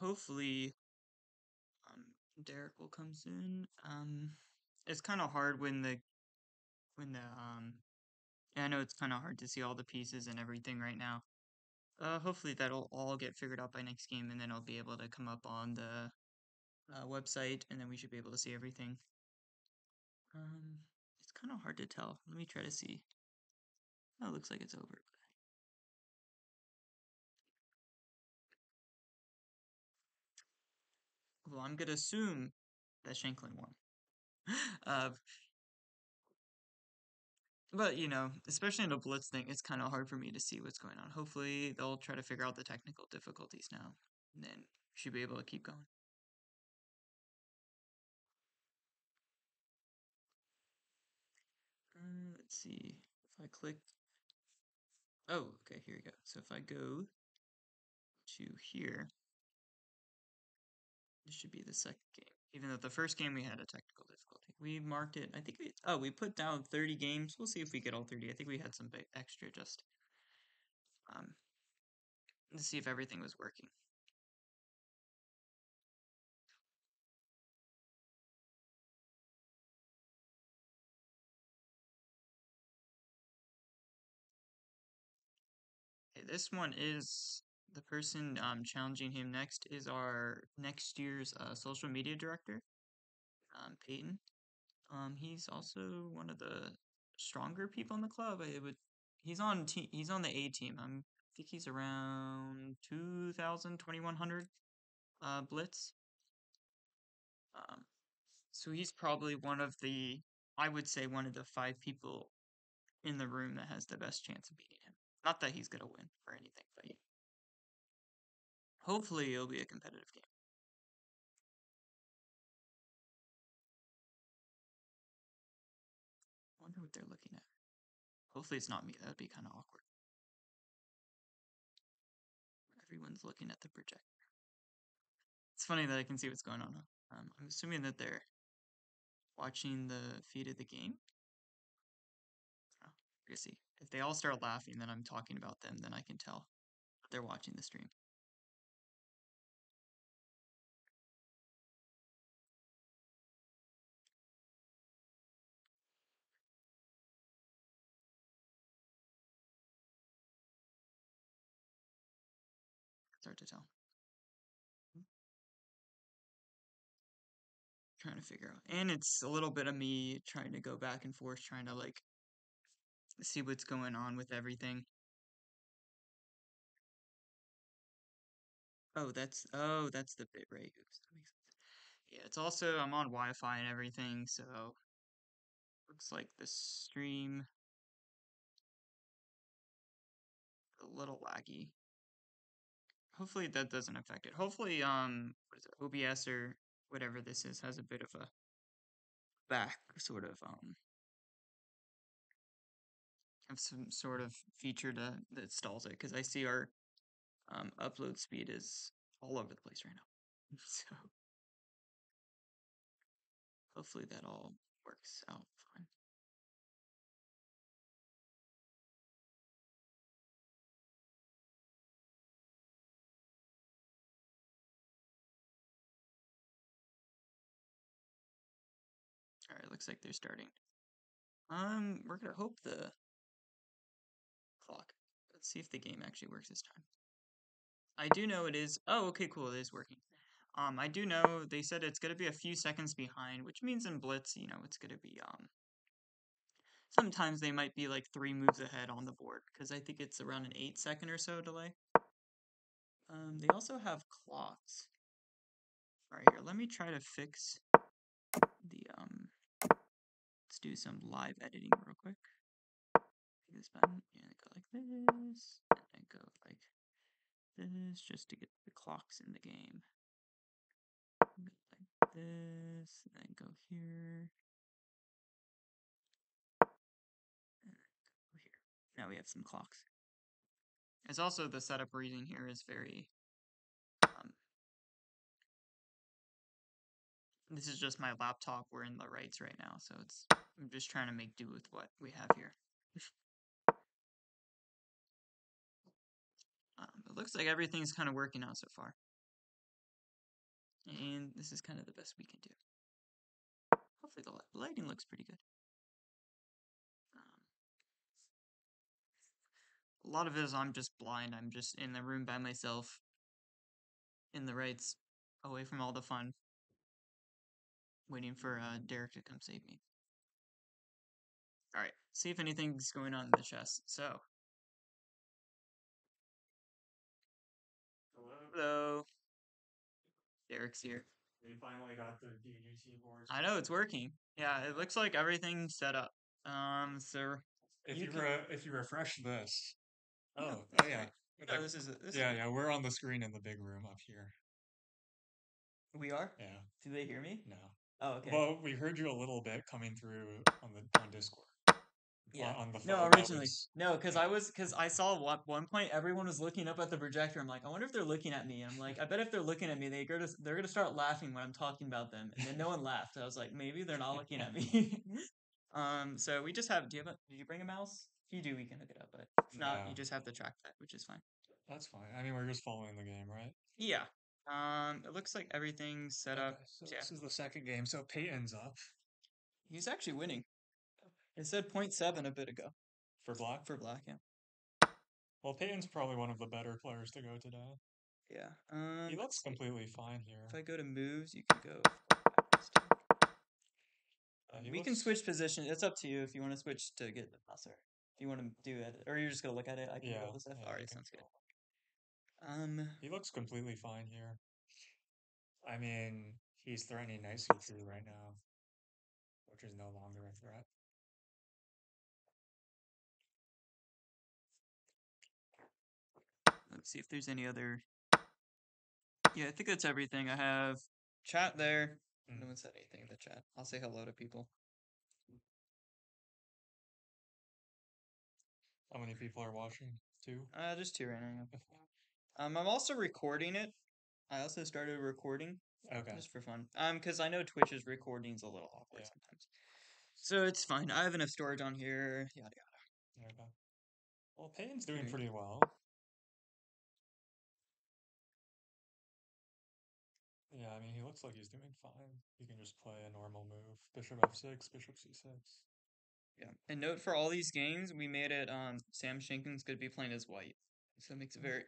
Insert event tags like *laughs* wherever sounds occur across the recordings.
hopefully, um, Derek will come soon. Um, it's kind of hard when the when the um, I know it's kind of hard to see all the pieces and everything right now. Uh, hopefully that'll all get figured out by next game, and then I'll be able to come up on the uh, website, and then we should be able to see everything. Um, it's kind of hard to tell. Let me try to see. Oh, it looks like it's over. Well, I'm gonna assume that Shankland won. uh, *laughs* but you know, especially in a blitz thing, it's kind of hard for me to see what's going on. Hopefully, they'll try to figure out the technical difficulties now, and then should be able to keep going. Uh, let's see if I click. Oh, okay, here we go. So if I go to here, this should be the second game. Even though the first game we had a technical difficulty. We marked it, I think we, oh, we put down 30 games. We'll see if we get all 30. I think we had some extra just um, to see if everything was working. This one is the person um, challenging him next is our next year's uh, social media director, um, Peyton. Um, he's also one of the stronger people in the club. I would. He's on te- He's on the A team. I'm, I think he's around 2,000, 2,100 uh, blitz. Um, so he's probably one of the. I would say one of the five people in the room that has the best chance of beating him. Not that he's gonna win or anything, but. Hopefully it'll be a competitive game. I wonder what they're looking at. Hopefully it's not me. That'd be kind of awkward. Everyone's looking at the projector. It's funny that I can see what's going on. Um, I'm assuming that they're watching the feed of the game. Oh, you see. If they all start laughing, then I'm talking about them. Then I can tell they're watching the stream. To tell. Hmm. Trying to figure out. And it's a little bit of me trying to go back and forth, trying to like see what's going on with everything. Oh, that's oh, that's the bit rate. Oops, that makes sense. Yeah, it's also I'm on Wi-Fi and everything, so looks like the stream a little laggy. Hopefully that doesn't affect it. Hopefully, um, what is it, OBS or whatever this is has a bit of a back sort of um have some sort of feature to that stalls it because I see our um, upload speed is all over the place right now. *laughs* so hopefully that all works out right, looks like they're starting. Um, we're gonna hope the clock. Let's see if the game actually works this time. I do know it is. Oh, okay, cool. It is working. Um, I do know they said it's gonna be a few seconds behind, which means in Blitz, you know, it's gonna be um. Sometimes they might be like three moves ahead on the board because I think it's around an eight second or so delay. Um, they also have clocks. All right, here. Let me try to fix. Let's do some live editing real quick. This button and go like this, and then go like this just to get the clocks in the game. Like this, and then go here. And go here. Now we have some clocks. It's also the setup we're here is very this is just my laptop. We're in the Reitz right now, so it's I'm just trying to make do with what we have here. *laughs* um, it looks like everything's kind of working out so far. And this is kind of the best we can do. Hopefully the lighting looks pretty good. Um, a lot of it is I'm just blind. I'm just in the room by myself, in the Reitz, away from all the fun, waiting for uh, Derek to come save me. All right, see if anything's going on in the chest. So, hello, Derek's here. We finally got the DGT boards. I know it's working. Yeah, it looks like everything's set up. Um, so If you you, can- re- if you refresh this. Oh, oh *laughs* yeah. Like, no, this is it. This is yeah, it. yeah. We're on the screen in the big room up here. We are. Yeah. Do they hear me? No. Oh, okay. Well, we heard you a little bit coming through on the on Discord. Yeah. On, on the No, originally. was- No, because I was because I saw at one point everyone was looking up at the projector. I'm like, I wonder if they're looking at me. And I'm like, I bet if they're looking at me, they go to they're gonna start laughing when I'm talking about them. And then no one laughed. I was like, maybe they're not looking at me. *laughs* um. So we just have. Do you have a? Did you bring a mouse? If you do, we can hook it up. But if not, No. you just have the trackpad, which is fine. That's fine. I mean, we're just following the game, right? Yeah. Um. It looks like everything's set up. So yeah. this is the second game. So Peyton's up He's actually winning. It said 0.7 a bit ago for black. for black. Yeah. Well, Peyton's probably one of the better players to go today. Yeah. Um. He looks completely fine here. If I go to moves, you can go. Uh, we can switch position. It's up to you if you want to switch to get the passer. If you want to do it, or you're just gonna look at it. I can Yeah. roll this F. yeah, All right, sounds good. Um, He looks completely fine here. I mean, he's threatening knight c3 right now, which is no longer a threat. let's see if there's any other. Yeah, I think that's everything. I have chat there. No Mm. one said anything in the chat. I'll say hello to people. How many people are watching? Two? Uh, just two right now. Um, I'm also recording it. I also started recording Okay. just for fun. Um, because I know Twitch's recording's a little awkward Yeah. sometimes. So it's fine. I have enough storage on here. Yada yada. Okay. Well, Peyton's doing pretty well. Yeah, I mean, he looks like he's doing fine. He can just play a normal move. Bishop f6, bishop c6. Yeah. And note for all these games, we made it um Sam Shankland's gonna be playing as white. So it makes it very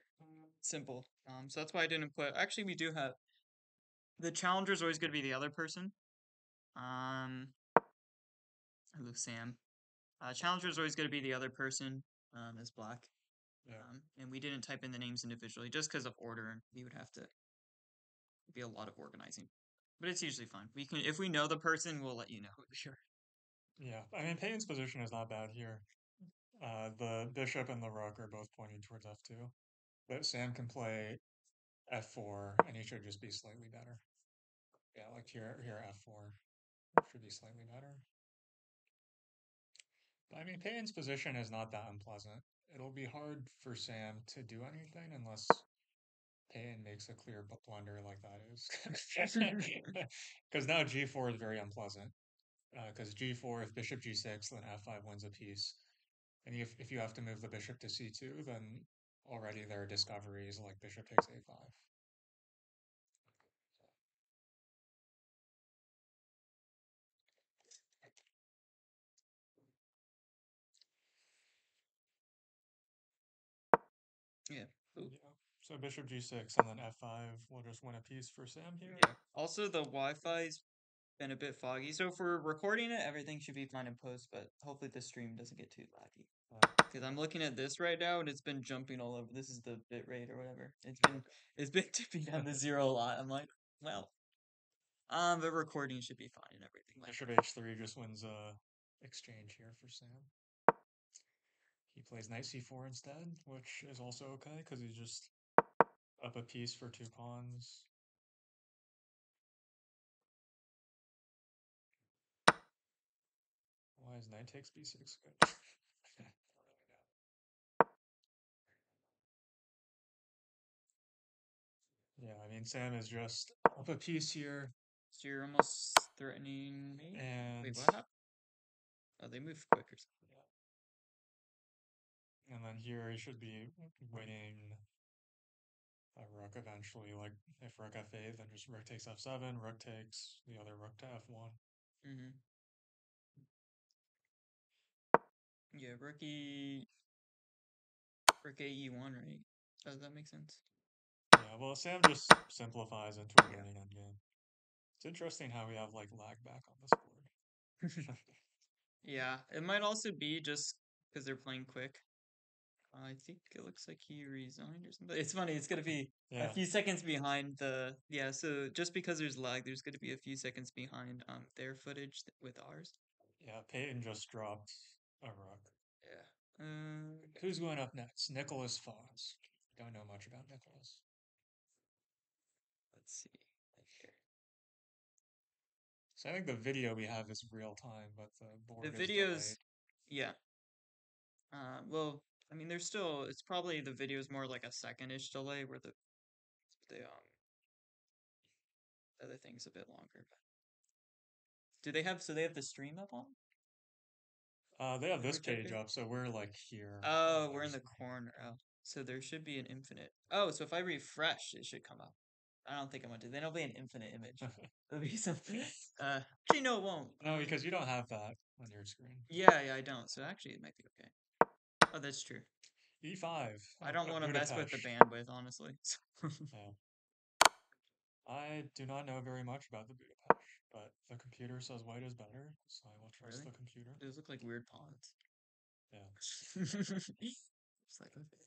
simple. Um so that's why I didn't put actually we do have the challenger is always gonna be the other person. Um hello Sam. Uh is always gonna be the other person, um, as black. Yeah. Um and we didn't type in the names individually just because of order and we would have to be a lot of organizing. But it's usually fine. We can if we know the person, we'll let you know. *laughs* Sure. Yeah, I mean, Peyton's position is not bad here. Uh, the bishop and the rook are both pointing towards f2. But Sam can play f4, and he should just be slightly better. Yeah, like here, here f4 should be slightly better. But I mean, Peyton's position is not that unpleasant. It'll be hard for Sam to do anything unless Payne makes a clear blunder like that is. *laughs* *laughs* Because now g4 is very unpleasant. Uh, because g4, if bishop g6, then f5 wins a piece. And if, if you have to move the bishop to c2, then already there are discoveries like bishop takes a5. Ooh. Yeah. So bishop g6 and then f5 will just win a piece for Sam here. Yeah. Also, the Wi-Fi's been a bit foggy, so if we're recording it, everything should be fine in post. But hopefully, the stream doesn't get too laggy. Because I'm looking at this right now, and it's been jumping all over. This is the bit rate or whatever. It's been *laughs* it's been tipping down to zero a lot. I'm like, well, um, but recording should be fine and everything. Like, Bishop h3 just wins a exchange here for Sam. He plays knight c4 instead, which is also okay because he's just up a piece for two pawns. Why is knight takes b6 good? Yeah, Sam is just up a piece here, so you're almost threatening me. and Wait, what? Oh, they move quick or something. And then here he should be winning a rook eventually. Like if rook f8, then just rook takes f7, rook takes the other rook to f1. Mm-hmm. Yeah, rookie. Rook AE1, right? Does that make sense? Well, Sam just simplifies into a winning endgame. It's interesting how we have like lag back on this *laughs* board. Yeah, it might also be just because they're playing quick. I think it looks like he resigned or something. It's funny. It's gonna be yeah, a few seconds behind the yeah. So just because there's lag, there's gonna be a few seconds behind um their footage th- with ours. yeah. Peyton just dropped a rock. Yeah. Uh, Who's going up next? Nicholas Fox. Don't know much about Nicholas. Let's see. Right here. So I think the video we have is real time, but the board The is videos, delayed. yeah. Uh, well, I mean, there's still. It's probably the video's more like a second-ish delay, where the the um the other thing's a bit longer. But do they have? So they have the stream up on? Uh, they have this page up, so we're like here. Oh, we're in the corner. Oh, so there should be an infinite. Oh, so if I refresh, it should come up. I don't think I'm gonna do. Then it'll be an infinite image. *laughs* It'll be something. *laughs* Uh, actually, no, it won't. no, because you don't have that on your screen. Yeah, yeah, I don't. So actually, it might be okay. Oh, that's true. E5. I don't want to mess with the bandwidth, honestly. *laughs* Yeah. I do not know very much about the Budapest, but the computer says white is better, so I will trust Really? the computer. Those look like weird pawns. Yeah. It's like, okay.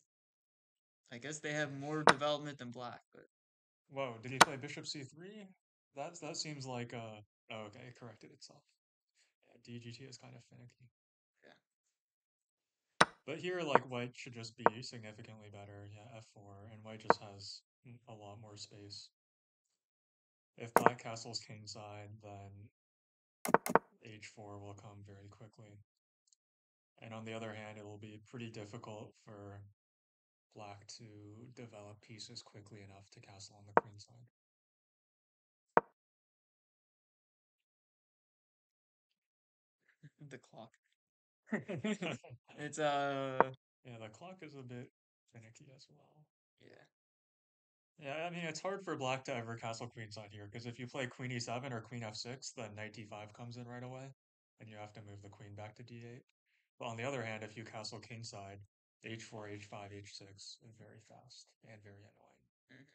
I guess they have more development than black, but Whoa, did he play bishop c3? That's that seems like uh oh, okay, it corrected itself. Yeah, DGT is kind of finicky. Yeah. But here, like white should just be significantly better. Yeah, f4, and white just has a lot more space. If black castles kingside, then h4 will come very quickly. And on the other hand, it will be pretty difficult for black to develop pieces quickly enough to castle on the queen side. *laughs* the clock. *laughs* *laughs* It's uh Yeah, the clock is a bit finicky as well. yeah. Yeah, I mean, it's hard for black to ever castle queenside here, because if you play queen e7 or queen f6, then knight d5 comes in right away, and you have to move the queen back to d8. But on the other hand, if you castle kingside, h4, h5, h6 is very fast and very annoying.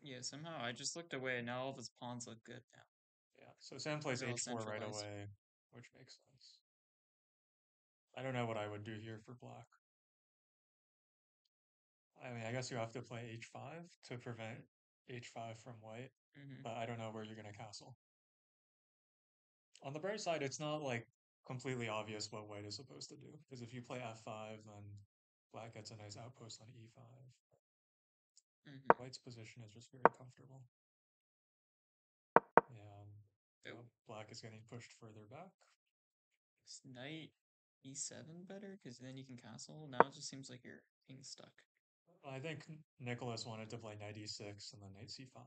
Yeah, somehow I just looked away and now all of his pawns look good now. Yeah, so Sam plays They're h4 right away, which makes sense. I don't know what I would do here for black. I mean, I guess you have to play h5 to prevent h5 from white, hmm but I don't know where you're going to castle. On the bright side, it's not like completely obvious what white is supposed to do, because if you play f5, then black gets a nice outpost on e5. hmm White's position is just very comfortable. Um, Oh. black is getting pushed further back. Is knight e7 better? Because then you can castle. Now it just seems like you're being stuck. I think Nicholas wanted to play knight e6 and then knight c5.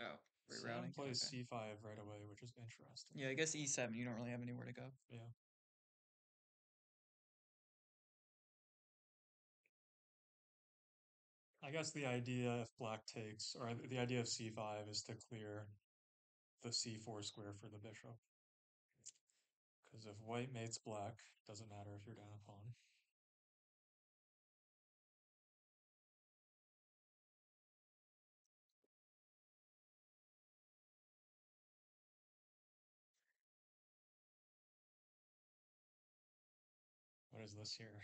Oh, Rerouting. plays Okay. c5 right away, which is interesting. Yeah, I guess e7. You don't really have anywhere to go. Yeah. I guess the idea if black takes, or the idea of c5 is to clear the c4 square for the bishop. Because if white mates black, doesn't matter if you're down a pawn. What is this here?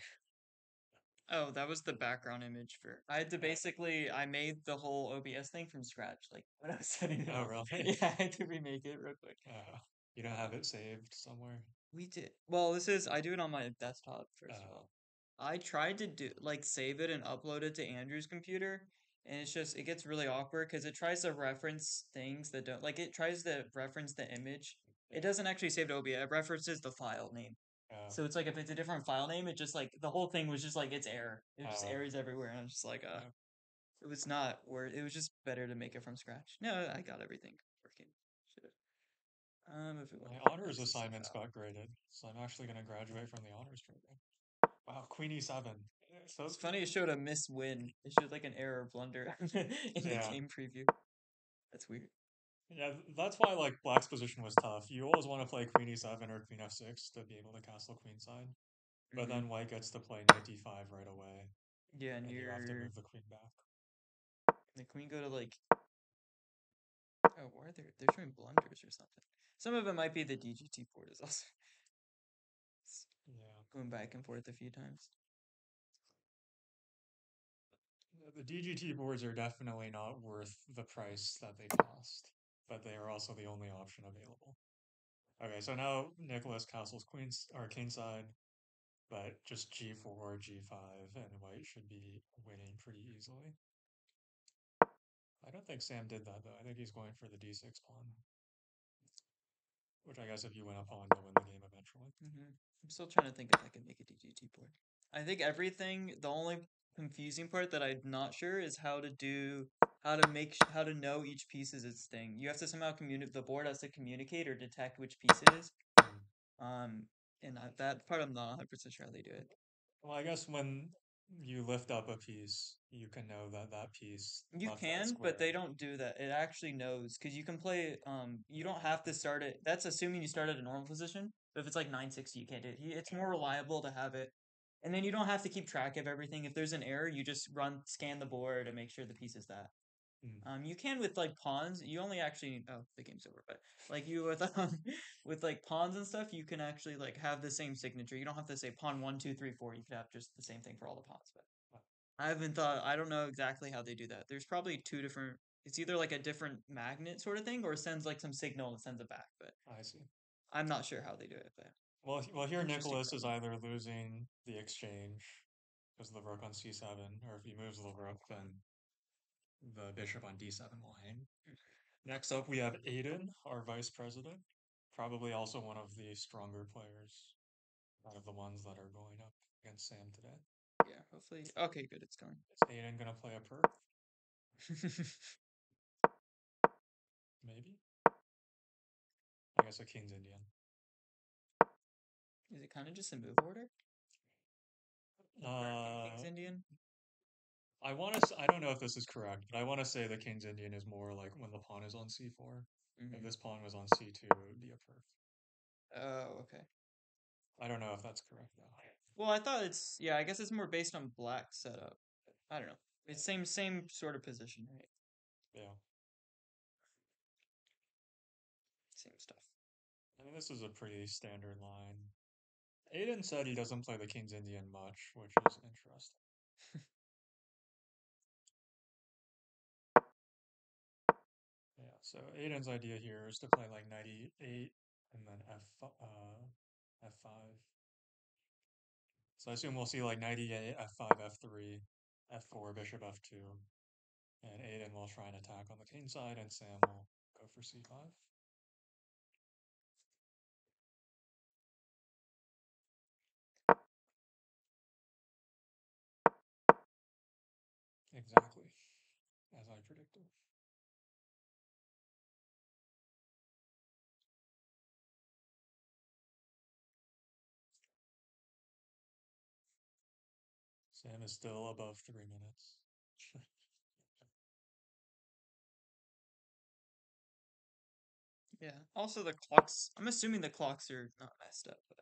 Oh, that was the background image for. I had to basically. I made the whole OBS thing from scratch. Like when I was setting it Oh, up. *laughs* really? Yeah, I had to remake it real quick. Uh, you don't have it saved somewhere? We did. Well, this is. I do it on my desktop first of Oh. all. I tried to do like save it and upload it to Andrew's computer, and it's just it gets really awkward because it tries to reference things that don't like it tries to reference the image. It doesn't actually save to OBS. It references the file name. So it's like if it's a different file name, it just like the whole thing was just like it's error. It just Oh. errors everywhere, and I'm just like, uh, Yeah. it was not worth. It was just better to make it from scratch. No, I got everything working. Have. Um, if it My honors assignments got graded, so I'm actually going to graduate from the honors program. Wow, queen e7. so It's funny it showed a miss win. It showed like an error blunder *laughs* in the game preview. That's weird. Yeah, that's why like black's position was tough. You always want to play queen e7 or queen f6 to be able to castle queenside. But Mhm. then white gets to play knight d5 right away, yeah, and and you have to move the queen back. the queen go to like oh, why are they they're showing blunders or something? Some of it might be the DGT board is also *laughs* Yeah. going back and forth a few times. The DGT boards are definitely not worth the price that they cost, but they are also the only option available. Okay, so now Nicholas castles queens or kingside, but just g4, g5, and white should be winning pretty easily. I don't think Sam did that though. I think he's going for the d6 pawn. Which I guess if you win a pawn, you'll win the game eventually. hmm I'm still trying to think if I can make a DGT board. I think everything. The only confusing part that I'm not sure is how to do how to make sh- how to know each piece is its thing. You have to somehow communicate. The board has to communicate or detect which piece it is. Um, and I, that part I'm not 100 percent sure how they do it. Well, I guess when you lift up a piece, you can know that that piece. You can, but they don't do that. It actually knows because you can play. Um, you don't have to start it. That's assuming you start at a normal position. But if it's like 960, you can't do it. It's more reliable to have it, and then you don't have to keep track of everything. If there's an error, you just run scan the board and make sure the piece is that. Mm. Um, you can with like pawns. You only actually oh the game's over, but like you with *laughs* um with like pawns and stuff, you can actually like have the same signature. You don't have to say pawn one two three four. You could have just the same thing for all the pawns. But I haven't thought. I don't know exactly how they do that. There's probably two different. It's either like a different magnet sort of thing, or it sends like some signal and sends it back. But I see. I'm not sure how they do it. But Well, well, here Nicholas is either losing the exchange because of the rook on c7, or if he moves the rook, then the bishop on d7 will hang. Next up, we have Aiden, our vice president, probably also one of the stronger players out of the ones that are going up against Sam today. yeah, hopefully. Okay, good. It's going. Is Aiden gonna play a Pirc? *laughs* Maybe. I guess a king's Indian. Is it kind of just a move order? Uh, King's Indian. I want to. I don't know if this is correct, but I want to say the king's Indian is more like when the pawn is on c4. If Mhm. this pawn was on c2, it would be a Pirc. Oh, okay. I don't know if that's correct though. Well, I thought it's yeah. I guess it's more based on black setup. I don't know. It's same same sort of position, right? Yeah. Same stuff. I mean, this is a pretty standard line. Aiden said he doesn't play the king's Indian much, which is interesting. *laughs* So Aiden's idea here is to play like knight e8 and then f uh f5. So I assume we'll see like knight e8, f5, f3, f4, bishop f2, and Aiden will try and attack on the king side, and Sam will go for c5. Exactly, as I predicted. Sam is still above three minutes. Yeah. Also, the clocks. I'm assuming the clocks are not messed up, but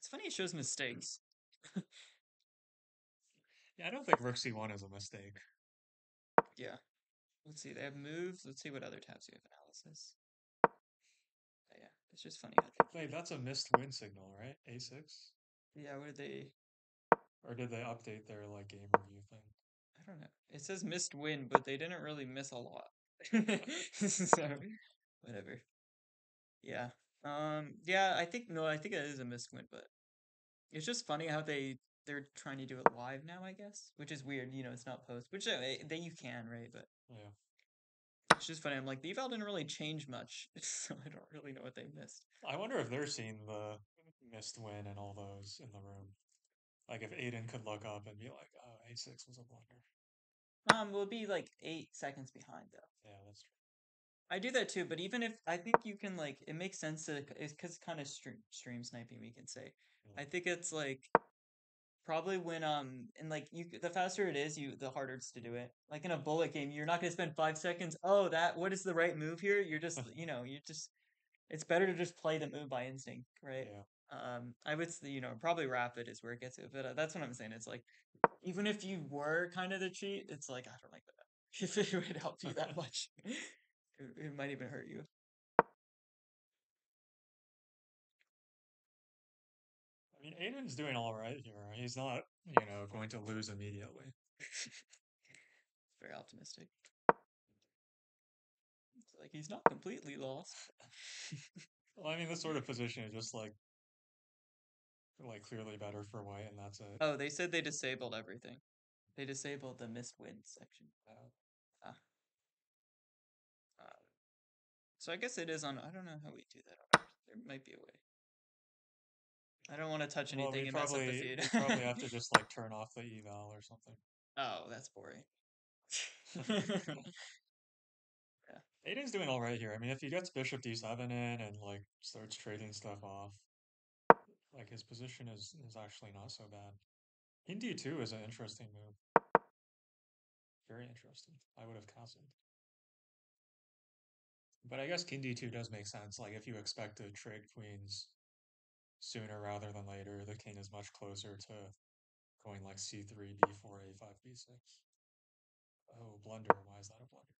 it's funny it shows hmm. mistakes. *laughs* yeah, I don't think rook c1 is a mistake. Yeah. Let's see. They have moves. Let's see what other tabs you have. Analysis. But yeah, it's just funny. Wait, that's a missed win signal, right? A6? Yeah. What did they? Or did they update their like game review thing? I don't know. It says missed win, but they didn't really miss a lot. *laughs* so, whatever. Yeah. Um. Yeah. I think no. I think it is a missed win, but it's just funny how they they're trying to do it live now. I guess, which is weird. You know, it's not post, which uh, they you can right, but Yeah. it's just funny. I'm like the eval didn't really change much, *laughs* so I don't really know what they missed. I wonder if they're seeing the missed win and all those in the room. Like if Aiden could look up and be like, "Oh, A6 was a blunder." Um, we'll be like eight seconds behind though. Yeah, that's true. I do that too, but even if I think you can like, it makes sense to it's because kind of stream stream sniping. We can say, Yeah. I think it's like probably when um and like you the faster it is, you the harder it's to do it. Like in a bullet game, you're not gonna spend five seconds. Oh, that what is the right move here? You're just *laughs* you know you just it's better to just play the move by instinct, right? Yeah. Um, I would say you know probably rapid is where it gets to, but uh, that's what I'm saying. It's like even if you were kind of the cheat, it's like I don't like that. *laughs* If it would help you that *laughs* much, *laughs* it, it might even hurt you. I mean, Aiden's doing all right here. He's not, you know, going to lose immediately. Very optimistic. It's like he's not completely lost. Well, I mean, this sort of position is just like, like clearly better for white, and that's it. Oh, they said they disabled everything. They disabled the missed win section. Uh, Uh, so I guess it is on. I don't know how we do that. There might be a way. I don't want to touch well, anything we and mess probably, the feed. we probably have to just like turn off the eval or something. oh, that's boring. *laughs* *laughs* Aiden's doing all right here. I mean, if he gets bishop d7 in and like starts trading stuff off, like his position is is actually not so bad. King d2 is an interesting move. Very interesting. I would have castled. But I guess king d2 does make sense. Like if you expect to trade queens sooner rather than later, the king is much closer to going like c3, b4, a5, b6. Oh, blunder. Why is that a blunder?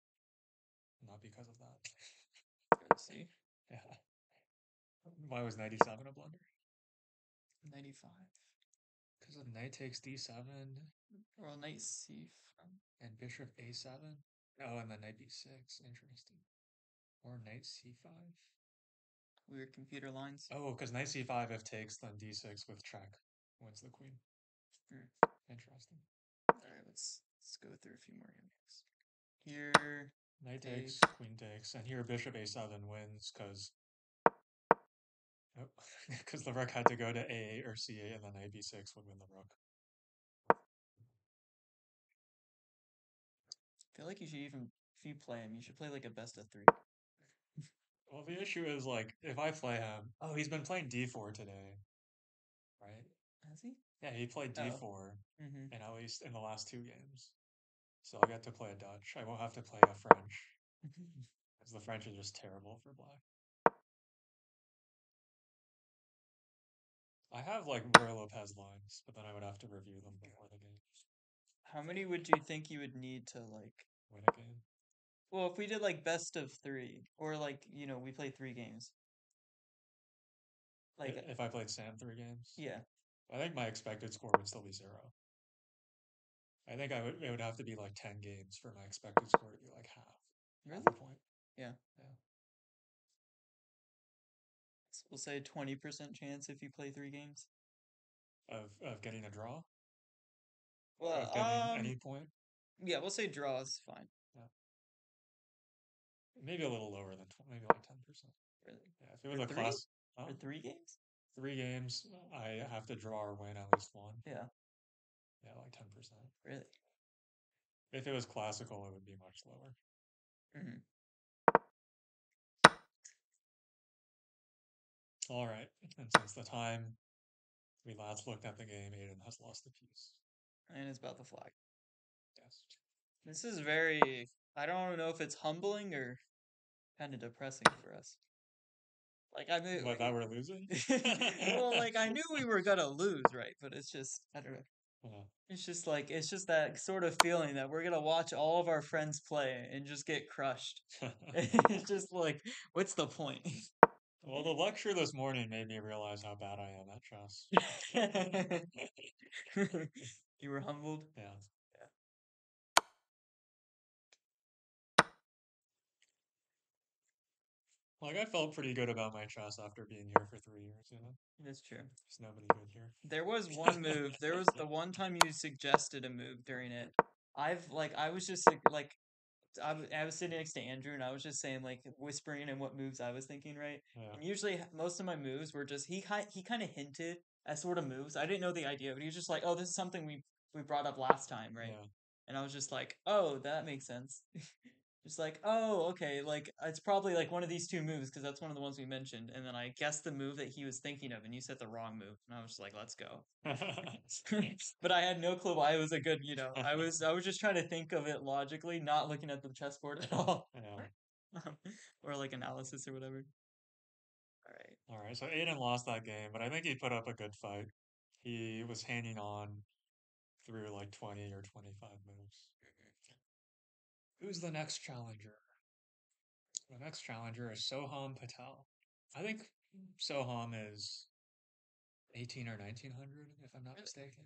Not because of that. See. *laughs* Yeah. Why was 97 a blunder? 95. Because of knight takes d7 Royal knight c5. and bishop a7. Oh, and then knight b6. Interesting. Or knight c5. Weird computer lines. Oh, because knight c5 if takes, then d6 with check wins the queen. Hmm. Interesting. Alright, let's let's go through a few more games. Here Knight Take. takes, queen takes, and here bishop a7 wins because oh, *laughs* because the rook had to go to a8 or c8, and then knight b6 would win the rook. I feel like you should even if you play him, you should play like a best of three. Well, the issue is like if I play him, oh, he's been playing d4 today, right? Has he? Yeah, he played Oh. d4, Mm-hmm. and at least in the last two games. So I'll get to play a Dutch. I won't have to play a French, *laughs* because the French are just terrible for black. I have like Ruy Lopez lines, but then I would have to review them before the game. How many would you think you would need to like Win a game. well if we did like best of three or like, you know, we play three games. Like uh if I played Sam three games, yeah. I think my expected score would still be zero. I think I would it would have to be like ten games for my expected score to be like half. Really? Half a point. So we'll say twenty percent chance if you play three games. Of of getting a draw? Well of getting um, any point? yeah, we'll say draws fine. yeah Maybe a little lower than tw- maybe like ten percent. Really. Yeah, if it was For a three? class huh? For three games? three games, I have to draw or win at least one. Yeah. Yeah, like ten percent. Really. If it was classical, it would be much lower. Mm-hmm. All right, and since the time we last looked at the game, Aiden has lost the piece. And it's about the flag. Yes. This is very I don't know if it's humbling or kind of depressing for us. Like I knew What that we're losing? *laughs* well, like I knew we were gonna lose, right? But it's just I don't know. Yeah. It's just like it's just that sort of feeling that we're gonna watch all of our friends play and just get crushed. *laughs* *laughs* it's just like, what's the point? Well, the lecture this morning made me realize how bad I am at chess. *laughs* you were humbled. yeah. yeah. Like I felt pretty good about my chess after being here for three years, you know. That's true. There's nobody good here. There was one move. There was the *laughs* one time you suggested a move during it. I've like I was just like like I w- I was sitting next to Andrew and I was just saying like whispering and what moves I was thinking right. Yeah. And usually most of my moves were just he ki- he kind of hinted at sort of moves. I didn't know the idea, but he was just like, "Oh, this is something we we brought up last time, right?" Yeah. And I was just like, "Oh, that makes sense." *laughs* Just like, oh, okay, like it's probably like one of these two moves because that's one of the ones we mentioned, and then I guessed the move that he was thinking of, and you said the wrong move, and I was just like, let's go. *laughs* *laughs* but I had no clue why it was a good, you know, I *laughs* was I was just trying to think of it logically, not looking at the chessboard at all, yeah. or like analysis or whatever. All right. All right, so Aiden lost that game, but I think he put up a good fight. He was hanging on through like 20 or 25 moves. Who's the next challenger? The next challenger is Soham Patel. I think Soham is 18 or 1900, if I'm not mistaken.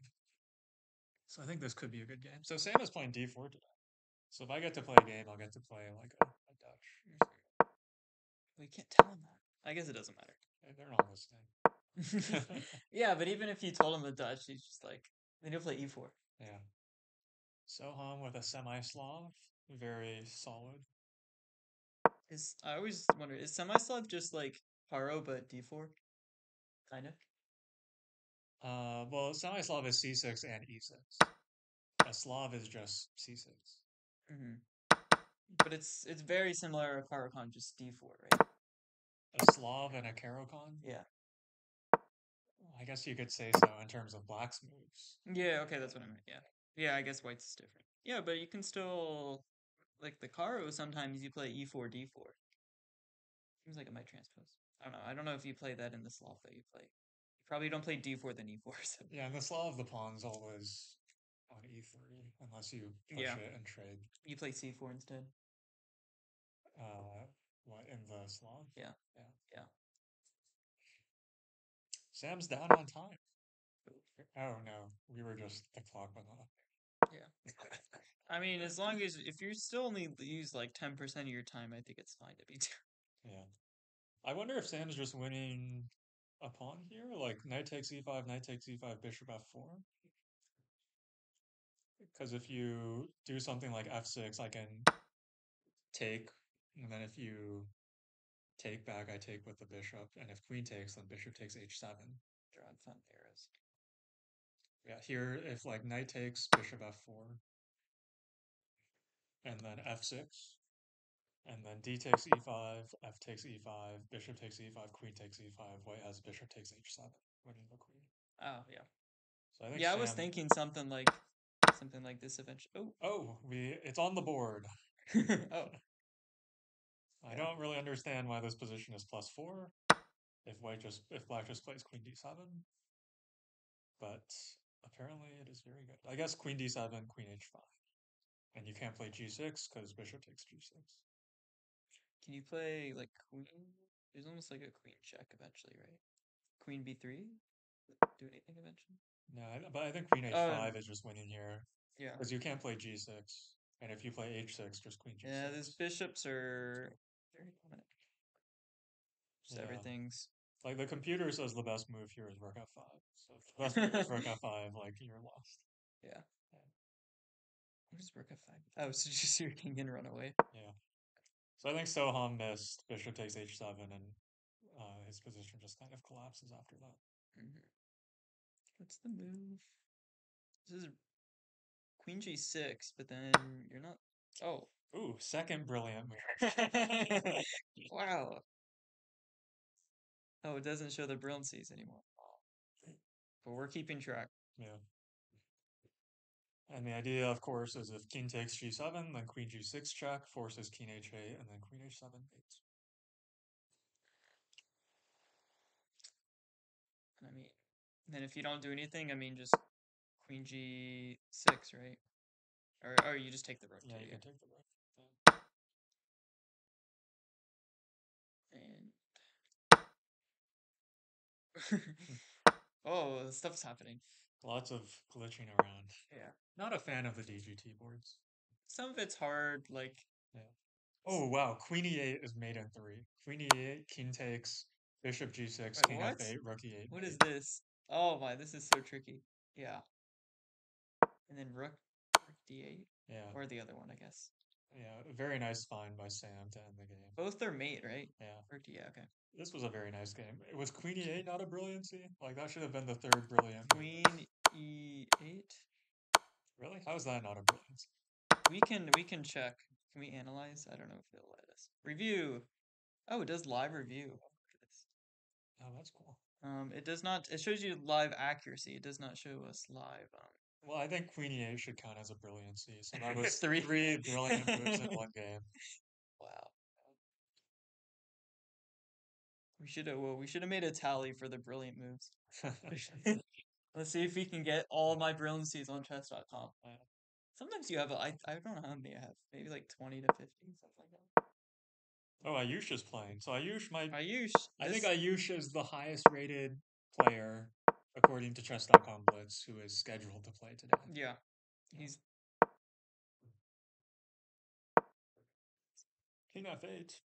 So I think this could be a good game. So Sam is playing d4 today. So if I get to play a game, I'll get to play like a, a Dutch. We can't tell him that. I guess it doesn't matter. They're not listening. *laughs* yeah, but even if you told him the Dutch, he's just like, then he'll play e4. Yeah. Soham with a semi-Slav, very solid. Is I always wonder, is semi-Slav just like Caro but d4? Kind of. Uh, well, semi-Slav is c6 and e6. A Slav is just c6. Mm-hmm. But it's it's very similar to Caro-Kann, just d4, right? A Slav and a Caro-Kann? Yeah. I guess you could say so in terms of black's moves. Yeah, okay, that's what I meant. Yeah. Yeah, I guess white's is different. Yeah, but you can still like the Caro sometimes you play e4 d4. Seems like it might transpose. I don't know. I don't know if you play that in the Slav that you play. You probably don't play d4 then e4. *laughs* So. Yeah, in the Slav of the pawn's always on e3 unless you push Yeah. it and trade. You play c4 instead. Uh, what in the Slav? Yeah. Yeah. Yeah. Sam's down on time. Oh no, we were just the clock went off. *laughs* I mean, as long as if you still only use like ten percent of your time, I think it's fine to be *laughs* down. Yeah. I wonder if Sam's just winning a pawn here, like knight takes e5, knight takes e5, bishop f4. Because if you do something like f6, I can take, and then if you take back, I take with the bishop, and if queen takes, then bishop takes h7. Drawing fun arrows. Yeah, here if like knight takes, bishop f4, and then f6, and then d takes e5, f takes e5, bishop takes e5, queen takes e5, white has bishop takes h7, winning the queen. Oh yeah. So I think Yeah, I was thinking something like something like this eventually. Oh, oh, we it's on the board. Oh. *laughs* oh. I don't really understand why this position is plus four. If white just if black just plays queen d7, but apparently it is very good. I guess queen d7, queen h5, and you can't play g6 because bishop takes g6. Can you play like queen? There's almost like a queen check eventually, right? Queen b3. Do anything eventually? No, I- but I think queen h5 Um, is just winning here Yeah. because you can't play g6, and if you play h6, just queen g6. Yeah, these bishops are very dominant. Just Yeah. everything's Like the computer says the best move here is rook f5. So if the best move is rook *laughs* f5, like you're lost. what is rook f5? Oh, so *laughs* just your king and run away. Yeah. So I think Soham missed bishop takes h7, and uh, his position just kind of collapses after that. Mhm. What's the move? This is queen g6, but then you're not. Oh, Ooh, second brilliant move. *laughs* *laughs* wow. Oh, it doesn't show the brilliancies anymore. But we're keeping track. Yeah. And the idea, of course, is if king takes g7, then queen g6 check, forces king h8, and then queen h7 mates. And I mean, then if you don't do anything, I mean, just queen g6, right? Or, or you just take the rook. Yeah, you can take the rook. And *laughs* hmm. oh, stuff's happening. Lots of glitching around. Yeah. Not a fan of the DGT boards. Some of it's hard, like yeah. Oh wow, queen e8 is made in three. Queen e8, king takes, bishop g6, Wait, king what? f8, rook e8. what is this? Oh my, this is so tricky. Yeah. And then rook, rook d8, Yeah, or the other one, I guess. yeah, a very nice find by Sam to end the game. Both are mate, right? Yeah, Rook d yeah, okay. this was a very nice game. It was queen e8 not a brilliancy? Like that should have been the third brilliant. Queen e8. Really? How is that not a brilliancy? We can we can check Can we analyze? I don't know if it'll let us. Review. Oh, it does live review. Oh, look at this. Oh, that's cool. Um, it does not. It shows you live accuracy. It does not show us live. Um, Well, I think Queen E8 should count as a brilliancy. So that was *laughs* Three. three brilliant moves in one *laughs* game. wow. We should have. Well, we should have made a tally for the brilliant moves. *laughs* Let's see if we can get all my brilliancies on chess.com. Sometimes you have. A, I I don't know how many I have. Maybe like twenty to fifty, something like that. Oh, Ayush is playing. So Ayush might. Ayush. I think Ayush is the highest rated player according to chess.com Blitz who is scheduled to play today. Yeah, he's King F8.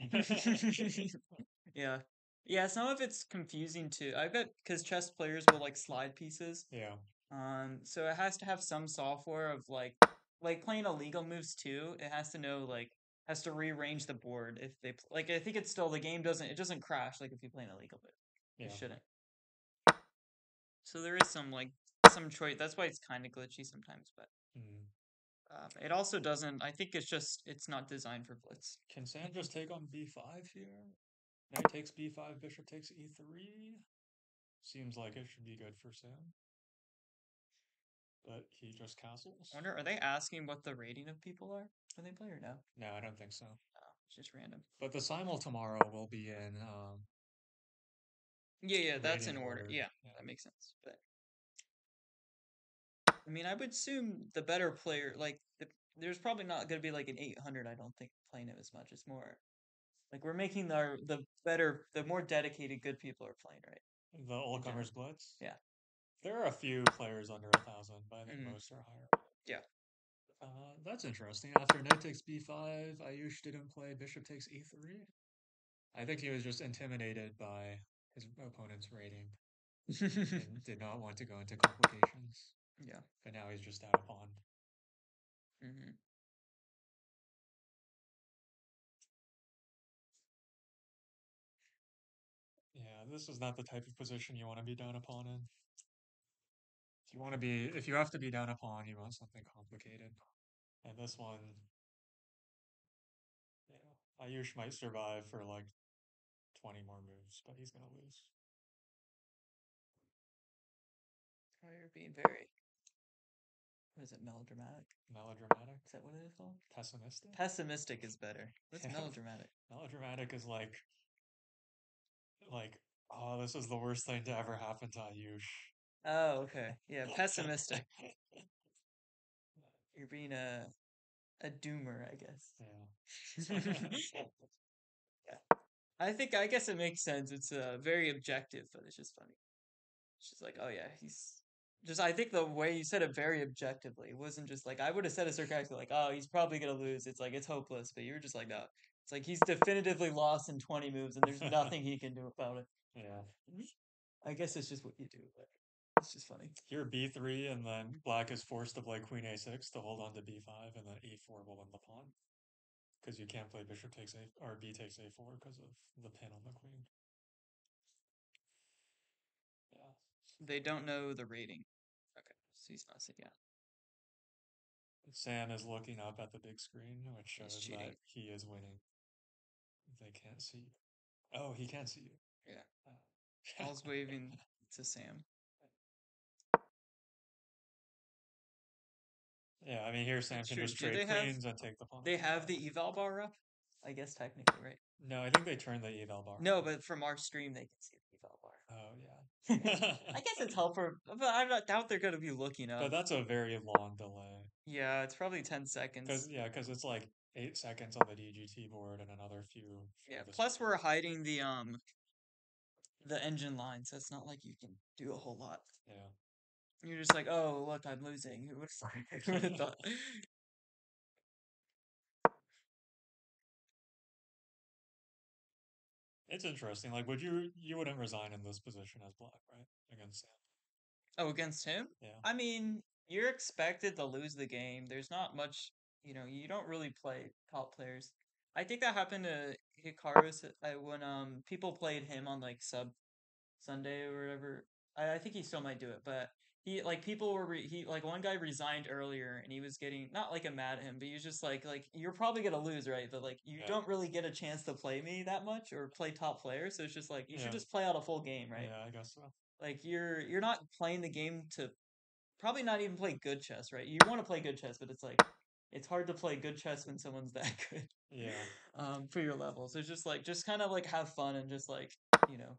*laughs* yeah, yeah. Some of it's confusing too. I bet because chess players will like slide pieces. yeah. Um, so it has to have some software of like like playing illegal moves too. It has to know like has to rearrange the board if they pl- like. I think it's still the game doesn't it doesn't crash like if you play an illegal move. Yeah. It shouldn't. So there is some like some choice. That's why it's kind of glitchy sometimes, but Mm. um, it also doesn't. I think it's just it's not designed for blitz. Can Sam just take on b5 here? Knight takes b5, bishop takes e3. Seems like it should be good for Sam. But he just castles. I wonder, are they asking what the rating of people are when they play or no? No, I don't think so. No, it's just random. But the simul tomorrow will be in um, Yeah, yeah, that's in order. order, Yeah, yeah. that makes sense. But I mean, I would assume the better player, like the, there's probably not going to be like an 800. I don't think playing it as much. It's more like we're making our the better, the more dedicated, good people are playing, right? the all comers blitz. Yeah. There are a few players under a thousand, but I think Mhm. most are higher. Yeah. Uh, that's interesting. After knight takes b5, Ayush didn't play bishop takes e3. I think he was just intimidated by his opponent's rating *laughs* and did not want to go into complications. yeah. But now he's just out of pawn. hmm this is not the type of position you want to be down upon in. If you want to be, if you have to be down upon, you want something complicated. And this one, yeah, Ayush might survive for like 20 more moves, but he's gonna lose. Oh, you're being very. What is it? Melodramatic? Melodramatic, Is that what it is called? pessimistic. Pessimistic is better. What's Yeah. *laughs* melodramatic? Melodramatic is like, like, oh, this is the worst thing to ever happen to Ayush. Oh, okay. Yeah, pessimistic. *laughs* You're being a a doomer, I guess. yeah. *laughs* yeah. I think I guess it makes sense. It's uh, very objective, but it's just funny. It's just like, oh yeah, he's just. I think the way you said it very objectively it wasn't just like I would have said it sarcastically, like, oh, he's probably gonna lose. It's like it's hopeless, but you were just like, no, it's like he's definitively lost in twenty moves, and there's nothing he can do about it. Yeah. I guess it's just what you do, but it's just funny. Here b3 and then black is forced to play queen a6 to hold on to b5 and then e4 will win the pawn. Because you can't play bishop takes a or b takes a4 because of the pin on the queen. Yeah. They don't know the rating. Okay, so he's not saying yeah. Sam is looking up at the big screen, which He's shows that he is winning. They can't see you. Oh, he can't see you. Yeah. Oh. All's waving *laughs* to Sam. Yeah, I mean here Sam can just Do trade they have- queens and take the pawn. They have the eval bar up, I guess technically, right? No, I think they turned the eval bar. No, but from our stream they can see the eval bar. Oh yeah. *laughs* I guess it's *laughs* helpful, but I don't doubt they're gonna be looking up. But that's a very long delay. yeah, it's probably ten Because seconds. yeah, because it's like eight seconds on the DGT board and another few. for Yeah. the Plus, we're support. hiding the um the engine line, so it's not like you can do a whole lot. Yeah. You're just like, oh look, I'm losing. Who would have thought? It's interesting. Like, would you you wouldn't resign in this position as black, right? Against Sam. Oh, against him? Yeah. I mean, you're expected to lose the game. There's not much, you know, you don't really play top players. I think that happened to Hikaru when um people played him on like sub Sunday or whatever. I, I think he still might do it, but he like people were re- he like one guy resigned earlier and he was getting not like I'm mad at him, but he was just like like you're probably gonna lose, right? But like you Yeah. don't really get a chance to play me that much or play top players, so it's just like you Yeah. should just play out a full game, right? Yeah, I guess so. Like you're you're not playing the game to probably not even play good chess, right? You want to play good chess, but it's like it's hard to play good chess when someone's *laughs* that good. Yeah. Um, for your level. So it's just like just kind of like have fun and just like, you know,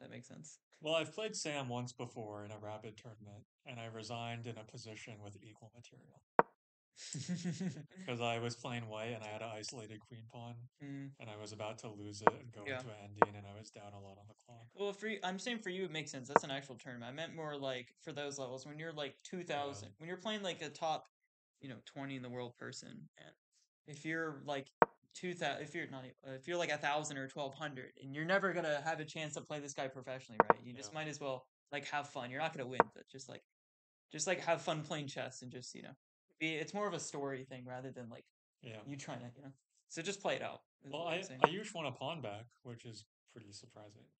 that makes sense. Well, I've played Sam once before in a rapid tournament, and I resigned in a position with equal material *laughs* because I was playing white and I had an isolated queen pawn, Mm. and I was about to lose it and go Yeah. into an ending, and I was down a lot on the clock. Well, for you, I'm saying for you, it makes sense. That's an actual tournament. I meant more like for those levels when you're like 2000, when you're playing like a top, you know, 20 in the world person, and if you're like 2000, if you're not, uh, if you're like a thousand or 1200, and you're never gonna have a chance to play this guy professionally, right? You just might as well like have fun. You're not gonna win, but just like, just like have fun playing chess and just you know, be. It's more of a story thing rather than like Yeah. you trying to, you know. So just play it out. Well, I'm I usually want a pawn back, which is pretty surprising.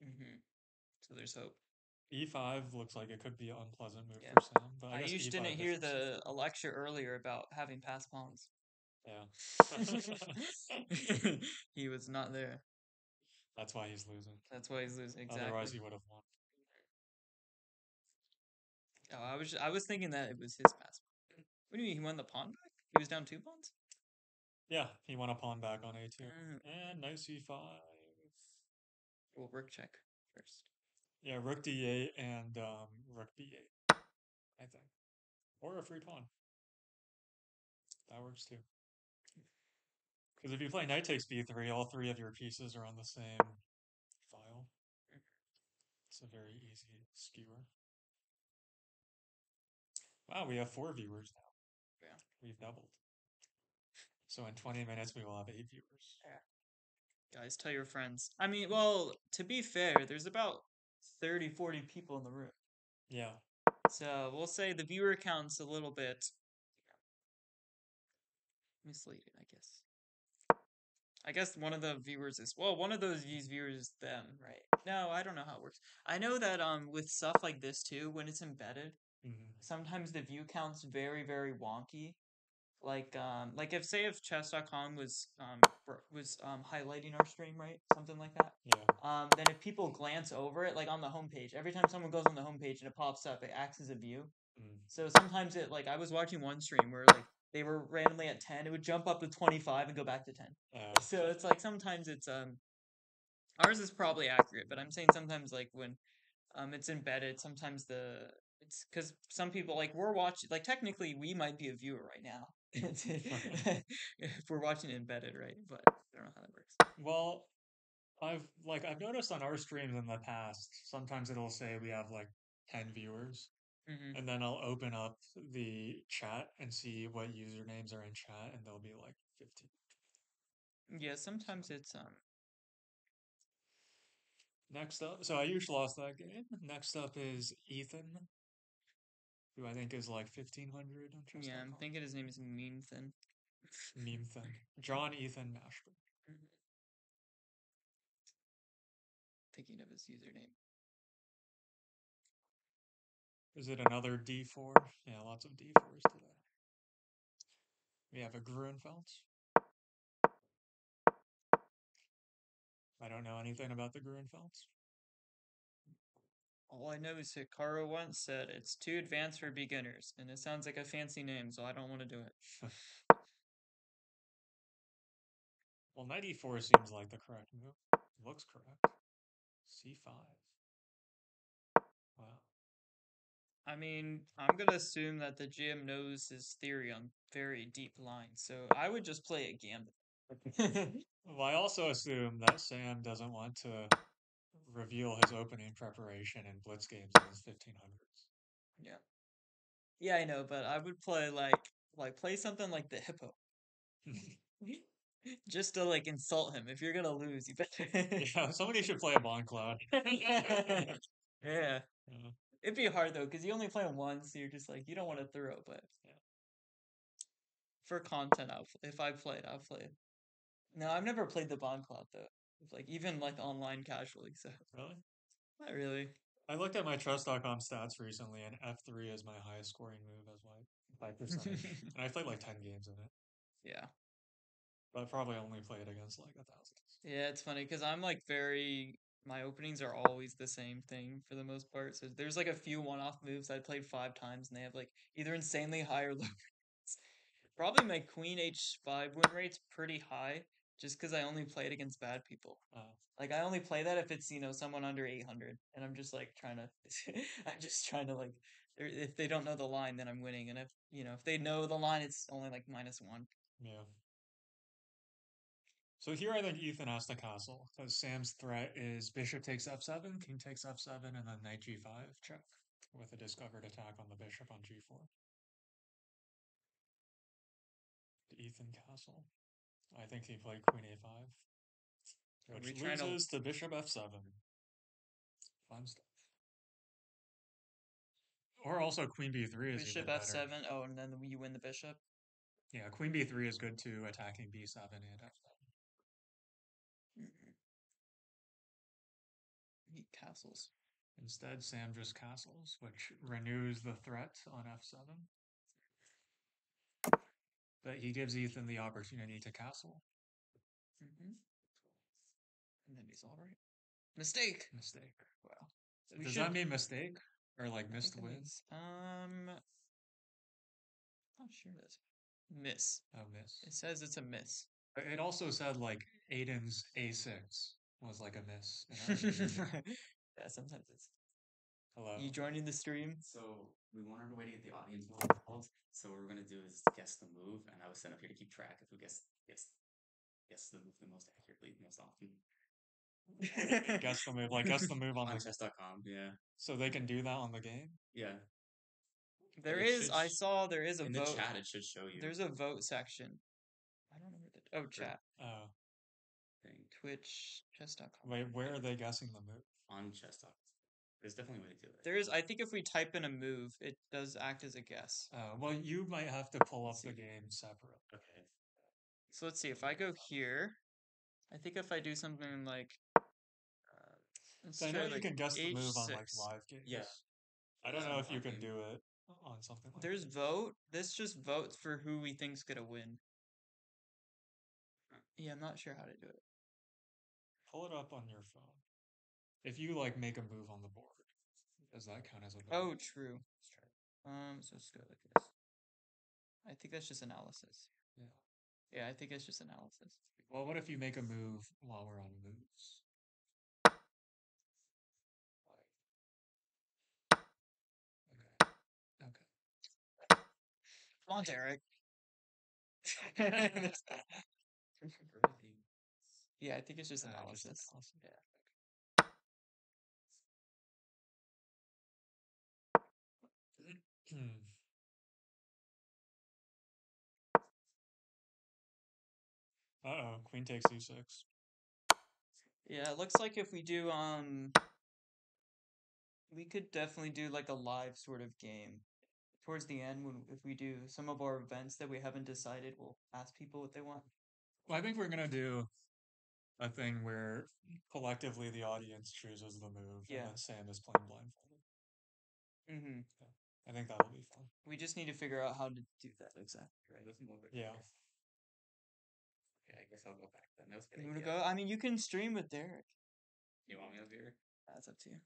hmm So there's hope. E5 looks like it could be an unpleasant move Yeah. for Sam, but I, Ayush didn't hear the *laughs* a lecture earlier about having pass pawns. Yeah. *laughs* *laughs* he was not there. That's why he's losing. That's why he's losing. Exactly. Otherwise, he would have won. Oh, I was I was thinking that it was his pass. What do you mean he won the pawn back? He was down two pawns. Yeah, he won a pawn back on A2. Mm. And nice E5. We'll rook check first. Yeah, rook D8 and um, rook B8. I think. Or a free pawn. That works too. Because if you play knight takes B3, all three of your pieces are on the same file. It's a very easy skewer. Wow, we have four viewers now. Yeah. We've doubled. So in 20 minutes, we will have eight viewers. Yeah. Guys, tell your friends. I mean, well, to be fair, there's about 30, 40 people in the room. Yeah. So we'll say the viewer count's a little bit misleading, I guess. I guess one of the viewers is well, one of those these viewers is them, right? No, I don't know how it works. I know that um with stuff like this too, when it's embedded, hmm sometimes the view count's very very wonky. Like um like if say if chess.com was um was um highlighting our stream, right? Something like that. Yeah. Um then if people glance over it like on the homepage, every time someone goes on the homepage and it pops up, it acts as a view. Mm. So sometimes it like I was watching one stream where like they were randomly at 10, it would jump up to 25 and go back to 10. Uh, So it's like sometimes it's um ours is probably accurate, but I'm saying sometimes like when um it's embedded, sometimes the it's cuz some people like we're watching like technically we might be a viewer right now. *laughs* *laughs* if we're watching embedded, right? But I don't know how that works. Well, I've like I've noticed on our streams in the past, sometimes it'll say we have like 10 viewers, hmm and then I'll open up the chat and see what usernames are in chat, and there'll be like 15. Yeah, sometimes it's um Next up, so I usually lost that game. Next up is Ethan, who I think is like 1500 on chess. yeah, I'm thinking his name is Memethin. Meme thing. *laughs* John Ethan Mashburn. Mm-hmm. Thinking of his username. Is it another D4? Yeah, lots of D4s today. We have a Gruenfeld. I don't know anything about the Gruenfelds. All I know is Hikaru once said it's too advanced for beginners, and it sounds like a fancy name, so I don't want to do it. *laughs* Well, knight e4 seems like the correct move. Looks correct. C5. Wow. I mean, I'm gonna assume that the GM knows his theory on very deep lines, so I would just play a gambit. *laughs* Well, I also assume that Sam doesn't want to reveal his opening preparation in blitz games in his 1500s. yeah, yeah, I know, but I would play like like play something like the hippo, *laughs* *laughs* just to like insult him. If you're gonna lose, you better. yeah, *laughs* somebody should play a Bongcloud. yeah. Yeah. It'd be hard though, because you only play him once, so you're just like you don't want to throw, but Yeah. for content, I'll if I played, I'll play it. No, I've never played the Bongcloud though. Like even like online casually, so Really? not really. I looked at my chess.com stats recently, and F3 is my highest scoring move as white Five percent. *laughs* and I played like 10 games in it, Yeah. but I probably only played against like a thousand. Yeah, it's funny because I'm like very. My openings are always the same thing for the most part. So there's like a few one off moves I played five times and they have like either insanely high or low *laughs* rates. Probably my queen h5 win rate's pretty high just because I only play it against bad people. Uh, Like I only play that if it's you know someone under 800 and I'm just like trying to *laughs* I'm just trying to like if they don't know the line then I'm winning and if you know if they know the line it's only like minus 1. yeah. So here I think Ethan has to castle because Sam's threat is bishop takes f7, king takes f7, and then knight g5 check with a discovered attack on the bishop on g4. Ethan castle. I think he played queen a5, Are we which trying to- loses to bishop f7. Fun stuff. Or also queen b3 is Bishop even f7 oh and then you win the bishop. Yeah, queen b3 is good to attacking b7 and f7. Mhm. He castles. Instead, Sam just castles, which renews the threat on f7. But he gives Ethan the opportunity to castle. hmm And then he's all right. Mistake. Mistake. Wow. We Does should- that mean mistake? Or like missed think it win? means- Um, not sure this. Miss. Oh, miss. It says it's a miss. It also said like Aiden's a6 was like a miss. in our interview. yeah, sometimes it's. Hello. You joining the stream? So we wanted a way to get the audience involved. So what we're gonna do is guess the move, and I was sent up here to keep track of who guess guess guess the move the most accurately, the most often. guess the move. Like guess the move *laughs* on on the chess.com. Yeah, so they can do that on the game. yeah. There It is. should I saw there is a vote. In the chat, it should show you. There's a vote section. I don't know where the. Oh, chat. Oh, thing Twitch. Chess.com. wait, where are they guessing the move? on chess.com. There's definitely a way to do it. There is. I think if we type in a move, it does act as a guess. Uh, well, you might have to pull up the game separate. Okay. So let's see. If I go here, I think if I do something like. Uh, So I know you like, can guess the move on like live games. Yeah. I don't know if you can do it on something like There's vote. This just votes for who we think's gonna win. Yeah, I'm not sure how to do it. Pull it up on your phone. If you like make a move on the board, does that count as a move? Oh, true. Let's try. it. Um, so let's go like this. I think that's just analysis. Yeah. Yeah, I think it's just analysis. Well, what if you make a move while we're on moves? Okay. Okay. Come on, Derek. *laughs* *laughs* *laughs* Yeah, I think it's just Uh, analysis. analysis. Yeah. Hmm. Uh oh, queen takes e6. Yeah, it looks like if we do um we could definitely do like a live sort of game. Towards the end when if we do some of our events that we haven't decided, we'll ask people what they want. Well, I think we're gonna do a thing where collectively the audience chooses the move, Yeah. and then Sam is playing blindfolded. Mm-hmm. I think that'll be fun. We just need to figure out how to do that exactly. Right, let's move it. Yeah. Okay, I guess I'll go back then. That was a good You wanna idea. go? I mean you can stream with Derek. You want me over here? That's up to you.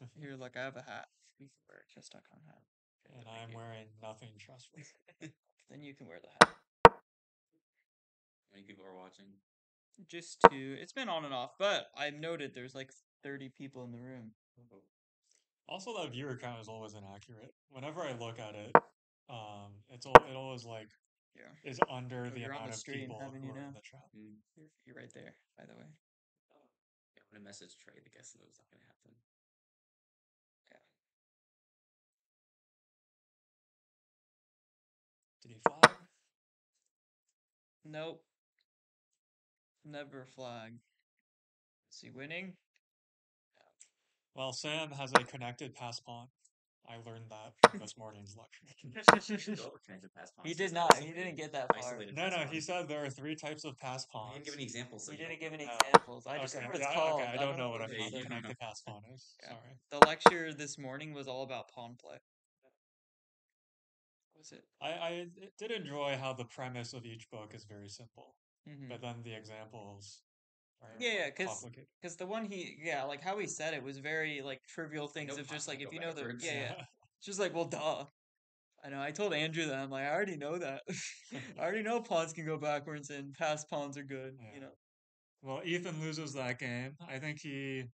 *laughs* Here, look, I have a hat. You can wear a chess.com hat. Okay, And thank I'm you. wearing nothing trustworthy. *laughs* Then you can wear the hat. How many people are watching? Just two. It's been on and off, but I've noted there's like 30 people in the room. Oh, Also, that viewer count is always inaccurate. Whenever I look at it, um, it's all it always like Yeah. is under Oh, the amount the of people who you are in the chat. hmm. You're, you're right there, by the way. Oh, yeah, I'm gonna message Trey. The guest move's not gonna happen. Did he flag? Nope. Never flag. Is he winning? Well, Sam has a connected pass pawn I learned that from this morning's lecture. Go over connected pass pawns. he did not. He didn't get that far. isolated No, pass no, he said there are three types of pass He didn't give any examples. so He didn't give any Oh, examples. I just okay, know what yeah, called. okay, I don't know what a Yeah, pass- you don't know. connected pass pawn is. *laughs* Yeah. Sorry. The lecture this morning was all about pawn play. Was it? I, I did enjoy how the premise of each book is very simple, Mm-hmm. but then the examples Yeah, yeah, like, 'cause- Because the one he, yeah, like how he said it was very like trivial things of just like if you know the, yeah, yeah, *laughs* just like, well, duh. I know. I told Andrew that I'm like, I already know that. *laughs* I already know pawns can go backwards and pass pawns are good. Yeah. You know. Well, Ethan loses that game. I think he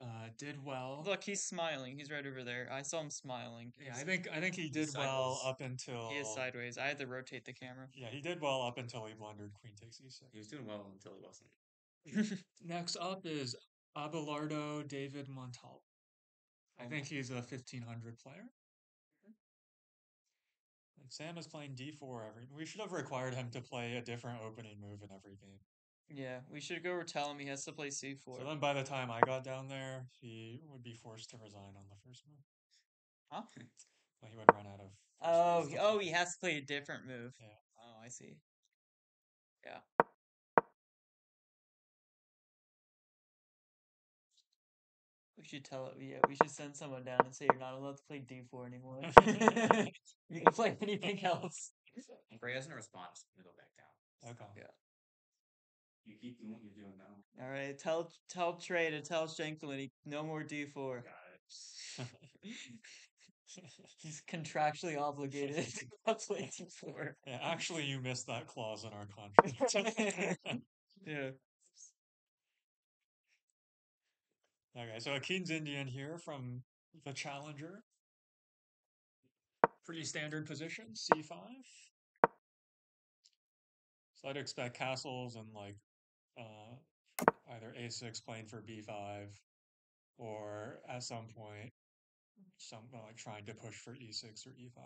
uh, did well. Look, he's smiling. He's right over there. I saw him smiling. Yeah, I think I think he did well up until he is sideways. I had to rotate the camera. Yeah, he did well up until he blundered queen takes e6. He was doing well until he wasn't. *laughs* Next up is Abelardo David Montal. I think he's a 1500 player. And Sam is playing d4 every. We should have required him to play a different opening move in every game. Yeah, we should go tell him he has to play c4. So then by the time I got down there, he would be forced to resign on the first move. huh? *laughs* Well, he would run out of. Oh, he, oh, he has to play a different move. Yeah. Oh, I see. Yeah. We should tell it. Yeah, we should send someone down and say you're not allowed to play D4 anymore. *laughs* *laughs* you can play anything else. Bray hasn't responded. so I'm go back down. Okay. Yeah. You keep doing what you're doing now. All right, tell tell Trey to tell Shankland no more D4. Got it. *laughs* He's contractually obligated to *laughs* play D4. yeah, actually, you missed that clause in our *laughs* contract. Yeah. Okay, so a King's Indian here from the challenger. Pretty standard position, c5. So I'd expect castles and like uh, either a6 playing for b5, or at some point, some like trying to push for e6 or e5.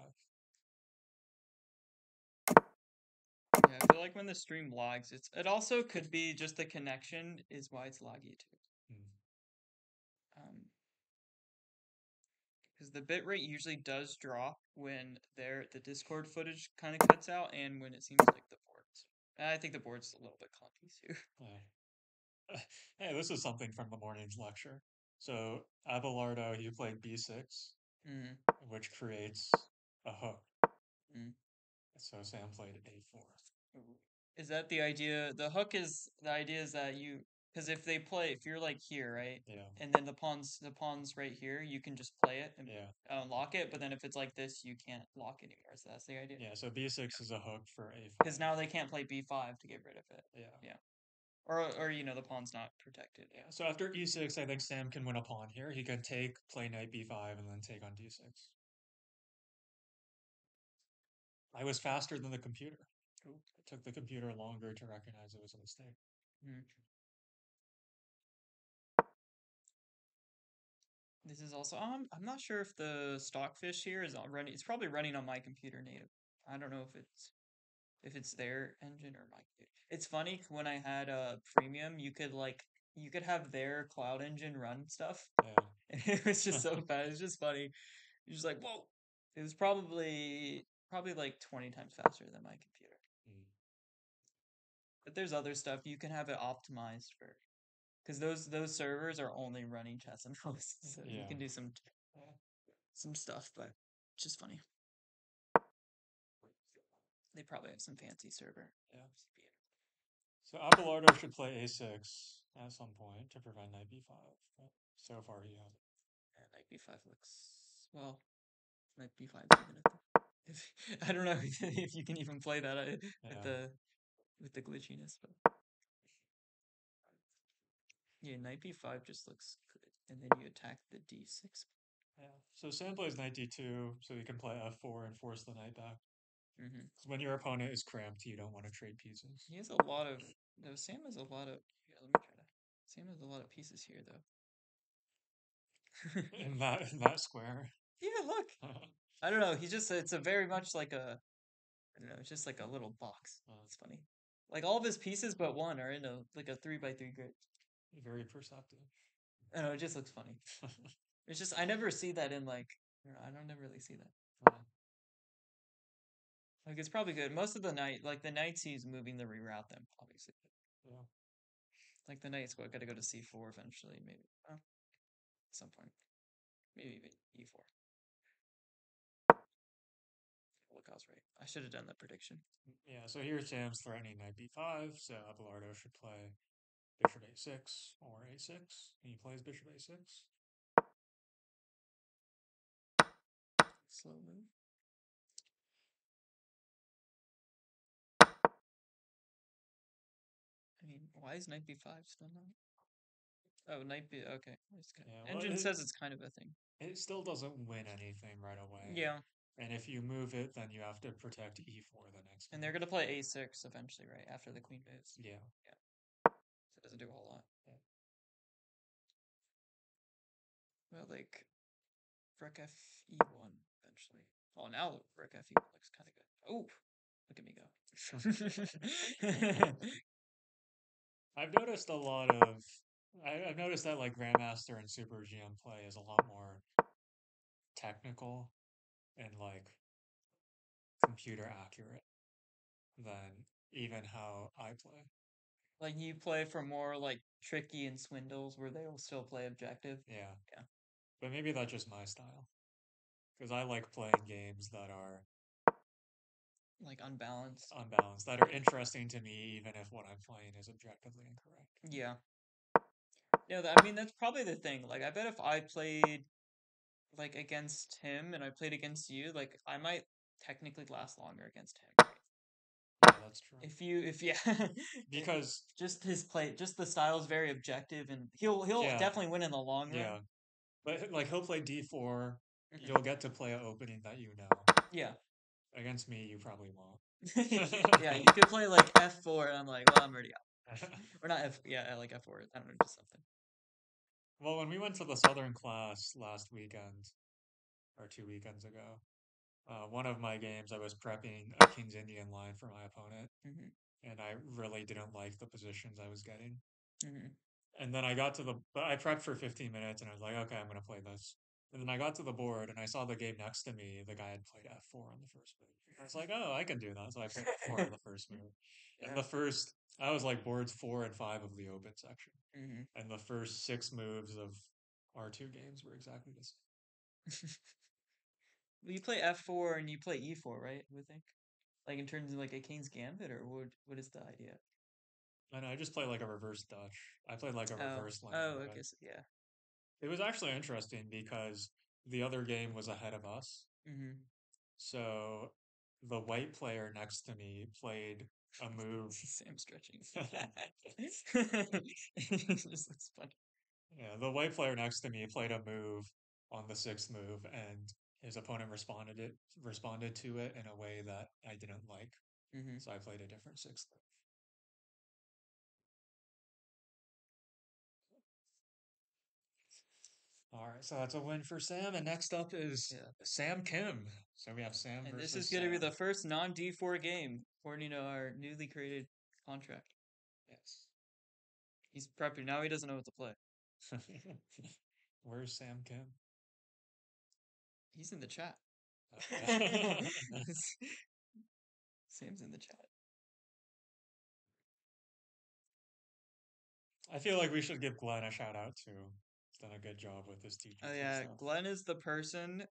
Yeah, I feel like when the stream lags, it's it also could be just the connection is why it's laggy too. Hmm. Um, because the bitrate usually does drop when there the Discord footage kind of cuts out, and when it seems like the. I think the board's a little bit clunky too. Yeah. *laughs* hey, this is something from the morning's lecture. So Abelardo, you played b6, Mm. which creates a hook. Mm. So Sam played a4. Is that the idea? The hook is the idea is that you because if they play if you're like here right, Yeah, and then the pawns the pawns right here, you can just play it and yeah, uh, lock it. But then if it's like this, you can't lock anymore. So that's the idea. yeah. So b6 is a hook for a4. Because now they can't play b5 to get rid of it, yeah, Yeah. or or you know the pawn's not protected. yeah. So after e6, I think Sam can win a pawn here. He can take, play knight b5, and then take on d6. I was faster than the computer. It took the computer longer to recognize it was a mistake. This is also um I'm not sure if the stockfish here is on running. It's probably running on my computer native. I don't know if it's if it's their engine or my computer. It's funny when I had a premium, you could like you could have their cloud engine run stuff, Yeah. *laughs* and it was just so *laughs* bad. It's just funny. You're just like whoa. It was probably probably like twenty times faster than my computer. Mm. But there's other stuff you can have it optimized for, because those those servers are only running chess and hosts, so you can do some some stuff, but it's just funny. They probably have some fancy server. Yeah. So Abelardo should play a6 at some point to prevent knight b5. But so far he hasn't. Yeah, knight b5 looks well. Knight b5 is even at the, if, *laughs* I don't know *laughs* if you can even play that uh, with Yeah. the with the glitchiness, but yeah, knight b5 just looks good, and then you attack the d6. Yeah. So Sam plays knight d2, so he can play f4 and force the knight back. Mm-hmm. 'Cause when your opponent is cramped, you don't want to trade pieces. He has a lot of. No, Sam has a lot of. Here, let me try to. Sam has a lot of pieces here, though. *laughs* in that in that square. yeah, look. *laughs* I don't know. He just. It's a very much like a. I don't know. It's just like a little box. Oh. It's funny. Like all of his pieces, but one are in a like a three by three grid. Very perceptive. I don't know. It just looks funny. *laughs* It's just I never see that in like I don't never really see that. Like it's probably good. Most of the knight, like the knights he's moving the reroute them, obviously. Yeah. Like the knights, what got to go to C four eventually, maybe. Uh, at some point, maybe even E four. Look, I was right. I should have done that prediction. Yeah, so here Sam's threatening knight b5, so Abelardo should play bishop a6 or a6. And he plays bishop a6. Slow move. I mean, why is knight b5 still not? Oh, knight b. Okay, it's kind Yeah, well, Engine it- says it's kind of a thing. It still doesn't win anything right away. Yeah, And if you move it, then you have to protect e4 the next and they're gonna play a6 eventually, right after the queen moves. Yeah. It doesn't do a whole lot. Yeah. Well, like rook f e1 eventually. Oh, now rook f e1 looks kind of good. Oh, look at me go. *laughs* I've noticed a lot of. I, I've noticed that like Grandmaster and Super GM play is a lot more technical and like computer accurate than even how I play. Like you play for more like tricky and swindles where they will still play objective. Yeah. Yeah. But maybe that's just my style. Because I like playing games that are Like unbalanced. unbalanced, that are interesting to me, even if what I'm playing is objectively incorrect. Yeah. No, I mean that's probably the thing. Like I bet if I played like against him and I played against you, like I might technically last longer against him. That's true. If you if yeah *laughs* Because just his play just the style is very objective and he'll he'll Yeah. definitely win in the long run. yeah, but like he'll play d4. Mhm. You'll get to play an opening that you know. Yeah. Against me, you probably won't. *laughs* yeah, *laughs* you could play like F four and I'm like, well I'm already out. Or not F yeah, like F four. I don't know, just something. well, when we went to the Southern class last weekend, or two weekends ago, uh, one of my games I was prepping a King's Indian line for my opponent, hmm and I really didn't like the positions I was getting. hmm And then I got to the, but I prepped for 15 minutes and I was like, okay, I'm going to play this. And then I got to the board and I saw the game next to me. The guy had played F4 on the first move. I was like, oh, I can do that. So I played F4 on the first *laughs* move. And the first, I was like boards four and five of the open section. hmm And the first six moves of our two games were exactly the same. *laughs* You play F four and you play E four, right? I would think. Like in terms of like a King's Gambit, or what? What is the idea? I know. I just play like a reverse Dutch. I played like a Oh, reverse line. oh, okay, so, yeah. It was actually interesting because the other game was ahead of us. hmm So the white player next to me played a move. *laughs* Sam stretching. *laughs* just looks *laughs* funny. Yeah, the white player next to me played a move on the sixth move, and his opponent responded it responded to it in a way that I didn't like. hmm So I played a different sixth. All right, so that's a win for Sam. And next up is Yeah. Sam Kim. So we have Sam And versus this is going to be the first non D four game according to our newly created contract. Yes. He's prepping now. He doesn't know what to play. *laughs* Where's Sam Kim? He's in the chat. Okay. *laughs* *laughs* Sam's in the chat. I feel like we should give Glenn a shout out too. He's done a good job with this teaching. Oh yeah, Glenn is the person,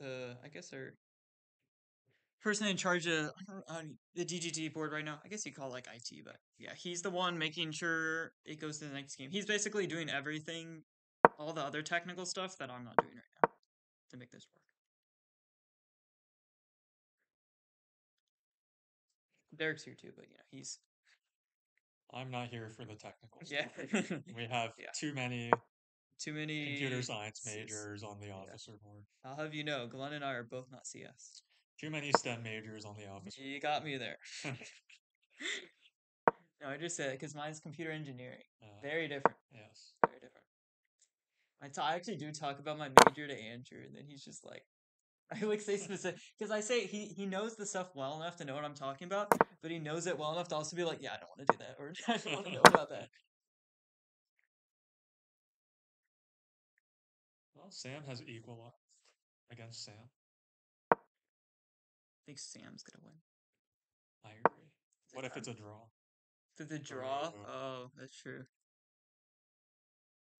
the I guess our person in charge of I uh, the DGT board right now. I guess you call it like IT, but yeah, he's the one making sure it goes to the next game. He's basically doing everything, all the other technical stuff that I'm not doing to make this work. Derek's here too, but you know he's I'm not here for the technical *laughs* yeah. We have Yeah. too many too many computer science majors on the officer board. I'll have you know, Glenn and I are both not CS. Too many STEM majors on the officer. You got me there. *laughs* *laughs* no, I just said it because mine's computer engineering. Uh, Very different. yes. Very different. I I actually do talk about my major to Andrew, and then he's just like, *laughs* I like say specific because I say he he knows the stuff well enough to know what I'm talking about, but he knows it well enough to also be like, yeah, I don't want to do that, or *laughs* I don't want to know about that. *laughs* Well, Sam has equal luck against Sam. I think Sam's gonna win. I agree. What if it's a draw? Did the draw? Oh. Oh, that's true.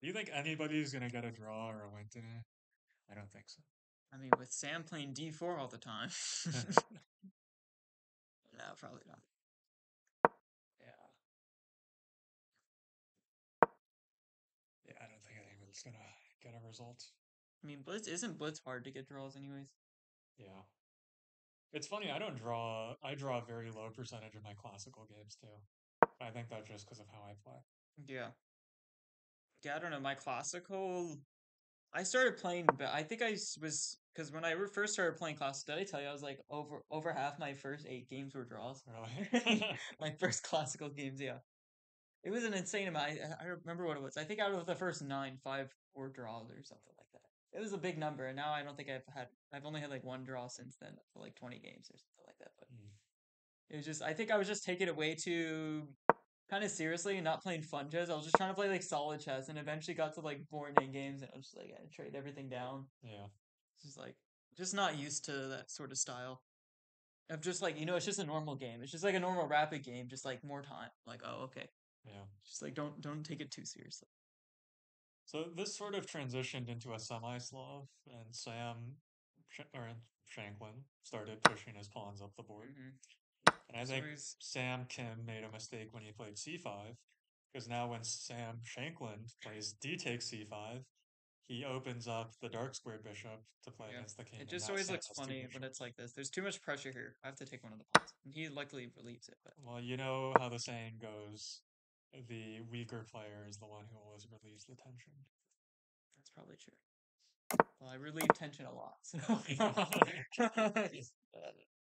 Do you think anybody's gonna get a draw or a win today? I don't think so. I mean, with Sam playing D4 all the time. *laughs* *laughs* no, probably not. Yeah. Yeah, I don't think anyone's gonna get a result. I mean, Blitz isn't Blitz hard to get draws, anyways. Yeah. It's funny, I don't draw I draw a very low percentage of my classical games too. I think that's just because of how I play. Yeah. Yeah, I don't know. My classical, I started playing, but I think I was because when I first started playing classical, did I tell you I was like over over half my first eight games were draws. Really? *laughs* *laughs* my first classical games, yeah. It was an insane amount. I, I remember what it was. I think out of the first nine, five were draws or something like that. It was a big number, and now I don't think I've had. I've only had like one draw since then for like twenty games or something like that. But Mm. it was just. I think I was just taking it way too kind of seriously and not playing fun chess. I was just trying to play like solid chess, and eventually got to like boring end games, and I was just like, I trade everything down. Yeah. It's just like just not used to that sort of style. Of just like you know, it's just a normal game. It's just like a normal rapid game, just like more time. Like oh okay, Yeah. just like don't don't take it too seriously. So this sort of transitioned into a semi-Slav, and Sam or Shankland started pushing his pawns up the board. Mm-hmm. And I think Sam Kim made a mistake when he played c5, because now when Sam Shankland plays d takes c5, he opens up the dark square bishop to play Yeah. against the king. It just always looks funny when it's like this. There's too much pressure here. I have to take one of the pawns. And he luckily relieves it, but Well, you know how the saying goes, the weaker player is the one who always relieves the tension. that's probably true. Well, I relieve tension a lot. *laughs* So. *laughs* *laughs*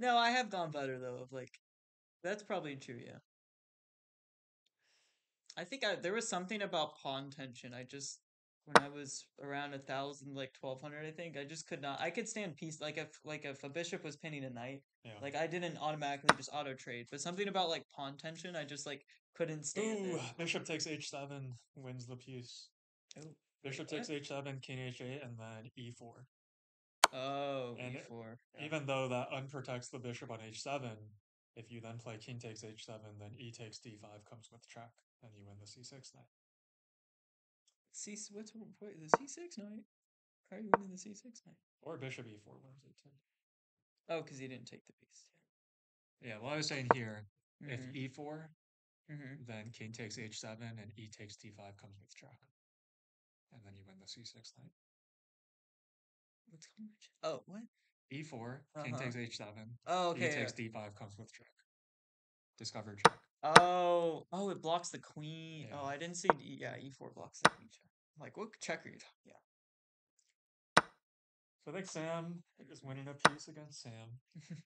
no, I have gone better though. Of like, that's probably true. Yeah. I think I, there was something about pawn tension. I just when I was around a thousand, like twelve hundred, I think I just could not. I could stand piece like if like if a bishop was pinning a knight, Yeah. like I didn't automatically just auto trade. But something about like pawn tension, I just like couldn't stand Ooh, it. bishop takes h7 wins the piece. Oh, Bishop takes h7, king h8, and then e e4. Oh, And e4. yeah. Even though that unprotects the bishop on h7, if you then play king takes h7, then e takes d5 comes with check, and you win the c6 knight. C what's what, the C6 knight? How are you winning the C6 knight? Or bishop e4 wins it too. Oh, because he didn't take the piece. Yeah, well, I was saying here, Yeah. if e4, mm-hmm. then king takes h7, and e takes d5 comes with check. And then you win the c6 knight. What's going on? Oh, what? e4, king Uh-huh. takes h7, Oh, e okay. takes yeah. d5 comes with check. Discovered check. Oh, oh, it blocks the queen. Yeah. Oh, I didn't see. E- yeah, e4 blocks the queen check. Like, what check are you talking? Yeah. So I think Sam is winning a piece against Sam. *laughs*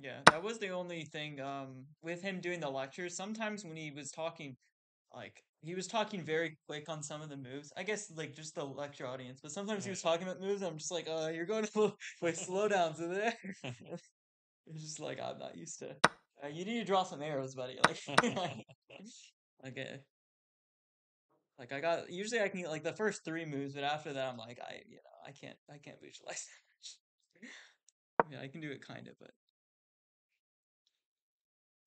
Yeah, that was the only thing um with him doing the lectures. Sometimes when he was talking, like he was talking very quick on some of the moves. I guess like just the lecture audience, but sometimes he was talking about moves. And I'm just like, oh, you're going to *laughs* wait, slow down to there. *laughs* *laughs* it's just like I'm not used to. Uh, you need to draw some arrows, buddy. Like, okay. Like I got usually I can get like the first three moves, but after that I'm like I you know I can't I can't visualize that much. yeah, I can do it kind of, but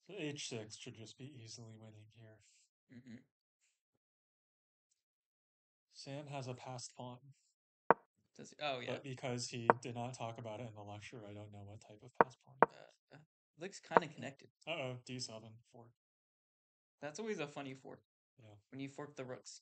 So h6 should just be easily winning here. mhm. Sam has a passed pawn, Does oh yeah, but because he did not talk about it in the lecture, I don't know what type of passed pawn. it is. uh, uh, looks kind of connected. Uh oh, d7, fork. That's always a funny fork. Yeah. When you fork the rooks.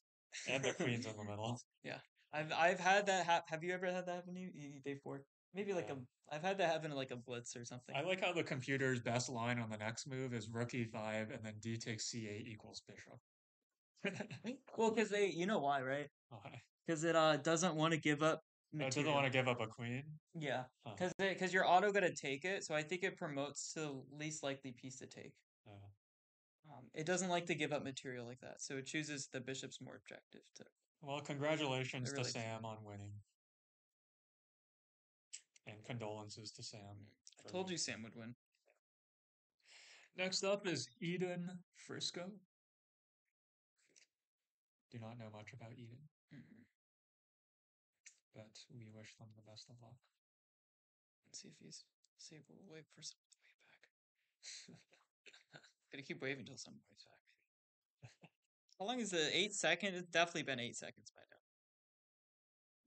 And the queen's in the *laughs* middle. Yeah. I've I've had that. Ha- have you ever had that happen? to You You- they fork maybe like Yeah. a. I've had that happen in like a blitz or something. I like how the computer's best line on the next move is rook e5 and then d takes c8 equals bishop. *laughs* well, because they, you know why, right? Why? Because it uh doesn't want to give up. Oh, it doesn't want to give up a queen? Yeah, Huh. because because you're auto gonna take it, so I think it promotes to the least likely piece to take. Uh, Um, it doesn't like to give up material like that, so it chooses the bishop's more objective to. well, congratulations really- to Sam on winning. And condolences to Sam. I for told you. Sam would win. Next up is Eden Frisco. Do not know much about Eden. Mhm. but we wish them the best of luck. Let's see if he's disabled. We'll wait for someone to wave back. *laughs* Gonna keep waving until someone waves back. Maybe. How long is the eight second? It's definitely been eight seconds by now.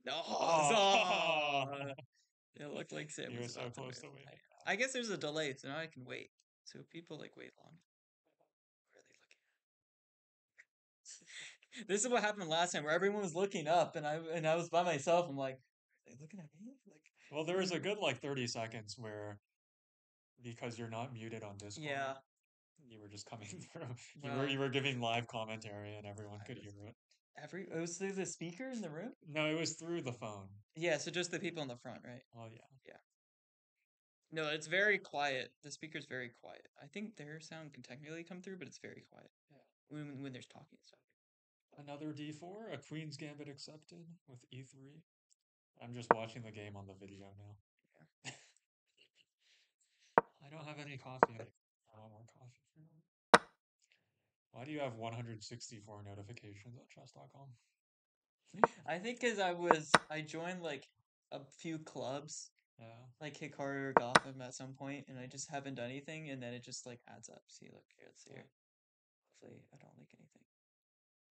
No, Oh. *laughs* *laughs* it looked like were was so close to. I, I guess there's a delay, so now I can wait. So people like wait long. Where are they looking? This is what happened last time, where everyone was looking up, and I and I was by myself. I'm like, are they looking at me? Like, Well, there was a hmm. good like 30 seconds where, because you're not muted on Discord, yeah. you were just coming *laughs* through. You were you were giving live commentary and everyone I could was- hear it. every it was through the speaker in the room. No, it was through the phone. Yeah, so just the people in the front, right? Oh yeah. yeah. No, it's very quiet. The speaker's very quiet. I think their sound can technically come through, but it's very quiet. Yeah. When when there's talking and stuff. Another D4, a Queen's Gambit accepted with E3. I'm just watching the game on the video now. *laughs* I don't have any coffee. I want more coffee. Why do you have 164 notifications on chess.com? I think because I was I joined like a few clubs, Yeah. like Hikaru or Gotham at some point, and I just haven't done anything, and then it just like adds up. See, look here, let's see here. Hopefully, I don't like anything.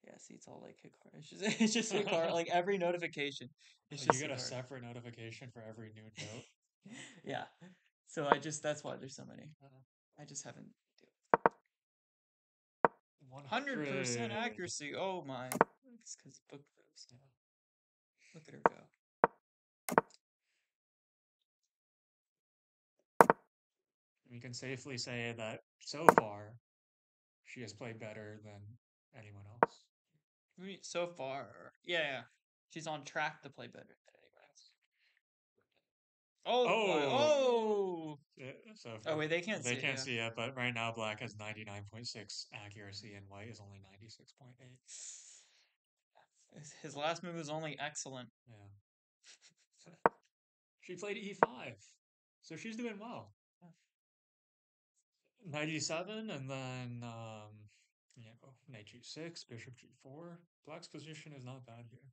Yeah, see, it's all like Hikaru. *laughs* It's just it's just Hikaru. like every notification, it's just you get a separate notification for every new note. *laughs* yeah. So I just that's why there's so many. Uh, I just haven't. One Hundred percent accuracy. Oh my! It's because book moves. Yeah. Look at her go. We can safely say that so far, she has played better than anyone else. We- So far, yeah, she's on track to play better than anyone else. Oh. Oh. oh, Yeah, So oh! Wait, they can't they see. it, can't yeah. see it, but right now black has 99.6 accuracy and white is only 96.8. His- His last move was only excellent. Yeah. she played e5, so she's doing well. 97, and then um, you know, knight g6, bishop g4. Black's position is not bad here.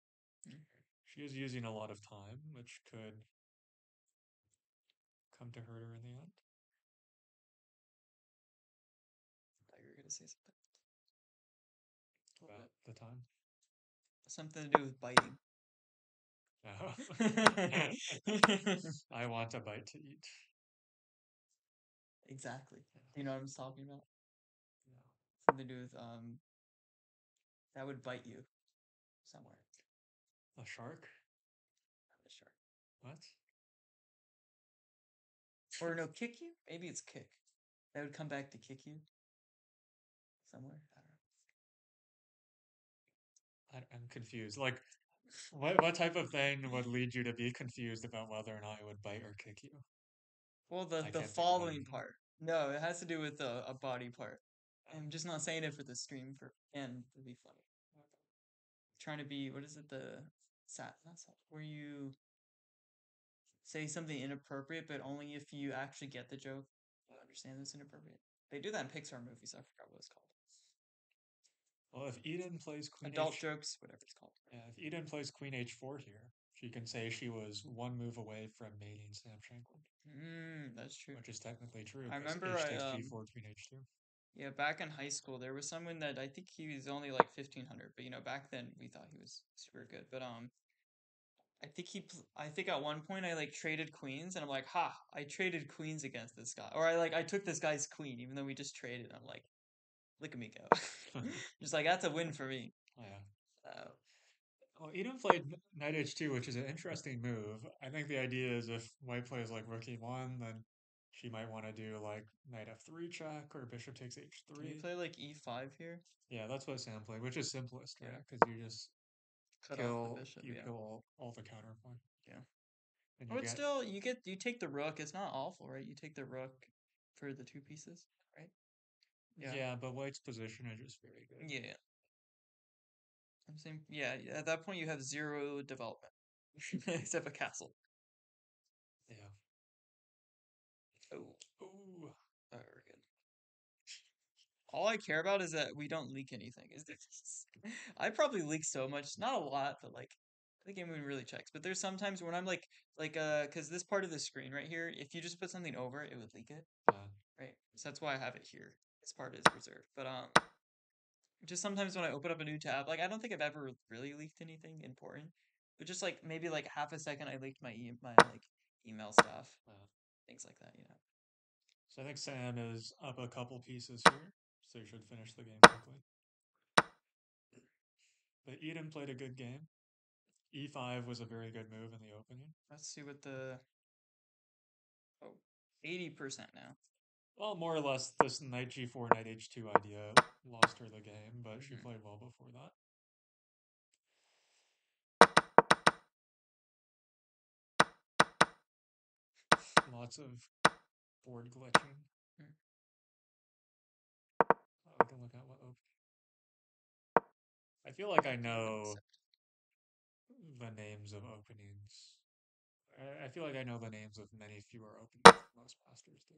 Mm. She is using a lot of time, which could come to hurt her in the end. thought you were gonna say something. About the time. Something to do with biting. Oh. *laughs* I want a bite to eat. exactly. You know what I'm talking about? No. Something to do with um. That would bite you somewhere. A shark? Not sure. What? Or no, kick you? Maybe it's kick. That would come back to kick you somewhere. I don't know. I, I'm confused. Like, what what type of thing would lead you to be confused about whether or not it would bite or kick you? Well, the I the can't think of following part. No, it has to do with a, a body part. I'm just not saying it for the stream for and to be funny. Trying to be what is it the sat not sat where you say something inappropriate, but only if you actually get the joke. You understand it's inappropriate. They do that in Pixar movies. I forgot what it's called. Well, if Eden plays Queen Adult H, jokes, whatever it's called. yeah, if Eden plays Queen H4 here, she can say she was one move away from mating Sam Shankland, Mm, that's true. which is technically true. I remember H I, um, G4, Queen H2. Yeah, back in high school, there was someone that I think he was only like fifteen hundred, but you know, back then we thought he was super good. But um, I think he, pl- I think at one point I like traded queens, and I'm like, ha, I traded queens against this guy, or I like I took this guy's queen, even though we just traded. I'm like, look at me go, *laughs* *laughs* just like that's a win for me. Oh, yeah. Uh, Well, Eden played kn- Knight H2, which is an interesting move. I think the idea is if White plays like Rook E1, then she might want to do like Knight F3 check or Bishop takes can you H3. play like e5 here? Yeah, that's what Sam played, which is simplest, Yeah. right? Because you just Cut kill, off the bishop. you yeah. kill all, all the counterpoint. Yeah. And it's get, still you get you take the rook. It's not awful, right? You take the rook for the two pieces, right? yeah. yeah. but White's position is just very good. Yeah. I'm saying, yeah, yeah, at that point you have zero development, *laughs* except a castle. Yeah. Oh, Ooh. oh, we're good. All I care about is that we don't leak anything. Is? I probably leak so much, not a lot, but like the game when really checks. But there's sometimes when I'm like like uh because this part of the screen right here, if you just put something over it, it would leak it. Uh, Right. So that's why I have it here. This part is reserved. But um just sometimes when I open up a new tab, like I don't think I've ever really leaked anything important. But just like maybe like half a second I leaked my e- my like email stuff. uh, Things like that, you know. so I think Sam is up a couple pieces here, so you should finish the game quickly. But Eden played a good game. E5 was a very good move in the opening. Let's see what the Oh, 80% now. Well, more or less, this knight g4, knight h2 idea lost her the game, but she Mhm. played well before that. Lots of board glitching. Mm. Oh, look at what open. I feel like I know the names of openings. I, I feel like I know the names of many fewer openings than most masters do.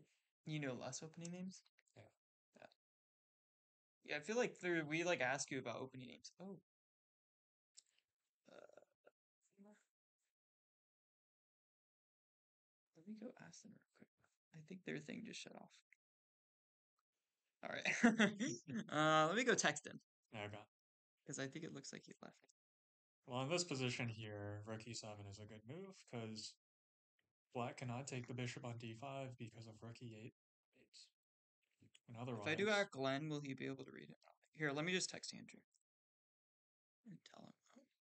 You know less opening names? Yeah. Yeah. Yeah, I feel like there we like ask you about opening names. Oh. Uh, let me go ask them real quick. I think their thing just shut off. All right. *laughs* uh, let me go text him Okay. because I think it looks like he left. Well, in this position here, rook e7 is a good move because black cannot take the bishop on d5 because of rook e8. And otherwise, If I do ask Glenn, will he be able to read it? Here, let me just text Andrew and tell him.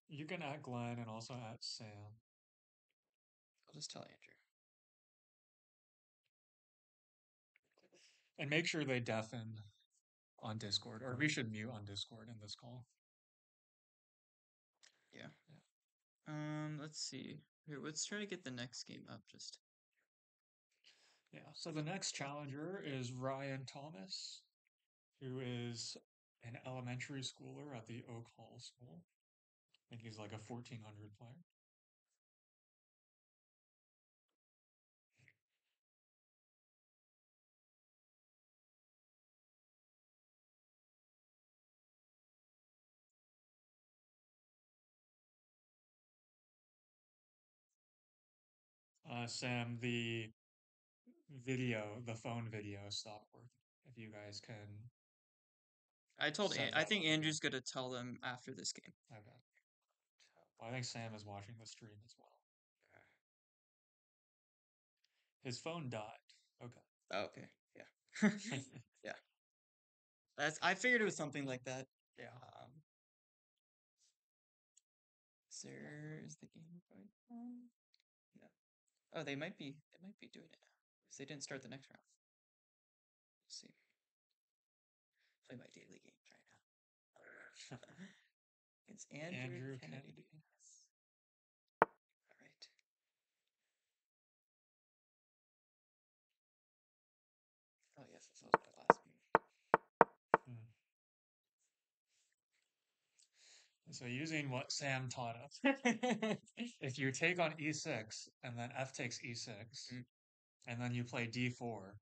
You can at Glenn and also at Sam. I'll just tell Andrew. And make sure they deafen on Discord, or we should mute on Discord in this call. Yeah um, let's see. Here, let's try to get the next game up. Just Yeah, so the next challenger is Ryan Thomas, who is an elementary schooler at the Oak Hall School. I think he's like a 1400 player. Uh, Sam, the video, the phone video stopped working. If you guys can. I told. An- I think. Andrew's gonna tell them after this game. Okay. Well, I think Sam is watching the stream as well. His phone died. Okay. Oh, okay. *laughs* *laughs* Yeah. That's. I figured it was something like that. yeah. Um. Is there is the game going on? Oh, they might be. They might be doing it now because they didn't start the next round. Let's see. Play my daily games right now. *laughs* it's Andrew, Andrew Kennedy. Kennedy. Yes. All right. Oh yes, this was my last move. So using what Sam taught us, *laughs* *laughs* if you take on e6 and then f takes e6, Mm. and then you play d4,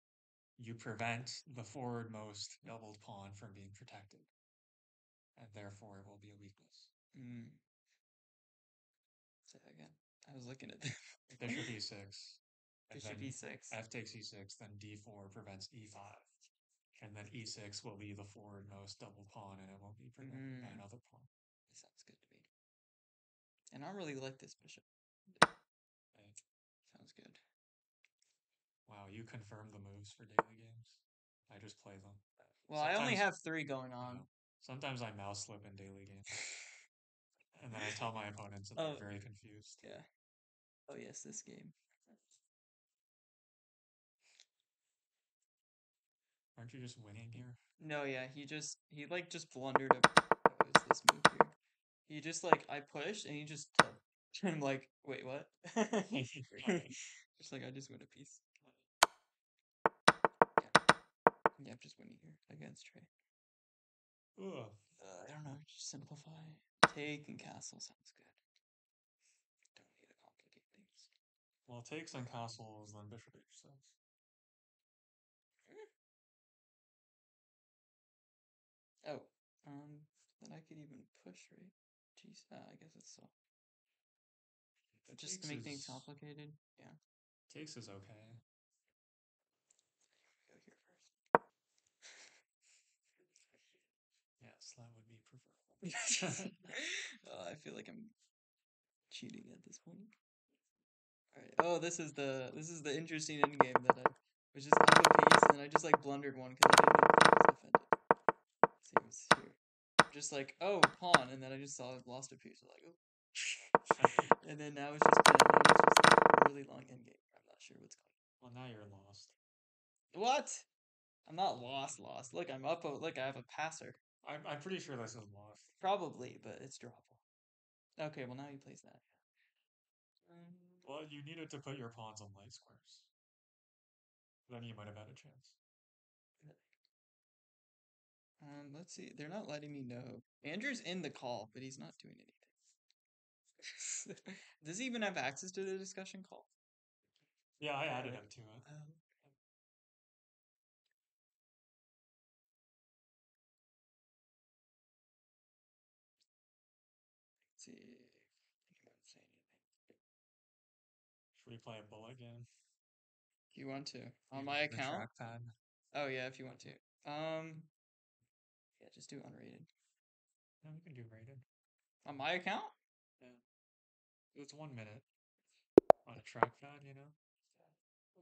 you prevent the forwardmost doubled pawn from being protected, and therefore it will be a weakness. Mm. Say that again. I was looking at the Bishop *laughs* e6, Bishop e6. f takes e6, then d4 prevents e5, and then e6 will be the forwardmost double pawn, and it won't be protected by Mm. another pawn. And I really like this bishop. And, Sounds good. wow, you confirm the moves for daily games. I just play them. Uh, well, I only have three going I on. know. Sometimes I mouse slip in daily games. and then I tell my *laughs* opponents and they're Oh. very confused. Yeah. Oh yes, this game. Aren't you just winning here? No, yeah, he just he like just blundered a what is this move here? He just like I pushed and he just. *laughs* I'm like, wait, what? *laughs* *laughs* just like I just win a piece. Yeah. Yeah, I'm just winning here against Trey. Ugh. Uh, I don't know, just simplify. Take and castle sounds good. Don't need to complicate things. Well, takes on castles, then bishop h6. Oh, um, then I could even push, right? Jeez, uh, I guess it's. The Just to make things complicated. Yeah. Takes is okay. Go here first. Yes, that would be preferable. *laughs* oh, I feel like I'm cheating at this point. All right. Oh, this is the this is the interesting end game that I was just a piece and I just like blundered one because I didn't know pawn was defended. Let's see what's here. Just like oh pawn, and then I just saw it lost a piece. Like oh. *laughs* and then now it's just been it's just like a really long end game. I'm not sure what's going. On. Well, now you're lost. What? I'm not lost. Lost. Look, I'm up. Look, I have a passer. I'm, I'm pretty sure this is lost. Probably, but it's drawable. Okay, well now he plays that. Um, Well, you needed to put your pawns on light squares. Then you might have had a chance. Um, let's see. They're not letting me know. Andrew's in the call, but he's not doing anything. *laughs* Does he even have access to the discussion call? Yeah, I added him to it. Um, let's see. Anyone say anything? Should we play a bullet game? If you want to. On my account? Oh yeah, if you want to. Um Yeah, just do unrated. Yeah, we can do rated. On my account? Yeah. It's one minute on a trackpad, you know.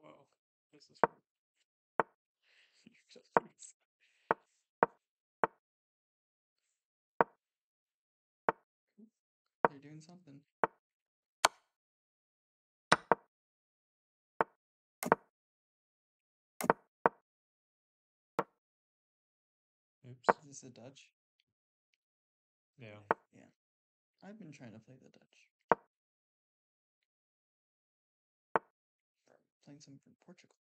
Whoa, this is. *laughs* You're just doing s- They're doing something. Is a Dutch? Yeah. Yeah. I've been trying to play the Dutch. Playing some from Portugal. *laughs*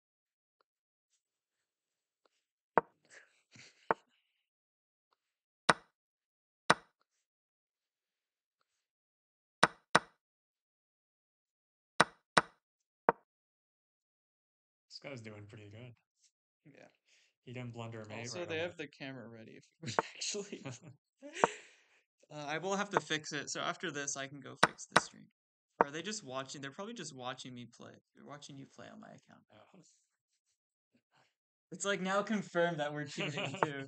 This guy's doing pretty good. Yeah. He didn't blunder mate. Also, right they away. have the camera ready if *laughs* actually. *laughs* uh, I will have to fix it. So after this, I can go fix the stream. Or are they just watching? They're probably just watching me play. They're watching you play on my account. Yeah. It's like now confirmed that we're cheating *laughs* too.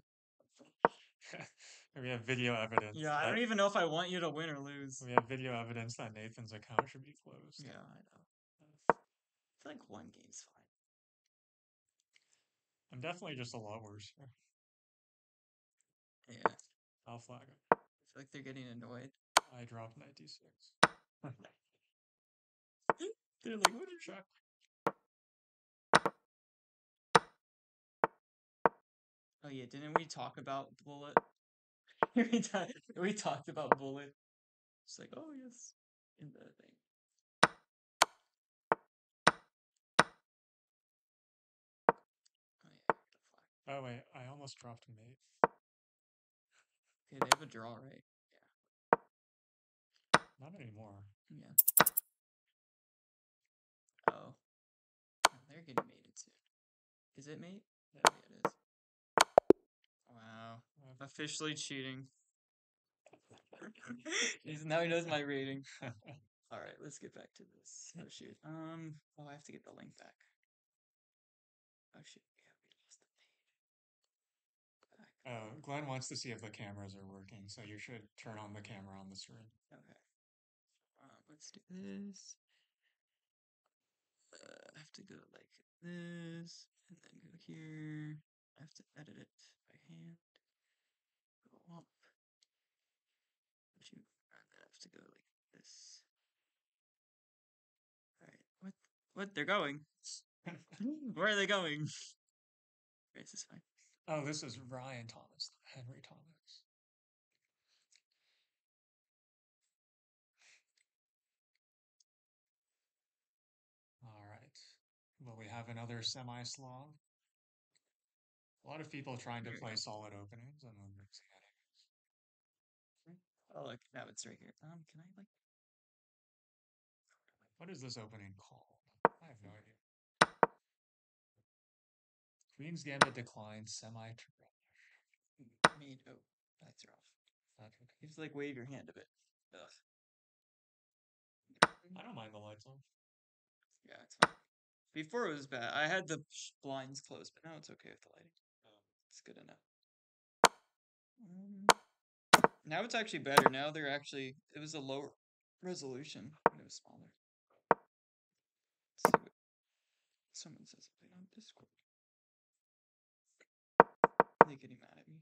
we have video evidence. Yeah, I don't even know if I want you to win or lose. We have video evidence that Nathan's account should be closed. Yeah, I know. I feel like one game's fine. I'm definitely just a lot worse. here. Yeah, I I'll flag him. feel like they're getting annoyed. I dropped 96. *laughs* They're like, what is Check. Oh yeah, didn't we talk about bullet? *laughs* we, ta- we talked about bullet. It's like, oh yes, in the thing. Oh yeah, I got a flag. Oh wait, I almost dropped mate. Okay, they have a draw, right? Yeah. Not anymore. Yeah. Oh. Oh, They're getting mated soon. Is it mate? Yeah. Oh, yeah, it is. Wow. Officially cheating. *laughs* *laughs* Now he knows my rating. *laughs* All right, let's get back to this. Oh shoot. Um. Oh, I have to get the link back. Oh shoot. Yeah, we lost the Oh, Glenn wants to see if the cameras are working, so you should turn on the camera on the screen. Okay. Uh, let's do this. Uh, I have to go like this, and then go here. I have to edit it by hand. Go up. And then I have to go like this. Alright. What? What? They're going. *laughs* Where are they going? Okay, this is fine. Oh, this is Ryan Thomas, not Henry Thomas. All right. Will we have another semi Slav? A lot of people trying to play solid openings and then mixing it. Oh look, now it's right here. Um, can I like? What is this opening called? I have no idea. Queen's Gambit declined semi turn. Made. Oh, lights are off. That's okay. You just like wave your hand a bit. Ugh. I don't mind the lights on. Yeah, it's fine. Before it was bad. I had the blinds closed, but now it's okay with the lighting. Yeah. It's good enough. Um, now it's actually better. Now they're actually. It was a lower resolution when it was smaller. Let's see what someone says something on Discord. Are they getting mad at me?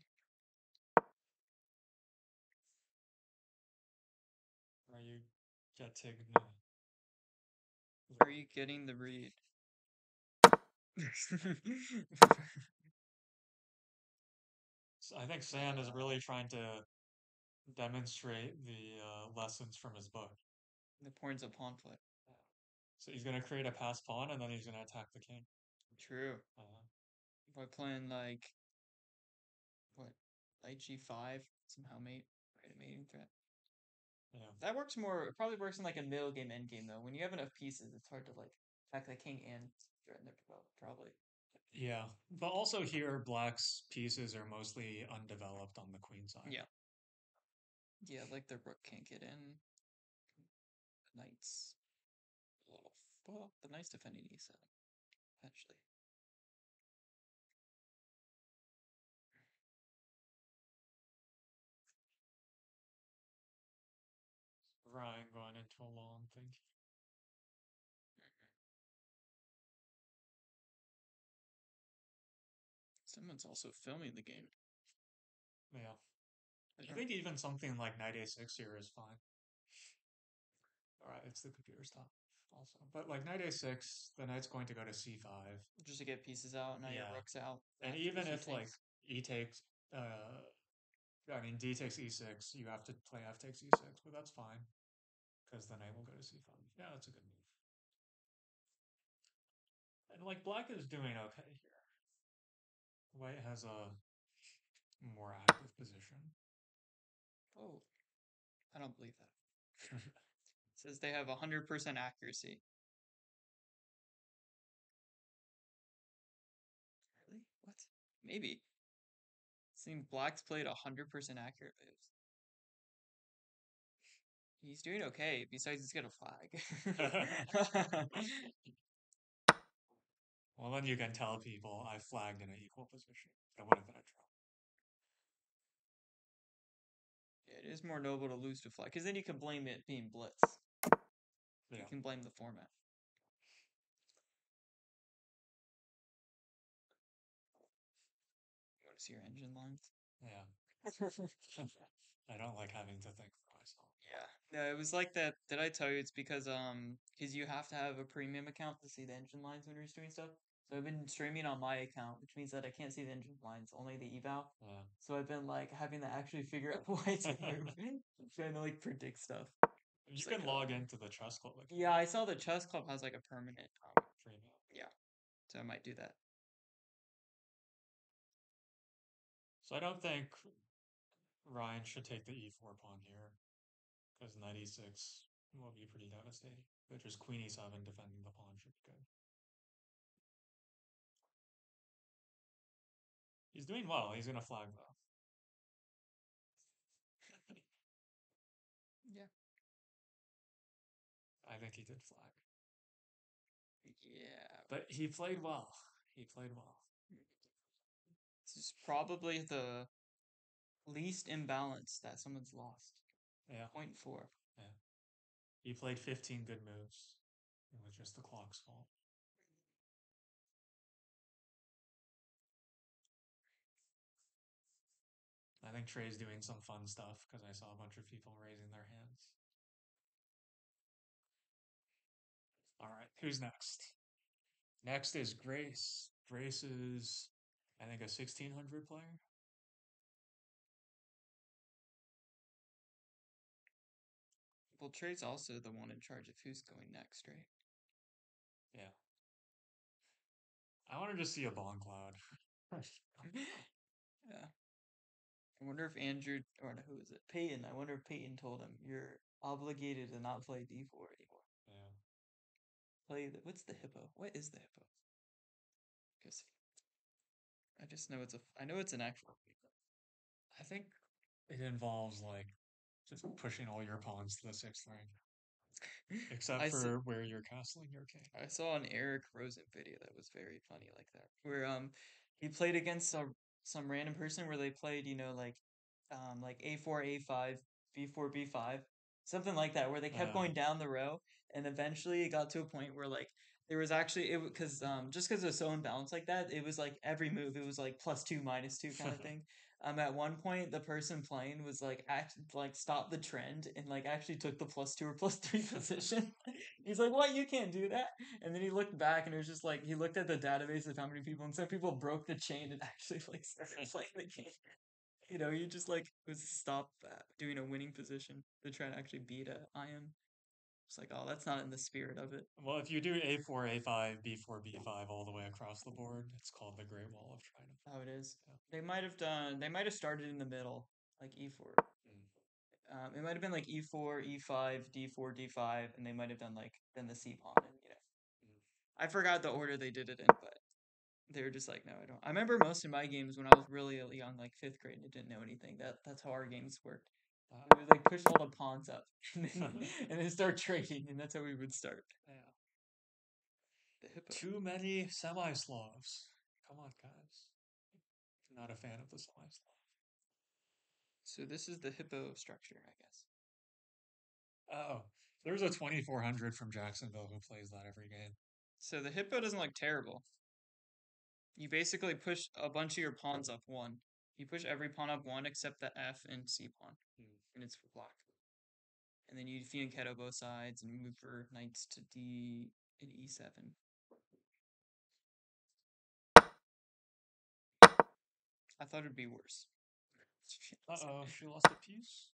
Are you getting? Are you getting the read? *laughs* I think Sam is really trying to demonstrate the uh, lessons from his book. the points of pawn play. So he's gonna create a pass pawn, and then he's gonna attack the king. True. Uh, By playing like knight g5 somehow mate right a mating threat. yeah. That works more. It probably works in like a middle game, end game though. When you have enough pieces, it's hard to like attack the king and threaten the pro- probably. Yeah, but also here, Black's pieces are mostly undeveloped on the queen side. Yeah. Yeah, like the rook can't get in. The knight's a little f- well. The knight's defending e7 eventually. Ryan going into a long thing. Someone's also filming the game. Yeah, I think even something like knight a6 here is fine. All right, it's the computer stop also, but like knight a6, the knight's going to go to c5, just to get pieces out. Now Yeah. your rook's out. and even if like e takes, uh, I mean d takes e6, you have to play f takes e6, but that's fine because the knight will go to c5. Yeah, that's a good move. And like black is doing okay here. White has a more active position. Oh, I don't believe that. says they have 100% accuracy. Really? What? Maybe. Seems Black's played 100% accurate moves. He's doing okay, besides he's got a flag. *laughs* *laughs* Well, then you can tell people I flagged in an equal position. That would have been a draw. Yeah, it is more noble to lose to flag, because then you can blame it being blitz. You can blame the format. You want to see your engine lines? Yeah. *laughs* I don't like having to think. Yeah. No, it was like that. Did I tell you it's because um because you have to have a premium account to see the engine lines when you're doing stuff. So I've been streaming on my account, which means that I can't see the engine lines, only the eval. Yeah. So I've been like having to actually figure out *laughs* why to *laughs* move, trying to like predict stuff. You It's can like log into the chess club like Yeah, I saw the chess club has like a permanent um, premium. Yeah, so I might do that. So I don't think Ryan should take the e4 pawn here. Because knight e6 will be pretty devastating. But just queen e7 defending the pawn should be good. He's doing well. He's gonna flag though. *laughs* Yeah. I think he did flag. Yeah. But he played well. He played well. This is probably the least imbalance that someone's lost. Yeah. Point four. Yeah. He played 15 good moves. It was just the clock's fault. I think Trey's doing some fun stuff because I saw a bunch of people raising their hands. All right, who's next? Next is Grace. Grace is, I think, a 1600 player. Well, Trey's also the one in charge of who's going next, right? Yeah. I wanted to see a Bongcloud. *laughs* Yeah. I wonder if Andrew or who is it? Peyton. I wonder if Peyton told him you're obligated to not play D four anymore. Yeah. Play the what's the hippo? What is the hippo? I just know it's a. I know it's an actual. I think it involves like just pushing all your pawns to the sixth rank. Except I for saw- where you're castling your king. I saw an Eric Rosen video that was very funny like that, where um he played against some some random person where they played, you know, like um like A four A five B four B five something like that, where they kept Uh. going down the row, and eventually it got to a point where like there was actually it because um just because it was so imbalanced like that, it was like every move it was like plus two minus two kind of *laughs* thing. Um, at one point, the person playing was like act like stopped the trend and like actually took the plus two or plus three *laughs* position. He's like, "What? You can't do that." And then he looked back and it was just like he looked at the database of how many people and some people broke the chain and *laughs* actually like started *laughs* playing the game. You know, you just like was stop uh, doing a winning position to try to actually beat a IM. It's like, oh, that's not in the spirit of it. Well, if you do A4, A5, B4, B5 all the way across the board, it's called the Great Wall of China. How it is. Yeah. They might have done. They might have started in the middle, like E4. Mm. Um, it might have been like E E4, E5, D4, D5, and they might have done like then the C pawn, and you know. Mm. I forgot the order they did it in, but they were just like, no, I don't. I remember most of my games when I was really young, like fifth grade, and didn't know anything. That that's how our games worked. Uh, We would like push all the pawns up, *laughs* and then, and then start trading, and that's how we would start. yeah. The hippo. Too many semi-Slavs. Come on, guys. Not a fan of the semi-Slav. So this is the hippo structure, I guess. Oh, there's a 2400 from Jacksonville who plays that every game. So the hippo doesn't look terrible. You basically push a bunch of your pawns up one. You push every pawn up one except the F and C pawn, Hmm. and it's for black. And then you fianchetto both sides and move for knights to D and E7. I thought it'd be worse. *laughs* Uh oh, she lost a piece.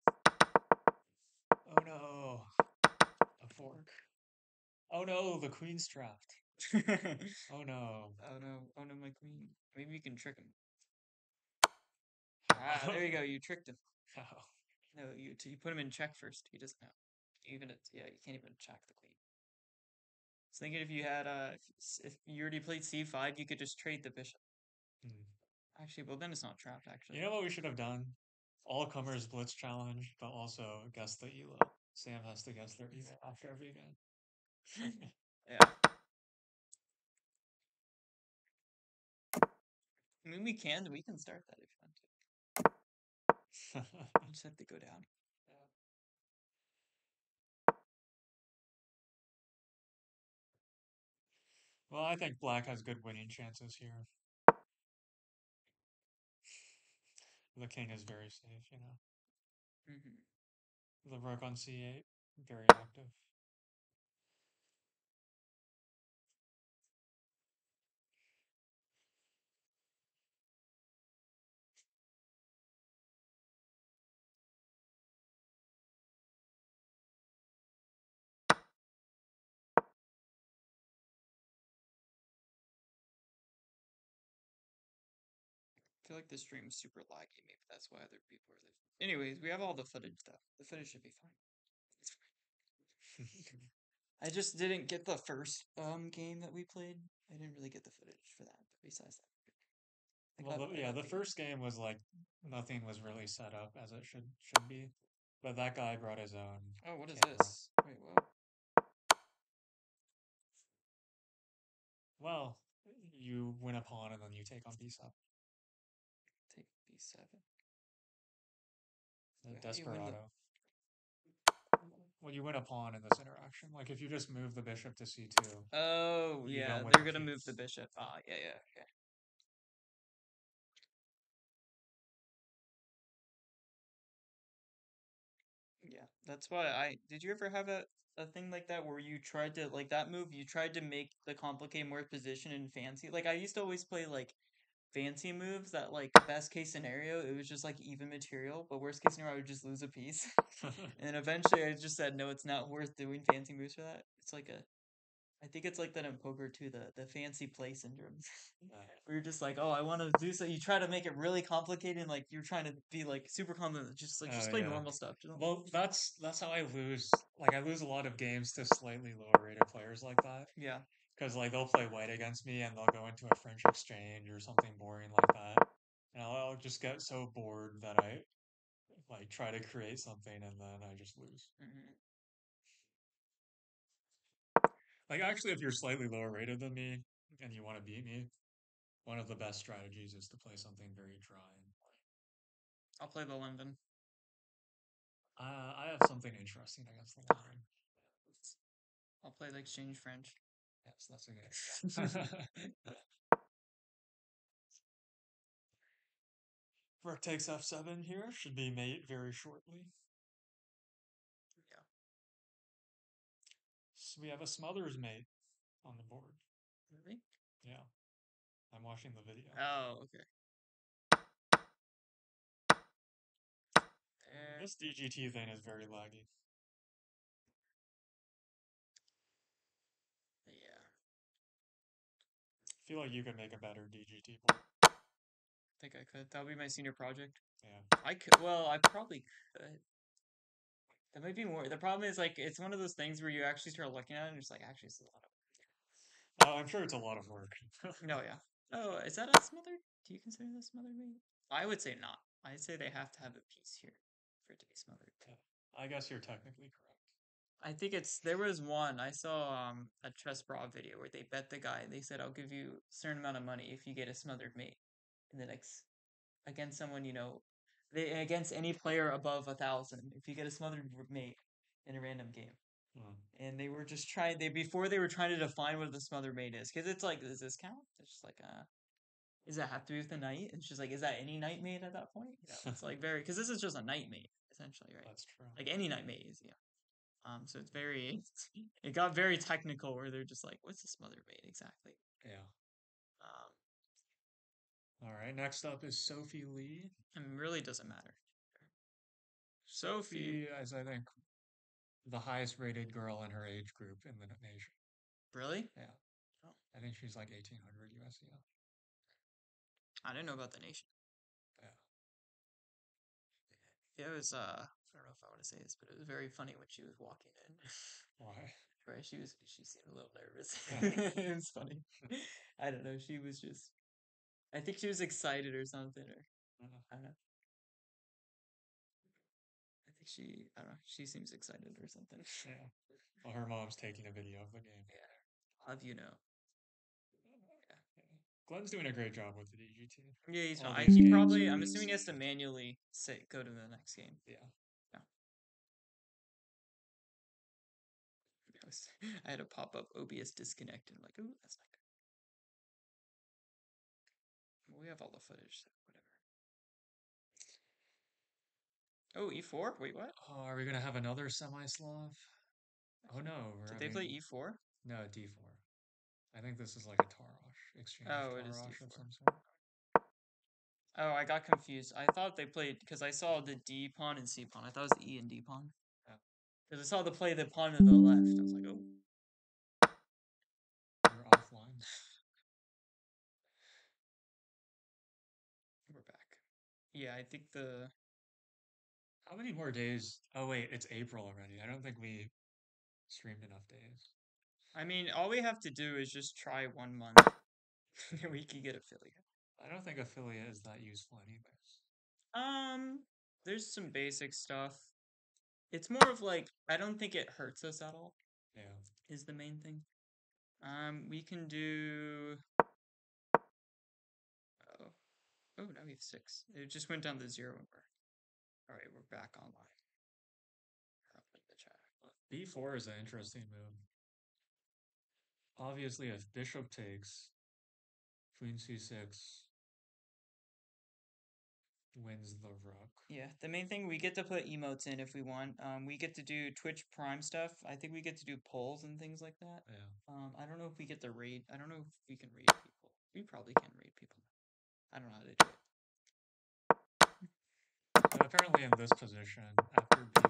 Oh no. A fork. Oh no, the queen's trapped. *laughs* Oh no. Oh no! Oh no, my queen. Maybe you can trick him. Ah, there you go. *laughs* You tricked him. How? No, you you put him in check first. He doesn't know. Even it, yeah, you can't even check the queen. I was thinking if you had uh if, if you already played c five, you could just trade the bishop. Hmm. Actually, well then it's not trapped. Actually, You know what we should have done? All comers blitz challenge, but also guess the elo. Sam has to guess their elo after every game. *laughs* yeah. I mean, we can we can start that if you want to. You *laughs* just have to go down. well, I think black has good winning chances here. The king is very safe, you know. hmm The rook on c8, very active. I feel like this stream is super laggy. Maybe that's why other people are listening. Anyways, we have all the footage though. The footage should be fine. It's fine. *laughs* *laughs* I just didn't get the first um game that we played. I didn't really get the footage for that. But besides that, well, the, yeah, the first game was like nothing was really set up as it should should be, but that guy brought his own. Oh, what is camera. this? Wait, what? Well, you win a pawn and then you take on b7. Take B seven. The Wait, how do you win the- Desperado. Well, you win a pawn in this interaction. Like if you just move the bishop to c2. Oh You yeah, don't win they're the gonna move the piece. bishop. Ah, yeah, yeah, okay. Yeah, that's why I did. You ever have a a thing like that where you tried to like that move? You tried to make the complicated more position and fancy. Like I used to always play like fancy moves that like best case scenario it was just like even material, but worst case scenario I would just lose a piece. *laughs* and then eventually I just said no, it's not worth doing fancy moves for that. It's like a I think it's like that in poker too, the the fancy play syndrome. Uh, *laughs* Where you're just like, oh, I want to do so. You try to make it really complicated, and like you're trying to be like super complicated. Just like just Oh, play yeah. normal stuff. Well, that's that's how I lose. Like I lose a lot of games to slightly lower rated players like that. yeah, Because like they'll play white against me and they'll go into a French exchange or something boring like that, and I'll, I'll just get so bored that I like try to create something and then I just lose. mhm. Like actually, if you're slightly lower rated than me and you want to beat me, one of the best strategies is to play something very dry. And I'll play the London. uh, I have something interesting against the line. I'll play the Exchange French. Yes, that's. Rook *laughs* takes f7 here. Should be mate very shortly. Yeah. So we have a smothers mate on the board. Really? Yeah. I'm watching the video. Oh, okay. There. This DGT thing is very laggy. Yeah. I feel like you could make a better DGT board. I think I could. That would be my senior project. Yeah. I could. Well, I probably could. That might be more. The problem is like it's one of those things where you actually start looking at it and it's like actually it's a lot of. Work. Oh, I'm sure it's a lot of work. No, yeah. *laughs* Oh, is that a smother? Do you consider that smothered mate? I would say not. I'd say they have to have a piece here for it to be smothered. I guess you're technically correct. I think it's there was one I saw um a ChessBrah video where they bet the guy. They said I'll give you a certain amount of money if you get a smothered mate in the next against someone you know they against any player above a thousand if you get a smothered mate in a random game. Hmm. And they were just trying they before they were trying to define what the smothered mate is because it's like does this count? It's just like uh. Does that have to be with the knight? And she's like, is that any knight mate at that point? You know, it's like very because this is just a knight mate essentially, right? That's true. like any night maze, yeah. Um, so it's very, *laughs* it got very technical where they're just like, what's this smother mate exactly? Yeah. Um, All right. Next up is Sophie Lee. and really doesn't matter. Sophie, is, I think, the highest rated girl in her age group in the nation. really? Yeah. Oh. I think she's like 1800 USC. I didn't know about the nation. Yeah. It was, uh, I don't know if I want to say this, but it was very funny when she was walking in. Why? *laughs* right? She was, she seemed a little nervous. *laughs* *laughs* It was funny. I don't know. She was just, I think she was excited or something, or Uh, I don't know. I think she, I don't know. She seems excited or something. yeah. Well, her mom's taking a video of the game. Yeah. Have you know? Yeah. Glenn's doing a great job with the DGT. Yeah, he's. I, he games probably. I'm assuming he has to manually sit, go to the next game. Yeah. I, had a pop up OBS disconnected. I'm like, ooh, that's not good. We have all the footage, so whatever. Oh, E4? Wait, what? Oh, are we gonna have another semi-Slav? Oh no, Did they play E4? No, D4. I think this is like a Tarrasch exchange. Oh, it is Tarrasch of D4. some sort. Oh, I got confused. I thought they played because I saw the D pawn and C pawn. I thought it was the E and D pawn. Because I saw the play the pawn to the left. I was like, oh. We're offline. We're back. Yeah, I think the How many more days? Oh wait, it's April already. I don't think we streamed enough days. I mean, all we have to do is just try one month. *laughs* and we can get affiliate. I don't think affiliate is that useful anyways. Um, there's some basic stuff. It's more of like I don't think it hurts us at all. Yeah. Is the main thing. Um, we can do. Oh, oh, now we have six. It just went down to zero. And we're all right. We're back online. The chat. B4 is an interesting move. Obviously, if bishop takes, queen c6 wins the rook. Yeah, the main thing we get to put emotes in if we want. Um, we get to do Twitch Prime stuff. I think we get to do polls and things like that. Yeah. Um, I don't know if we get to raid. I don't know if we can raid people. We probably can raid people. I don't know how to do it. But apparently, in this position, after b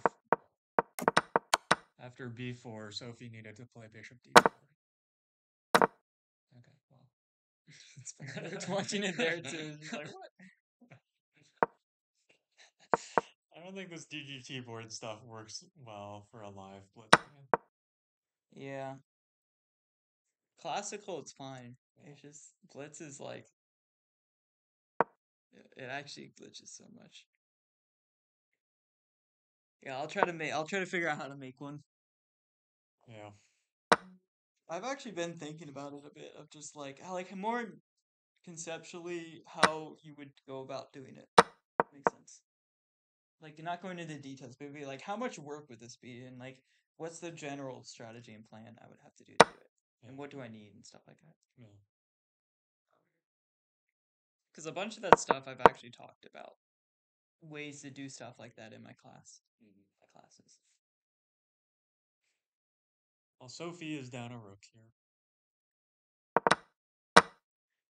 after b4, Sophie needed to play bishop d4. Okay, well. *laughs* It's *laughs* watching it there too. It's like *laughs* what? I don't think this DGT board stuff works well for a live blitz game. Yeah. Classical, it's fine. It's just Blitz is like it- actually glitches so much. Yeah, I'll try to make. I'll try to figure out how to make one. Yeah. I've actually been thinking about it a bit of just like how like more conceptually how you would go about doing it. Like not going into the details, but be like how much work would this be and like what's the general strategy and plan I would have to do to do it. And what do I need and stuff like that. Yeah. Because a bunch of that stuff I've actually talked about. Ways to do stuff like that in my class. Mm-hmm. My classes. Well, Sophie is down a rook here.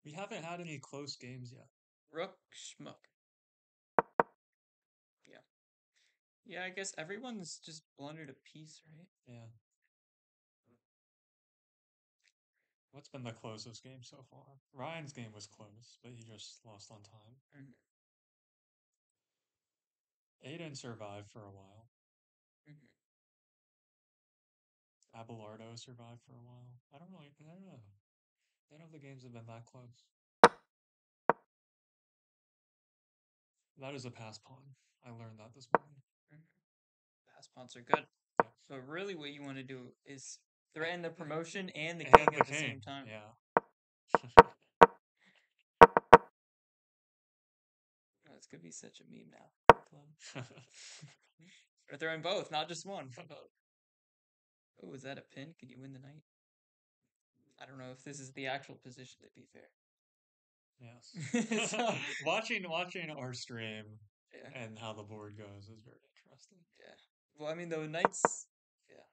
We haven't had any close games yet. Rook schmuck. Yeah, I guess everyone's just blundered a piece, right? Yeah. What's been the closest game so far? Ryan's game was close, but he just lost on time. Mhm. Aiden survived for a while. Mhm. Abelardo survived for a while. I don't really, I don't know. None of the games have been that close. That is a pass pawn. I learned that this morning. Are good. But really, what you want to do is threaten the promotion and the And king the at the king, same time. Yeah. *laughs* Oh, it's gonna be such a meme now. for the Club. *laughs* Or throwing both, not just one. *laughs* Oh, is that a pin? Can you win the knight? I don't know if this is the actual position. To be fair. yes. So- watching watching our stream Yeah. and how the board goes is very interesting. Yeah. Well, I mean, the knight's. Yeah.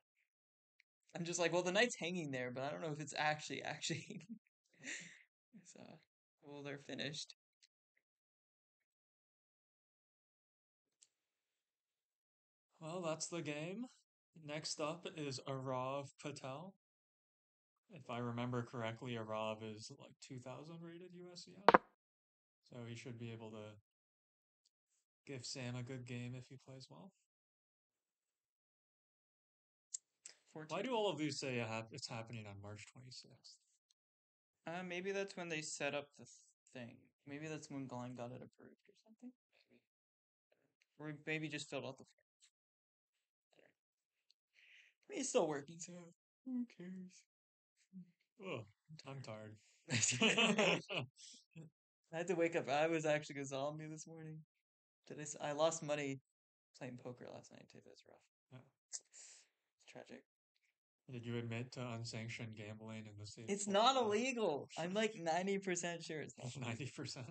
I'm just like, well, the knight's hanging there, but I don't know if it's actually *laughs* actually. *laughs* so, well, they're finished. Well, that's the game. Next up is Arav Patel. If I remember correctly, Arav is like 2000 rated USCF. So he should be able to give Sam a good game if he plays well. 14. Why do all of these say it's happening on March 26th? Uh, maybe that's when they set up the thing. Maybe that's when Glenn got it approved or something. Or maybe just filled out the form. I mean, it's still working, so who cares? Oh, I'm tired. *laughs* I had to wake up. I was actually a zombie this morning. Did I, I lost money playing poker last night too. That's rough. Yeah. It's tragic. Did you admit to unsanctioned gambling in the state? It's not illegal. I'm like *laughs* ninety percent sure it's *laughs* not. Ninety percent.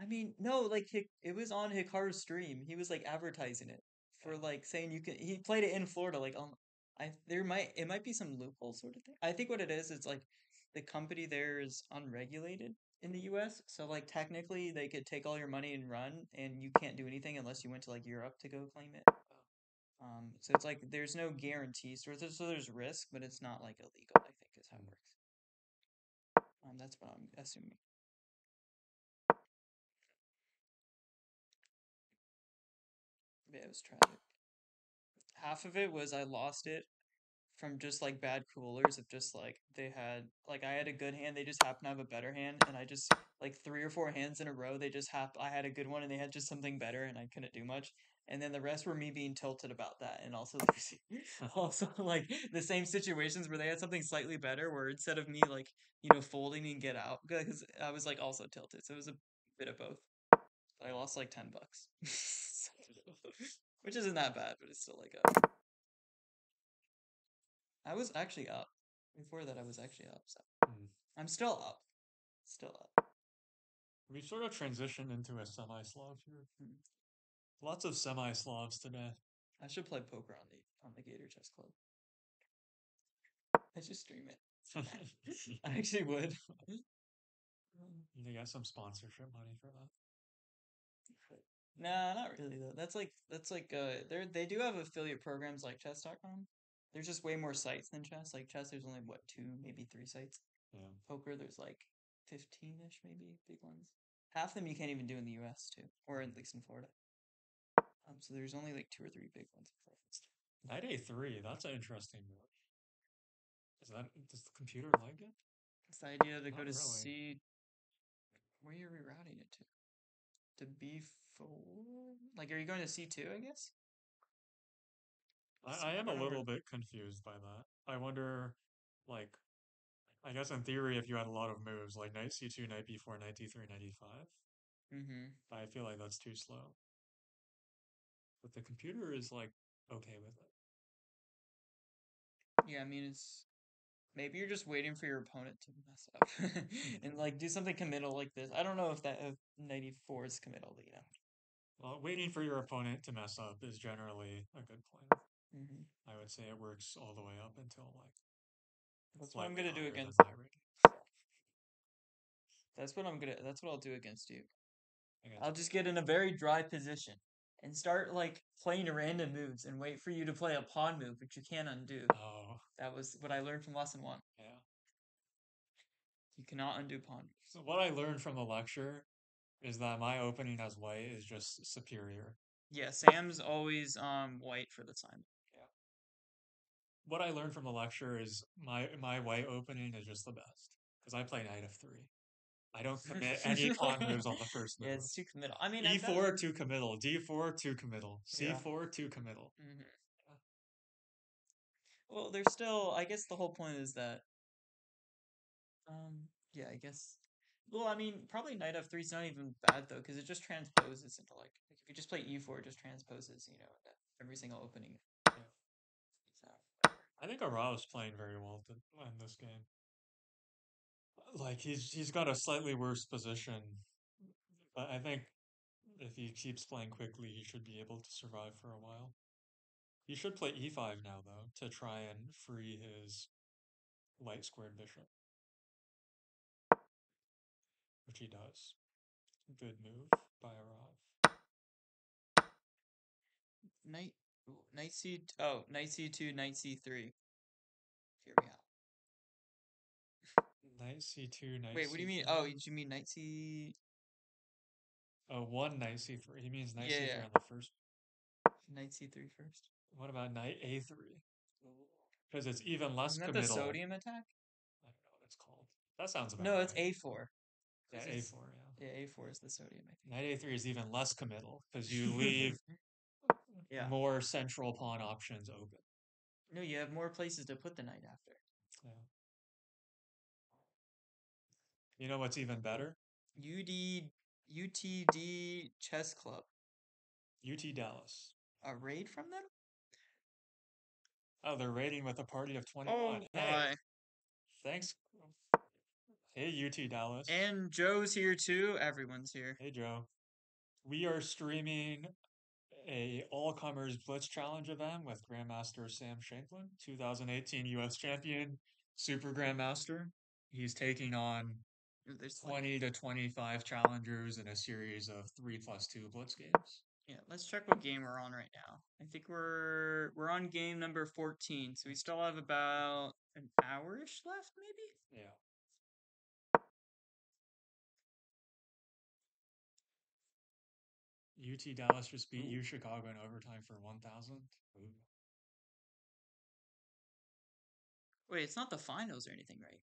I mean, no, like it was on Hikaru's stream. He was like advertising it for like saying you can. He played it in Florida. Like on, I there might it might be some loophole sort of thing. I think what it is, it's like the company there is unregulated in the U.S. So like technically they could take all your money and run, and you can't do anything unless you went to like Europe to go claim it. Um, so it's like there's no guarantees, so there's, so there's risk, but it's not like illegal. I think is how it works. Um, that's what I'm assuming. Yeah, it was tragic. Half of it was I lost it from just like bad coolers of just like they had like I had a good hand, they just happened to have a better hand, and I just like three or four hands in a row, they just hap I had a good one and they had just something better and I couldn't do much. And then the rest were me being tilted about that and also *laughs* *laughs* also like the same situations where they had something slightly better where instead of me like, you know, folding and get out because I was like also tilted. So it was a bit of both. But I lost like 10 bucks. *laughs* Which isn't that bad, but it's still like a I was actually up. Before that I was actually up, so Hmm. I'm still up. Still up. We sort of transitioned into a semi-Slav here. Lots of semi-Slavs today. I should play poker on the on the Gator Chess Club. I should stream it. *laughs* I actually would. *laughs* you got some sponsorship money for that. Nah, not really though. That's like that's like uh they they do have affiliate programs like chess.com. There's just way more sites than chess. Like chess there's only what two, maybe three sites. Yeah. Poker there's like 15ish maybe big ones. Half of them you can't even do in the US too, or at least in Florida. Um so there's only like two or three big ones. Florida. Knight A3, that's an interesting move. Is that does the computer like it? It's the idea to go Not to really. C. Where are you rerouting it to? To B four? Like, are you going to C two? I guess. I, I I am a little bit confused by that. I wonder like, I guess in theory, if you had a lot of moves like knight c2, knight b4, knight d3, knight e5, Mm-hmm. but I feel like that's too slow. But the computer is like okay with it. Yeah, I mean it's maybe you're just waiting for your opponent to mess up *laughs* and like do something committal like this. I don't know if that if 94 is committal, you know. Well, waiting for your opponent to mess up is generally a good plan. Mm-hmm. I would say it works all the way up until like. That's what I'm gonna do against. That's what I'm gonna. That's what I'll do against you. I'll just get in a very dry position and start like playing random moves and wait for you to play a pawn move, which you can't undo. Oh, That was what I learned from lesson one. yeah. You cannot undo pawn moves. So what I learned from the lecture is that my opening as white is just superior. Yeah, Sam's always um white for the time. Yeah. What I learned from the lecture is my my white opening is just the best because I play knight of three. I don't *laughs* commit any pawn moves on the first move. Yeah, it's too committal. I mean, E4 too committal, D4 too committal, C4 too committal. Mhm. Well, there's still. I guess the whole point is that. Um. Yeah, I guess. Well, I mean, probably knight f3 is not even bad though, because it just transposes into like, like if you just play e4, it just transposes, you know, every single opening. Yeah. So, I think Arav's playing very well to in this game. Like he's he's got a slightly worse position, but I think if he keeps playing quickly, he should be able to survive for a while. He should play e5 now though to try and free his light squared bishop, which he does. Good move by Arav. knight, knight c. Oh, knight c2, knight c3. Here we out. Knight c2, knight. Wait, what do you mean? C3. Oh, you mean knight c? Oh, one knight c3. He means knight Yeah, c3 yeah. on the first. Knight c3 first. What about knight a3? Because it's even less Isn't that the committal. sodium attack? I don't know what it's called. That sounds about No, it's right. a4. Yeah, 'cause a4. Yeah. Yeah, a4 is the sodium. I think. Knight a3 is even less committal because you leave *laughs* Yeah. more central pawn options open. No, you have more places to put the knight after. Yeah. You know what's even better? UD UTD Chess Club. UT Dallas. A raid from them? Oh, they're raiding with a party of 21. Oh hey, my. thanks. Hey, UT Dallas. And Joe's here too. Everyone's here. Hey Joe. We are streaming a all comers Blitz Challenge event with Grandmaster Sam Shankland, 2018 US champion, Super Grandmaster. He's taking on There's like, 20 to 25 challengers in a series of 3 plus 2 Blitz games. yeah, let's check what game we're on right now. I think we're we're on game number 14, so we still have about an hour-ish left, maybe? Yeah. UT Dallas just beat U Chicago in overtime for 1,000. Wait, it's not the finals or anything, right?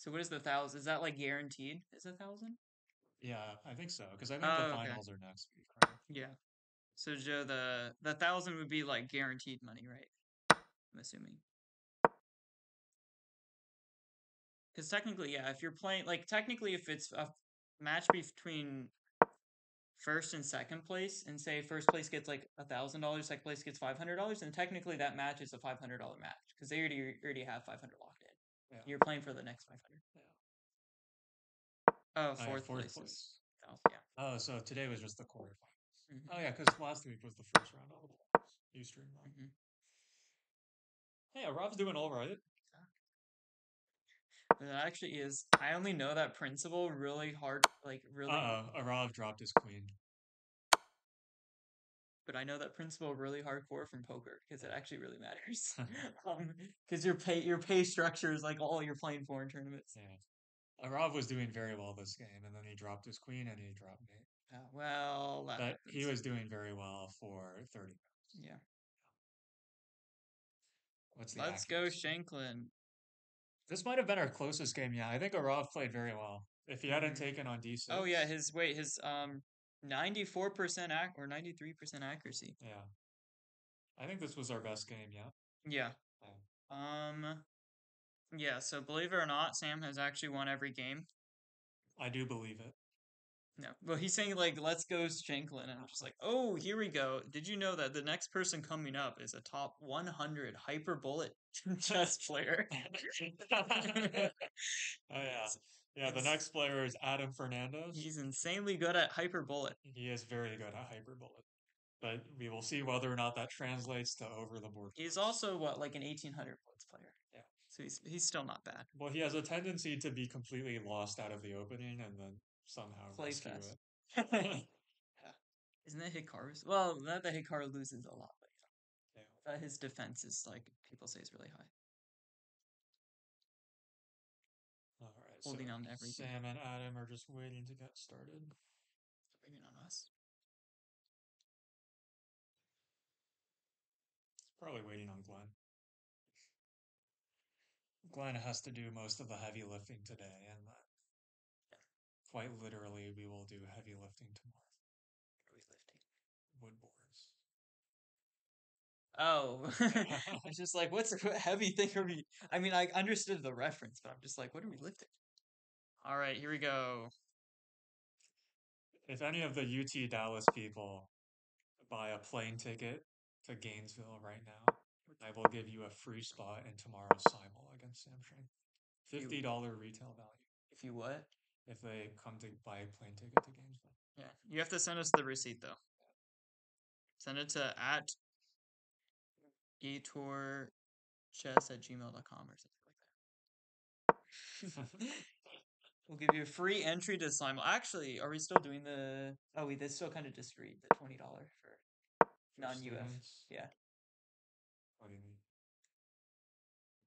So what is the thousand? Is that like guaranteed? Is a thousand? Yeah, I think so. Because I think Oh, the okay. finals are next week, right? Yeah. So Joe, the the thousand would be like guaranteed money, right? I'm assuming. Because technically, yeah, if you're playing like technically, if it's a match between first and second place, and say first place gets like a thousand dollars, second place gets five hundred dollars, then technically that match is a five hundred dollar match because they already already have five hundred locked. Yeah. You're playing for the next five hundred. Yeah. Oh, Oh, fourth, fourth place. Oh, yeah. Oh, so today was just the quarterfinals. Mhm. Oh yeah, because last week was the first round of the playoffs. You streamed that. Mhm. Hey, Rob's doing all right. That actually is. I only know that principle really hard, like really. Uh oh, Arav dropped his queen. But I know that principle really hardcore from poker because it actually really matters. *laughs* *laughs* um, because your pay your pay structure is like all you're playing for in tournaments. Yeah. Arav was doing very well this game, and then he dropped his queen and he dropped me. Uh, well, But he was doing very well for 30 minutes. Yeah. What's the Let's go. Shankland. This might have been our closest game. Yeah, I think Arav played very well. If he hadn't Mhm. taken on d6. Oh yeah, his wait, his um, ninety four percent ac or ninety three percent accuracy. Yeah. I think this was our best game yet. Yeah. Yeah. Um, yeah. So believe it or not, Sam has actually won every game. I do believe it. No, well, he's saying like, "Let's go, Shankland," and I'm just like, "Oh, here we go." Did you know that the next person coming up is a top 100 hyper bullet *laughs* chess player? *laughs* oh yeah, *laughs* yeah. The next player is Adam Fernandez. He's insanely good at hyper bullet. He is very good at hyperbullet, but we will see whether or not that translates to over the board. He's also what like an 1800 points player. Yeah. So he's he's still not bad. well, he has a tendency to be completely lost out of the opening and then somehow Play rescue fast. it. *laughs* *laughs* Isn't that Hikaru's? Well, not that Hikaru loses a lot, but Yeah. yeah, that his defense is like people say is really high. Holding so on to everything. Sam and Adam are just waiting to get started. Waiting on us. Probably waiting on Glenn. Glenn has to do most of the heavy lifting today, and that quite literally, we will do heavy lifting tomorrow. What are we lifting? Wood boards. Oh, *laughs* *laughs* it's just like what's what *laughs* heavy thing are we? I mean, I understood the reference, but I'm just like, what are we lifting? All right, here we go. If any of the UT Dallas people buy a plane ticket to Gainesville right now, I will give you a free spot in tomorrow's simul against Samsung. Fifty dollar retail value If you what? if they come to buy a plane ticket to Gainesville. Yeah, you have to send us the receipt though. Send it to at gatorchess at gmail.com or something like that. *laughs* We'll give you a free entry to Simul. Actually, are we still doing the? Oh, we they still kind of read the twenty dollar for non UF. Yeah. What do you mean?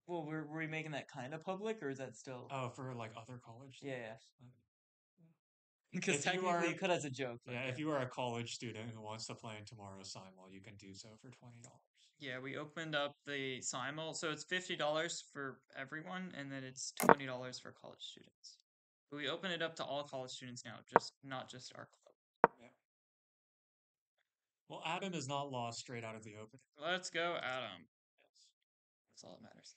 Well, were were we making that kind of public, or is that still? Oh, for like other college Yeah, yeah. Because if you technically are- you could as a joke. but Yeah, if you are a college student who wants to play in tomorrow's simul, you can do so for twenty dollars. Yeah, we opened up the Simul, so it's fifty dollars for everyone, and then it's twenty dollars for college students. But we open it up to all college students now, just not just our club. Yeah. Well, Adam is not lost straight out of the opening. Let's go, Adam. Yes. That's all that matters.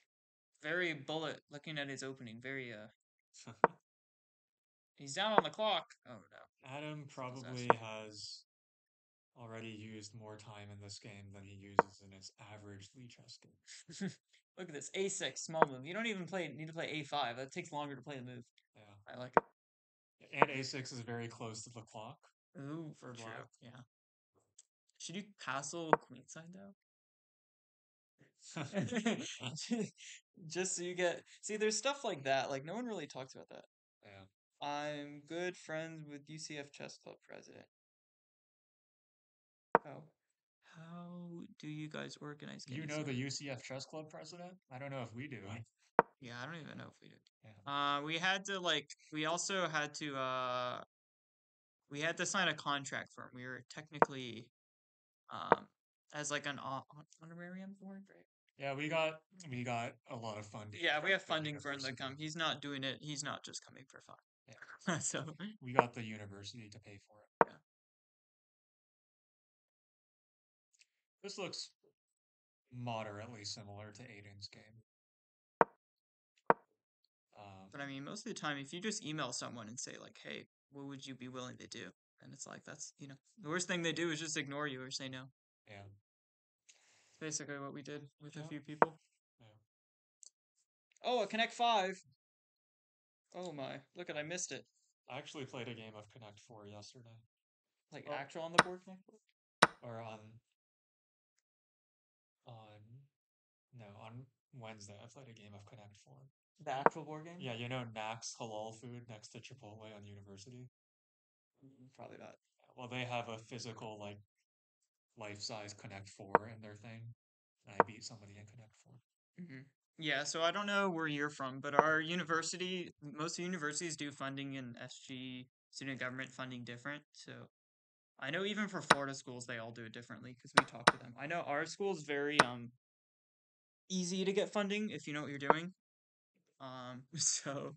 Very bullet. Looking at his opening, very uh. *laughs* He's down on the clock. Oh no. Adam probably has already used more time in this game than he uses in his average Lichess game. *laughs* Look at this A6 small move. You don't even play need to play A5. That takes longer to play the move. Yeah. I like it. And A6 is very close to the clock. Ooh, For true. black. Yeah. Should you *laughs* castle queenside though? *laughs* *laughs* Just so you get see, there's stuff like that. Like no one really talks about that. yeah. I'm good friends with UCF Chess Club president. Oh, how do you guys organize? You know the UCF Chess Club president? I don't know if we do. Yeah, I don't even know if we did. Yeah. Uh, we had to like. We also had to. Uh, we had to sign a contract for him. We were technically, um, as like an hon- honorarium for it, right? Yeah, we got we got a lot of funding. Yeah, we have funding for him to come. He's not doing it. He's not just coming for fun. Yeah. *laughs* so We got the university to pay for it. Yeah. This looks moderately similar to Aiden's game. But I mean, most of the time, if you just email someone and say like, "Hey, what would you be willing to do?" and it's like that's you know the worst thing they do is just ignore you or say no. yeah, It's basically what we did with a few people. yeah. Oh, a Connect Five. Oh my! Look at I missed it. I actually played a game of Connect Four yesterday, Like Oh. actual on the board Connect board. or on on no on Wednesday. I played a game of Connect Four. The actual board game. Yeah, you know Nax Halal Food next to Chipotle on University. Probably not. Well, they have a physical like life size Connect Four in their thing, and I beat somebody in Connect Four. hmm Yeah, so I don't know where you're from, but our university, most universities do funding and SG student government funding different. So I know even for Florida schools, they all do it differently because we talk to them. I know our school is very um easy to get funding if you know what you're doing. Um, *laughs* so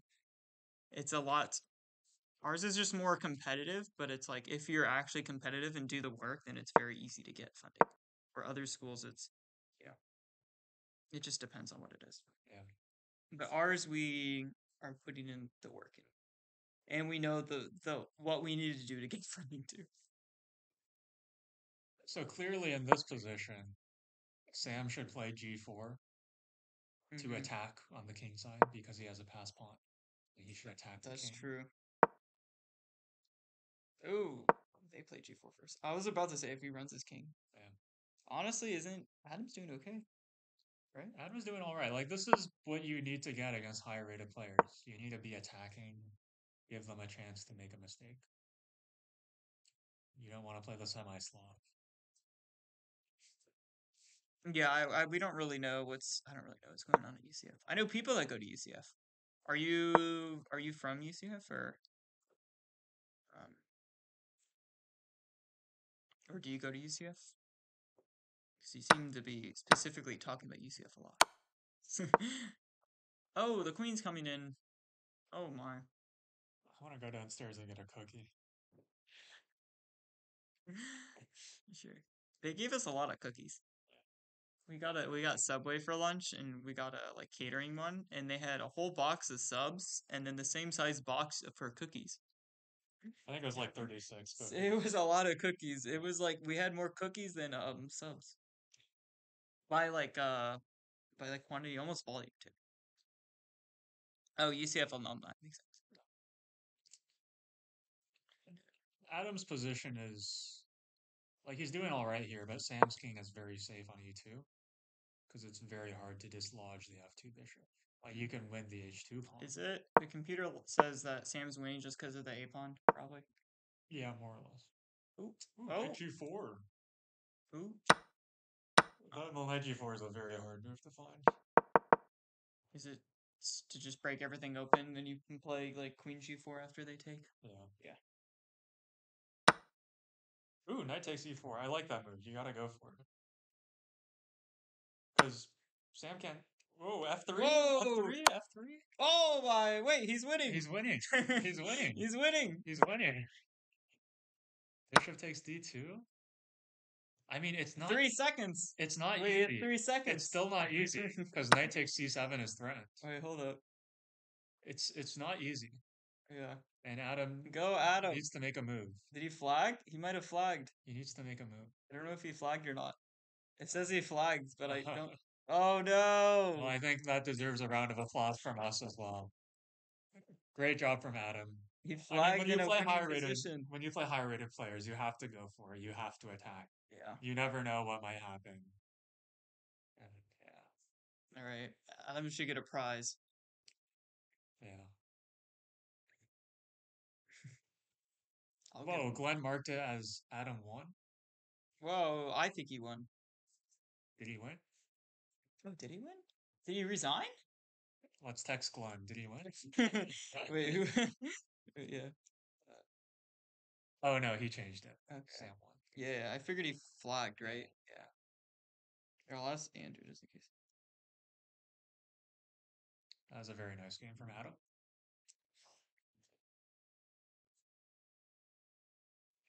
it's a lot. Ours is just more competitive, but it's like if you're actually competitive and do the work, then it's very easy to get funding. For other schools, it's yeah. It just depends on what it is. Yeah. But ours, we are putting in the work in, and we know the the what we need to do to get *laughs* funding too. So clearly in this position, Sam should play g4 to Mhm. attack on the king side because he has a pass pawn. He should attack the That's king. true. Ooh, they play g4 first. I was about to say if he runs his king. Yeah. Honestly, isn't Adam's doing okay? Right? Adam's doing all right. Like this is what you need to get against higher rated players. You need to be attacking, give them a chance to make a mistake. You don't want to play the semi Slav. Yeah, I, I we don't really know what's I don't really know what's going on at UCF. I know people that go to UCF. Are you are you from UCF or um or do you go to UCF? Because you seem to be specifically talking about UCF a lot. *laughs* oh, the queen's coming in. Oh my. I want to go downstairs and get a cookie. *laughs* sure. They gave us a lot of cookies. We got a we got Subway for lunch and we got a like catering one and they had a whole box of subs and then the same size box for cookies. I think it was like 36. It was a lot of cookies. It was like we had more cookies than um subs. By like uh by like quantity, almost volume too. Oh, UCF alumni makes sense. Adam's position is like he's doing all right here, but Sam's king is very safe on e2 because it's very hard to dislodge the f2 bishop. Like you can win the h2 pawn. Is it the computer says that Sam's winning just because of the A pawn? Probably. Yeah, more or less. Ooh. Ooh, Oh. knight g4. Ooh. That well, knight g4 is a very hard move to find. Is it to just break everything open, then you can play like Queen G4 after they take? Yeah. Yeah. Ooh, knight takes e4. I like that move. You gotta go for it. Because Sam can. Whoa, f3. Whoa! F3. F3. Oh my! Wait, he's winning. He's winning. *laughs* He's winning. he's winning. He's winning. Bishop takes d2. I mean, it's not. Three seconds. It's not Wait, easy. three seconds. It's still not easy because knight takes c7 is threatened. Wait, hold up. It's it's not easy, Yeah. and Adam Go, Adam. needs to make a move. Did he flag? He might have flagged. He needs to make a move. I don't know if he flagged or not. It says he flagged, but I don't. *laughs* Oh no! Well, I think that deserves a round of applause from us as well. Great job from Adam. he I mean, flagged when you in play higher rated, position. when you play higher rated players, you have to go for it. You have to attack. Yeah. You never know what might happen. And, yeah, All right. Adam should get a prize. yeah. I'll Whoa, Glenn marked it as Adam won. Whoa! I think he won. Did he win? Oh, did he win? Did he resign? Let's text Glenn. Did he win? *laughs* Wait, who? *laughs* yeah. Oh no, he changed it. Okay. Sam won. Yeah, I figured he flagged, right? Yeah. Here, I'll ask Andrew just in case. That was a very nice game from Adam.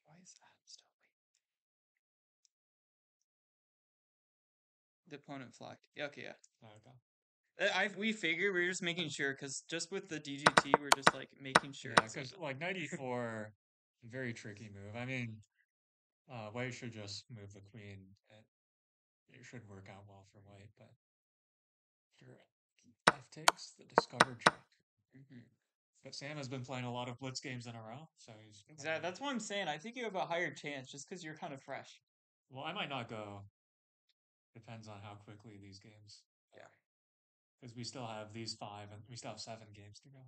Why is Adam still waiting? The opponent flagged. Okay, yeah. Okay. Uh, I we figured we were just making sure because just with the DGT, we're just like making sure. Yeah, because like knight e4, very tricky move. I mean, uh, white should just move the queen. And it should work out well for white, but after f takes the discovered check. Mhm. But Sam has been playing a lot of blitz games in a row, so he's Exactly. That's what I'm saying. I think you have a higher chance just because you're kind of fresh. Well, I might not go. Depends on how quickly these games. Yeah. Because we still have these five, and we still have seven games to go.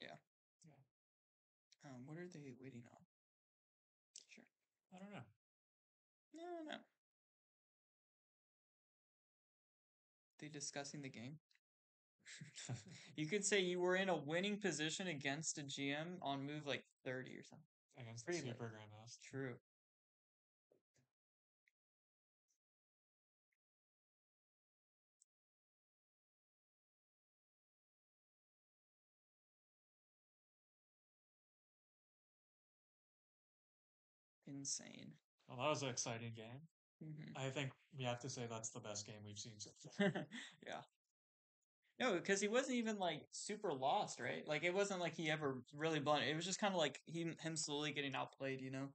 Yeah. Yeah. Um, what are they waiting on? Sure. I don't know. No, no. They discussing the game. *laughs* You could say you were in a winning position against a GM on move like thirty or something. Against the Pretty late. Super Grandmaster. True. Insane. Well, that was an exciting game. Mhm. I think we have to say that's the best game we've seen so far. *laughs* yeah. No, because he wasn't even like super lost, right? Like it wasn't like he ever really blundered. It was just kind of like he him slowly getting outplayed, you know.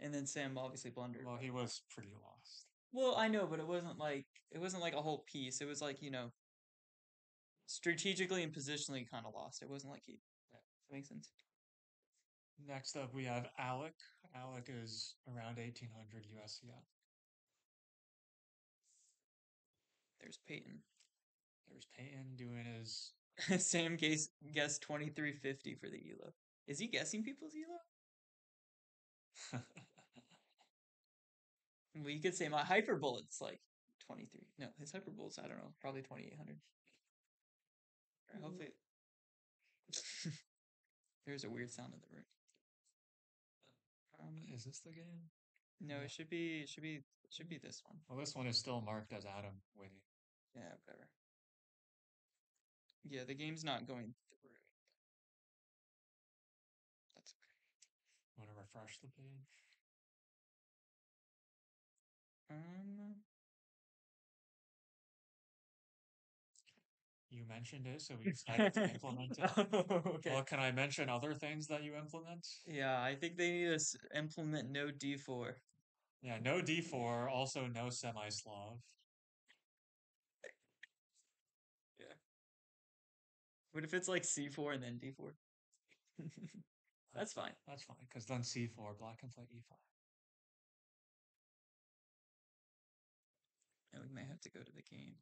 And then Sam obviously blundered. Well, he was pretty lost. Well, I know, but it wasn't like it wasn't like a whole piece. It was like you know, strategically and positionally kind of lost. It wasn't like he. Yeah. That makes sense. Next up, we have Alec. Alec is around 1800 USCF. There's Peyton. There's Peyton doing his. *laughs* Sam Case guess guessed twenty three fifty for the elo. Is he guessing people's elo? *laughs* Well, you could say my hyper bullet's like twenty three. No, his hyper bullet's I don't know, probably twenty eight hundred. Hopefully, *laughs* there's a weird sound in the room. Um, is this the game? no, Yeah. it should be. It should be. It should be this one. Well, this one is still marked as Adam winning. Yeah, whatever. Yeah, the game's not going through. That's okay. Want to refresh the page? Um. Mentioned it, so we *laughs* decided to implement it. Oh, okay. Well, can I mention other things that you implement? Yeah, I think they need to s- implement no D4. Yeah, no D4, also no semi-Slav. Yeah. What if it's like C4 and then D4? *laughs* That's fine. That's fine, because then C4, black can play E5. And we may have to go to the game.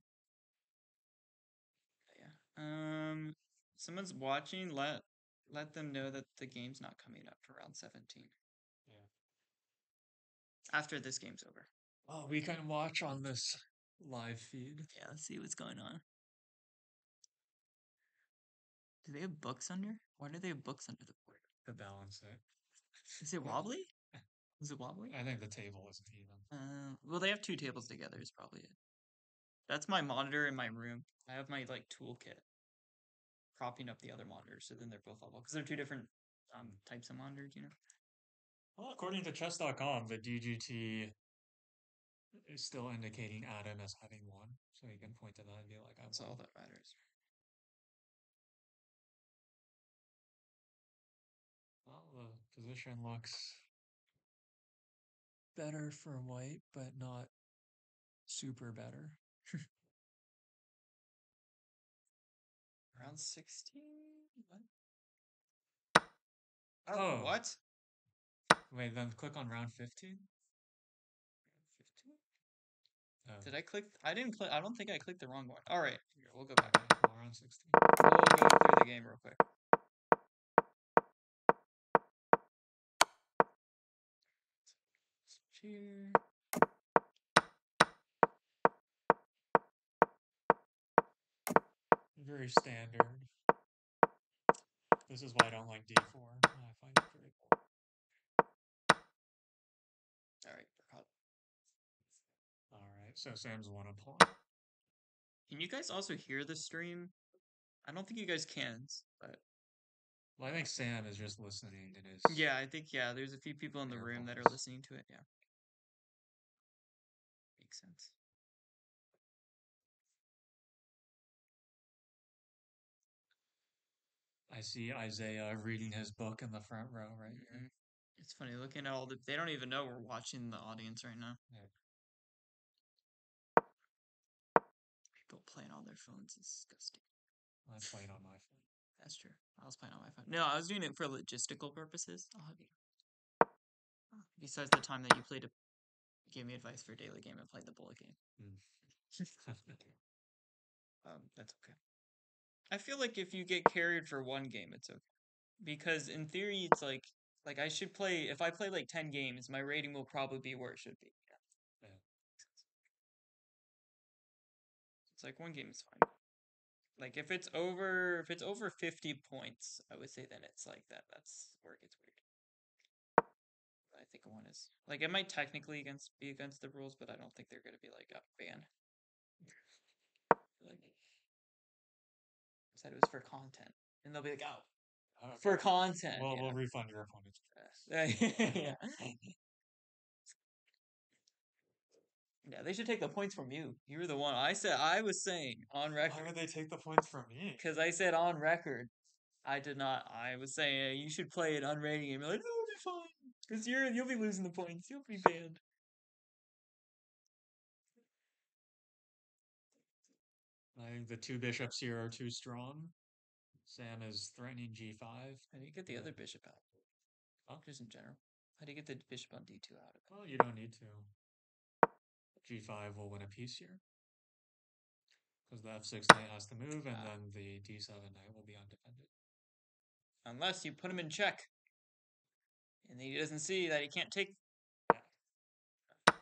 Um, someone's watching. Let let them know that the game's not coming up for round 17. Yeah. After this game's over. Oh, we can watch on this live feed. Yeah, let's see what's going on. Do they have books under? Why do they have books under the board? To balance it. *laughs* Is it wobbly? *laughs* Is it wobbly? I think the table isn't even. Uh, well, they have two tables together. Is probably it. That's my monitor in my room. I have my like toolkit propping up the other monitors, so then they're both level because they're two different um types of monitors. You know. Well, according to chess.com, the DGT is still indicating Adam as having won. So you can point to that and be like, That's all that matters. Well, the position looks better for white, but not super better. Round sixteen. What? Oh, oh. what? Wait, then click on round 15. Fifteen. Oh, Did I click? I didn't click. I don't think I clicked the wrong one. All right, here, we'll go back. well, round 16. We'll go through the game real quick. Here. Very standard. This is why I don't like D4. I find it very boring. All right, we're. Alright, so Sam's won a pawn. Can you guys also hear the stream? I don't think you guys can, but Well, I think Sam is just listening to this. yeah, I think yeah. There's a few people in the room that are listening to it. Yeah, makes sense. I see Isaiah reading his book in the front row right here. Mhm. It's funny looking at all the. They don't even know we're watching the audience right now. Yeah. People playing on their phones is disgusting. I'm playing on my phone. That's true. I was playing on my phone. No, I was doing it for logistical purposes. I'll have you. Oh, Besides the time that you played a gave me advice for a daily game and played the bullet game. *laughs* *laughs* Um, that's okay. I feel like if you get carried for one game, it's okay. Because in theory, it's like like I should play. If I play like ten games, my rating will probably be where it should be. Yeah. Yeah. It's like one game is fine. Like if it's over, if it's over fifty points, I would say then it's like that. That's where it gets weird. I think one is like it might technically against be against the rules, but I don't think they're gonna be like a ban. *laughs* Like said it was for content, and they'll be like, "Oh, oh Okay. for content." Well, yeah. we'll refund your opponent's. Uh, *laughs* yeah. Yeah, they should take the points from you. You were the one. I said I was saying on record. Why would they take the points from me? because I said on record. I did not. I was saying you should play it unrating and be like, no, it'll be fine because you're you'll be losing the points. You'll be banned. Think the two bishops here are too strong. Sam is threatening g5. How do you get the other bishop out? Huh? Just in general. How do you get the bishop on d2 out of it? Well, you don't need to. g5 will win a piece here. Because the f6 knight has to move, and Ah. then the d7 knight will be undefended. Unless you put him in check. And he doesn't see that he can't take.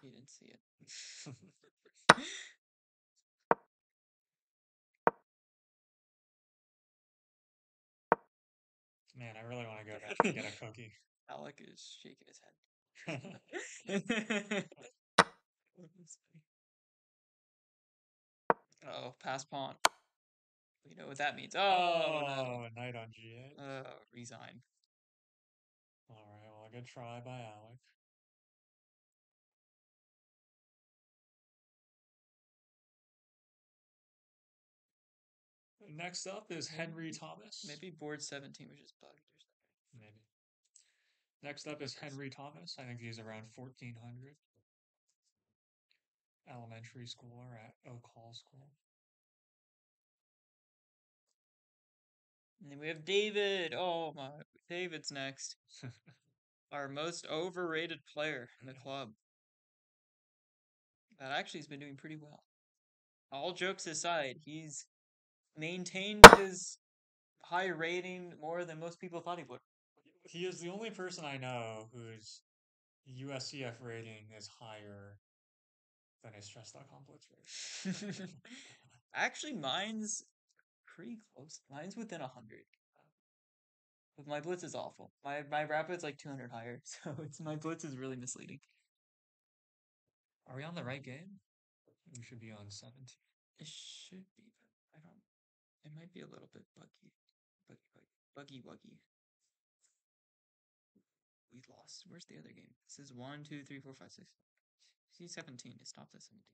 He didn't see it. *laughs* *laughs* *laughs* Man, I really want to go *laughs* back and get a cookie. Alec is shaking his head. *laughs* *laughs* oh, pass pawn. You know what that means. Oh, oh, a knight on g8. no. Uh, resign. Alright, well, a good try by Alec. Next up is Henry Thomas. Maybe board 17 was just bugged or something. Maybe. Next up is Henry Thomas. I think he's around 1400. Elementary schooler at Oak Hall School. And then we have David. Oh my, David's next. *laughs* Our most overrated player in the club. That actually has been doing pretty well. All jokes aside, he's maintained his high rating more than most people thought he would. he is the only person I know whose USCF rating is higher than his chess.com blitz rate. *laughs* Actually, mine's pretty close. Mine's within hundred. But my blitz is awful. My my rapid's like two hundred higher, *laughs* so it's my blitz is really misleading. Are we on the right game? We should be on 17. It should be, but I don't. It might be a little bit buggy, buggy, buggy, buggy, buggy. We lost. Where's the other game? This is one, two, three, four, five, six. See seventeen. It stopped at seventeen.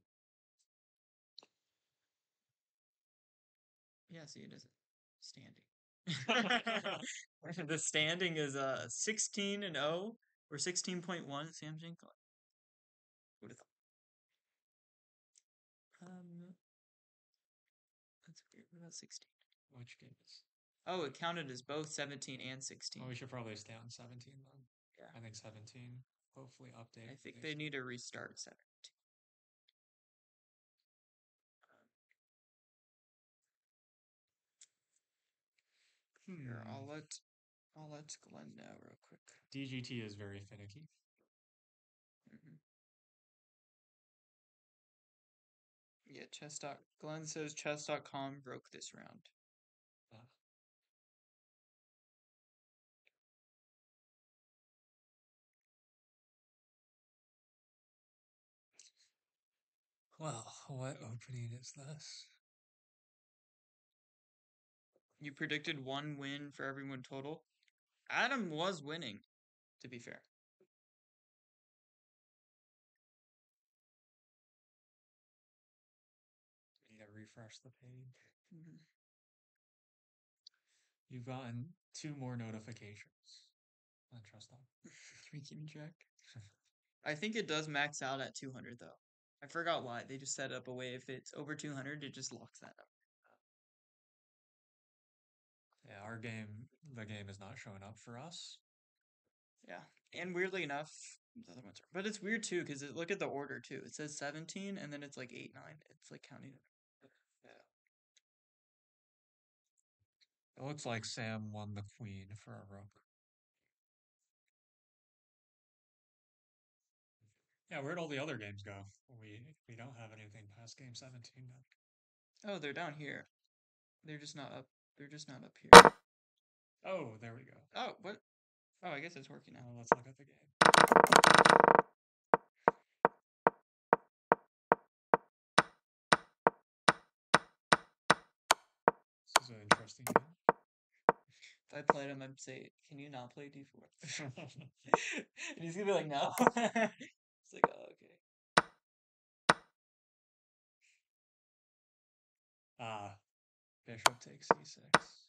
Yeah, see, it isn't standing. *laughs* the standing is uh sixteen and zero or sixteen point one. Samchenko. Would have thought. About sixteen? Which game is? Oh, it counted as both seventeen and sixteen. Oh, we should probably stay on 17 then. Yeah. I think 17. Hopefully update. I think they need to restart seventeen. Here, Hmm. I'll let I'll let Glenn know real quick. DGT is very finicky. Yeah, chess. Dot, Glenn says chess.com broke this round. Ah. Well, what opening is this? You predicted one win for everyone total. Adam was winning, to be fair. Refresh the page. Mhm. You've gotten two more notifications on Trust Dog. Are you keeping track? I think it does max out at 200 though. I forgot why. They just set up a way if it's over 200, it just locks that up. Yeah, our game, the game is not showing up for us. Yeah. And weirdly enough, the other ones are. But it's weird too because look at the order too. It says 17 and then it's like 8, 9. It's like counting it. It looks like Sam won the queen for a rook. Yeah, where'd all the other games go? We we don't have anything past game seventeen now. Oh, they're down here. They're just not up. They're just not up here. Oh, there we go. Oh, what? Oh, I guess it's working now. Now let's look at the game. This is an interesting game. I played him, I'd say, "Can you not play D four? *laughs* and he's gonna be like, "No." *laughs* it's like, oh, okay. Ah, uh, bishop takes e six.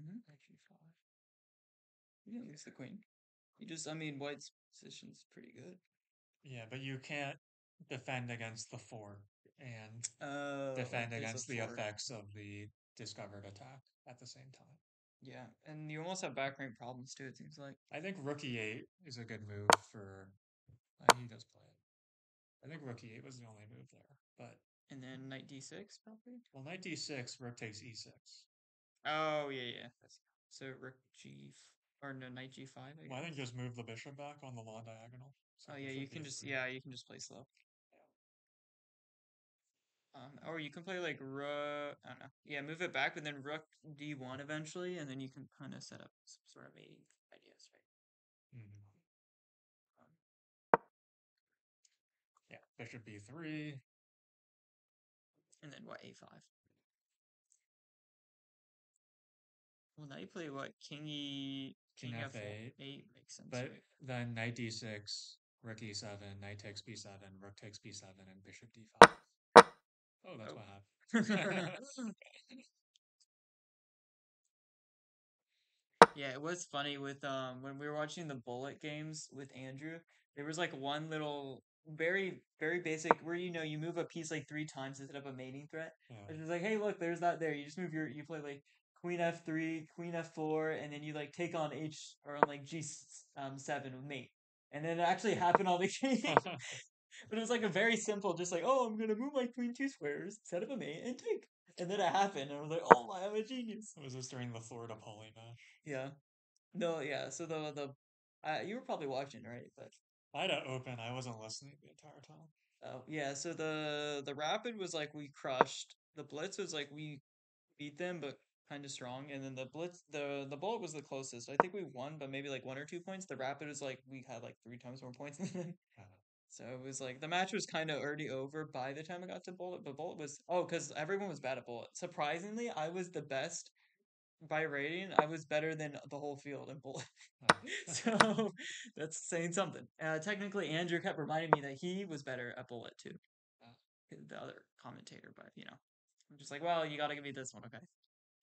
Mm-hmm, five. You didn't lose the queen. You just, I mean, White's position's pretty good. Yeah, but you can't defend against the four and oh, defend against the effects of the discovered attack at the same time. Yeah, and you almost have back rank problems too. It seems like. I think rook e8 is a good move for. Uh, he does play it. I think rook e8 was the only move there, but And then knight d6 probably. well, knight d6, rook takes e6. Oh yeah, yeah. That's, so rook g or no knight g5. I guess. Well, I think just move the bishop back on the law diagonal. so Oh yeah, you can just yeah, you can just play slow. Um, or you can play like rook. I don't know. Yeah, move it back, but then rook d1 eventually, and then you can kind of set up some sort of mating ideas, right? Mhm. Yeah, bishop b3. And then what a5. Well, now you play what king e King king f8, eight makes sense. But right? then knight d6, rook e7, knight takes b7, rook takes b7, and bishop d5. Oh, that's Oh. what *laughs* happened. Yeah, it was funny with um when we were watching the bullet games with Andrew. There was like one little very very basic where you know you move a piece like three times to set up a mating threat. yeah. It's like, hey, look, there's that there. You just move your you play like queen f three, queen f four, and then you like take on h or on like g um seven with mate. And then it actually happened on the *laughs* game. *laughs* But it was like a very simple, just like, oh, I'm gonna move my queen two squares, set up a mate, and take. And then it happened, and I was like, oh, I am a genius. was this during the Florida poly match? Yeah. No, yeah. So the the, uh, you were probably watching, right? But I had it open. I wasn't listening the entire time. oh yeah. So the the rapid was like we crushed. The blitz was like we beat them, but kind of strong. And then the blitz, the the bullet was the closest. I think we won, but maybe like one or two points. The rapid was like we had like three times more points *laughs* than them. Uh, So it was like the match was kind of already over by the time I got to Bullet, but Bullet was oh, because everyone was bad at Bullet. Surprisingly, I was the best by rating. I was better than the whole field in Bullet. uh, *laughs* so that's saying something. Uh, technically, Andrew kept reminding me that he was better at Bullet too. Oh. The other commentator, but you know, I'm just like, well, you got to give me this one, okay?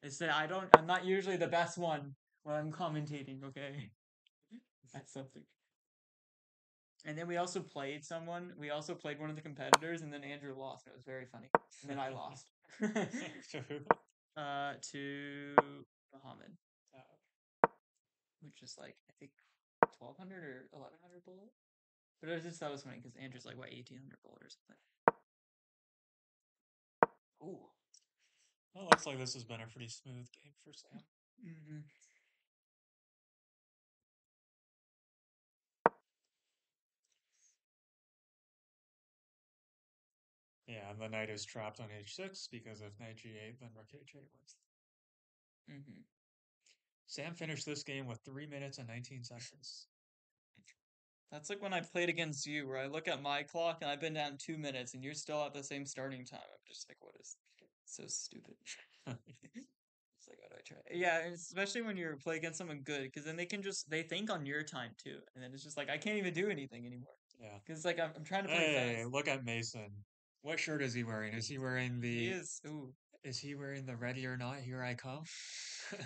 It's that I don't. I'm not usually the best one when I'm commentating, okay? *laughs* *laughs* That's something. And then we also played someone. We also played one of the competitors, and then Andrew lost. It was very funny. And then I *laughs* lost. *laughs* uh, to Muhammad, Uh, which is like I think twelve hundred or eleven hundred bullet. But it was just that was funny because Andrew's like what eighteen hundred bullet or something. Ooh. well, looks like this has been a pretty smooth game for Sam. Mm-hmm. Yeah, and the knight is trapped on h6 because if knight g8, then rook h8 wins. Mm-hmm. Sam finished this game with 3 minutes and 19 seconds. That's like when I played against you, where I look at my clock and I've been down two minutes, and you're still at the same starting time. I'm just like, what is so stupid? *laughs* It's like, what do I try? Yeah, especially when you're play against someone good, because then they can just they think on your time too, and then it's just like I can't even do anything anymore. Yeah. Because like I'm, I'm trying to play Hey, fast. look at Mason. What shirt is he wearing? Is he wearing the He is. Ooh. is he wearing the ready or not here I come? *laughs*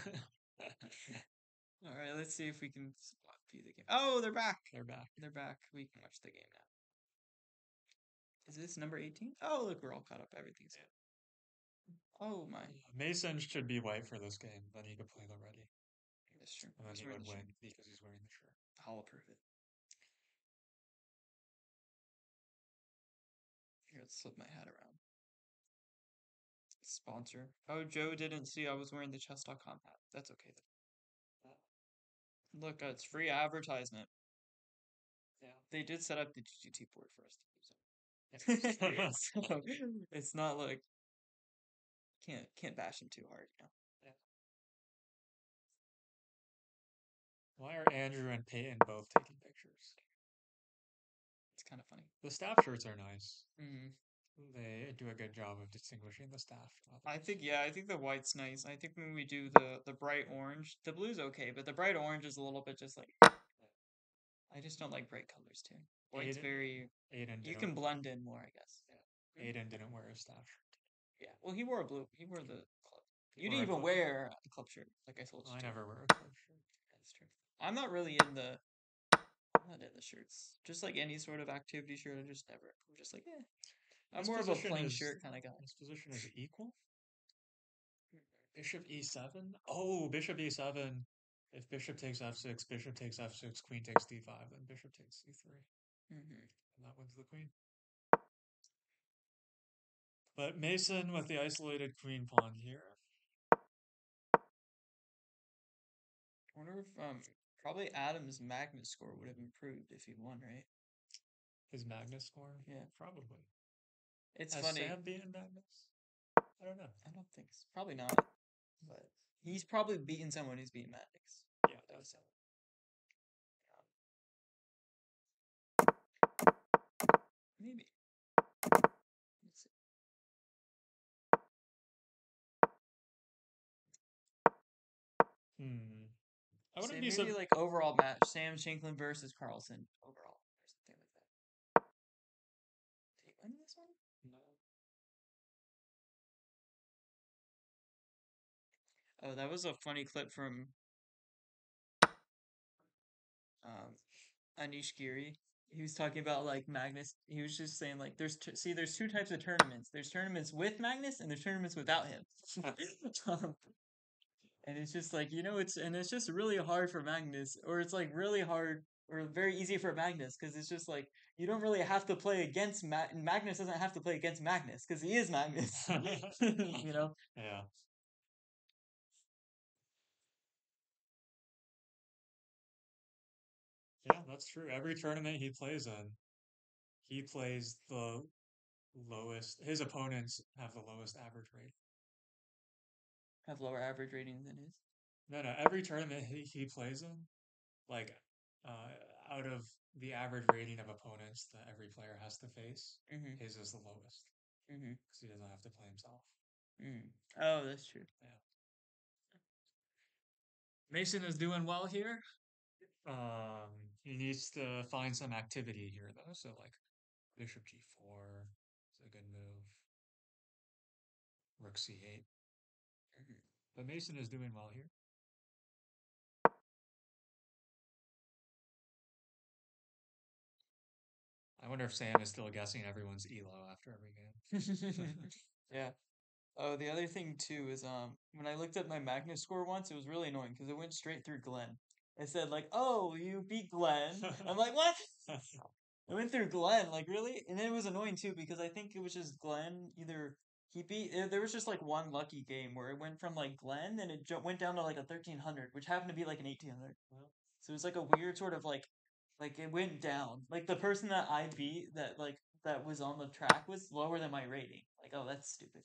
All right, let's see if we can spot view the game. Oh, they're back. They're back. They're back. We can watch the game now. Is this number 18? Oh, look, we're all caught up. Everything's good. Oh my. Mason should be white for this game, then he could play the ready. That's true. And then He's he would the shirt. win because he's wearing the shirt. I'll approve it. Here, my hat around. Sponsor. Oh, Joe didn't see I was wearing the chess.com hat. That's okay then. Look, uh, it's free advertisement. Yeah. They did set up the DGT board for us to use it. *laughs* so it's not like can't can't bash them too hard, you know. Why are Andrew and Peyton both taking pictures? Kind of funny. The staff shirts are nice. hmm They do a good job of distinguishing the staff. I think yeah, I think the white's nice. I think when we do the the bright orange, the blue's okay, but the bright orange is a little bit just like I just don't like bright colors too. White's Aiden- very Aiden you can blend in more, I guess. Yeah. Aiden didn't wear a staff shirt. Yeah. Well, he wore a blue. He wore the club. You didn't even club. wear a club shirt, like I told you. I never wear a club shirt. That's true. I'm not really in the. Not in the shirts. Just like any sort of activity shirt, I just never. I'm just like, eh. I'm This more of a plain is- shirt kind of guy. This position is equal. Bishop e7. Oh, bishop e7. If bishop takes f6, bishop takes f6, queen takes d5, then bishop takes c3, hmm and that wins the queen. But Mason with the isolated queen pawn here. I wonder if um probably Adam's Magnus score would have improved if he won, right? His Magnus score? Yeah. Probably. It's Has funny. Sam beaten Magnus? I don't know. I don't think so. Probably not. But he's probably beaten someone who's beaten Magnus. Yeah, That was that's Maybe. Hmm. I Say wouldn't be maybe so. like overall match, Sam Shankland versus Carlsen overall, or something like that. Did he win this one? No. Oh, that was a funny clip from um, Anish Giri. He was talking about like Magnus. He was just saying like, there's t- see, there's two types of tournaments. There's tournaments with Magnus, and there's tournaments without him. *laughs* *laughs* um, and it's just like you know, it's and it's just really hard for Magnus, or it's like really hard or very easy for Magnus because it's just like you don't really have to play against Ma- Magnus. Doesn't have to play against Magnus because he is Magnus. *laughs* *laughs* you know. Yeah. Yeah, that's true. Every tournament he plays in, he plays the lowest. His opponents have the lowest average rate. Have lower average rating than his. No, no. Every tournament he, he plays in, like, uh, out of the average rating of opponents that every player has to face, Mm-hmm. his is the lowest Mm-hmm. because he doesn't have to play himself. Mm. Oh, that's true. Yeah. Mason is doing well here. Um, he needs to find some activity here though. So like bishop g4 is a good move. Rook c8. But Mason is doing well here. I wonder if Sam is still guessing everyone's elo after every game. *laughs* yeah. Oh, the other thing too is um when I looked at my Magnus score once, it was really annoying because it went straight through Glenn. It said like, "Oh, you beat Glenn." I'm like, "What?" *laughs* It went through Glenn, like really, and it was annoying too because I think it was just Glenn. Either he beat. eh, There was just like one lucky game where it went from like Glenn and it ju- went down to like a thirteen hundred, which happened to be like an eighteen hundred. So it was like a weird sort of like, like it went down. Like the person that I beat that like that was on the track was lower than my rating. Like, oh, that's stupid.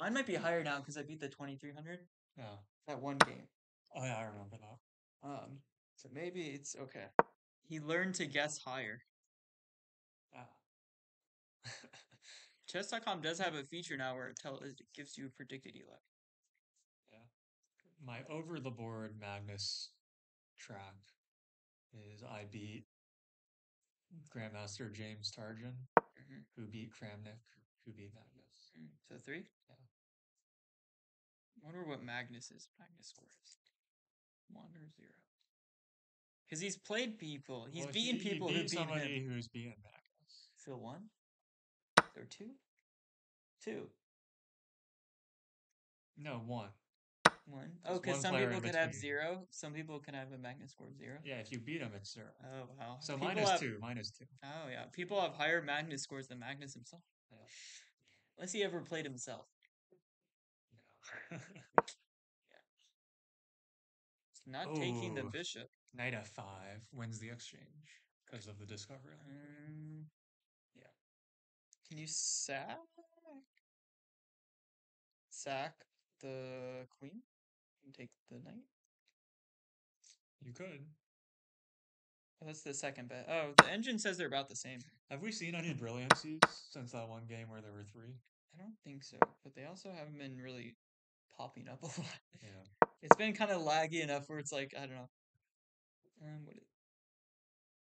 Mine might be higher now because I beat the twenty three hundred yeah. that one game. Oh yeah, I remember that. Um, so maybe it's okay. He learned to guess higher. Ah. *laughs* Chess.com does have a feature now where it tells it gives you a predicted elo. Yeah. My over the board Magnus track is I beat Grandmaster James Tarjan, Mhm. who beat Kramnik, who beat Magnus. Mm, So three. Yeah. Wonder what Magnus is. Magnus score is one or zero. Because he's played people. He's Well, beaten he- he people who beat beat somebody him. who's beaten Magnus. So one or two, two, No, one. one. Oh, because one some player people could have between. zero. Some people can have a Magnus score of zero. Yeah, if you beat him, it's zero. Oh wow. So People mine is have- two. Mine is two. Oh yeah. People have higher Magnus scores than Magnus himself. Yeah. Unless he ever played himself. *laughs* Yeah. Not taking the Ooh. bishop. Knight f5 wins the exchange because of the discovery. Um. Can you sack? Sack the queen and take the knight? You could. Oh, that's the second bet. Oh, the engine says they're about the same. Have we seen any brilliancies since that one game where there were three? I don't think so, but they also haven't been really popping up a *laughs* lot. Yeah. It's been kind of laggy enough where it's like I don't know. Um, what is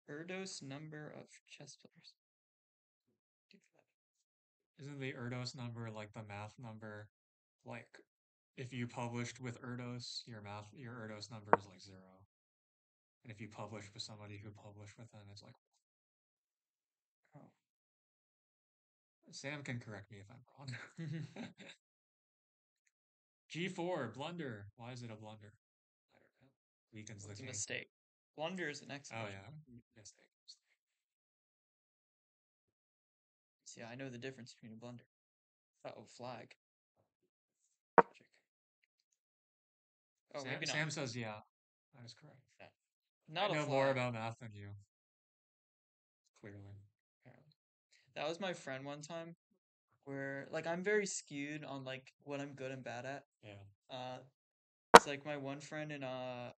Erdos number of chess players? Isn't the Erdos number like the math number? Like, if you published with Erdos, your math, your Erdos number is like zero. And if you publish with somebody who published with them, it's like. Oh. Sam can correct me if I'm wrong. *laughs* G4, blunder. Why is it a blunder? I don't know. Weakens the It's a king. mistake. Blunder is an Oh yeah, mistake. mistake. See, I know the difference between a blunder. Oh, flag. Check. Oh, Sam, maybe not. Sam says yeah. That is correct. Not I a know flag. more about math than you. Clearly. Apparently. That was my friend one time, where like I'm very skewed on like what I'm good and bad at. Yeah. Uh, it's like my one friend in uh,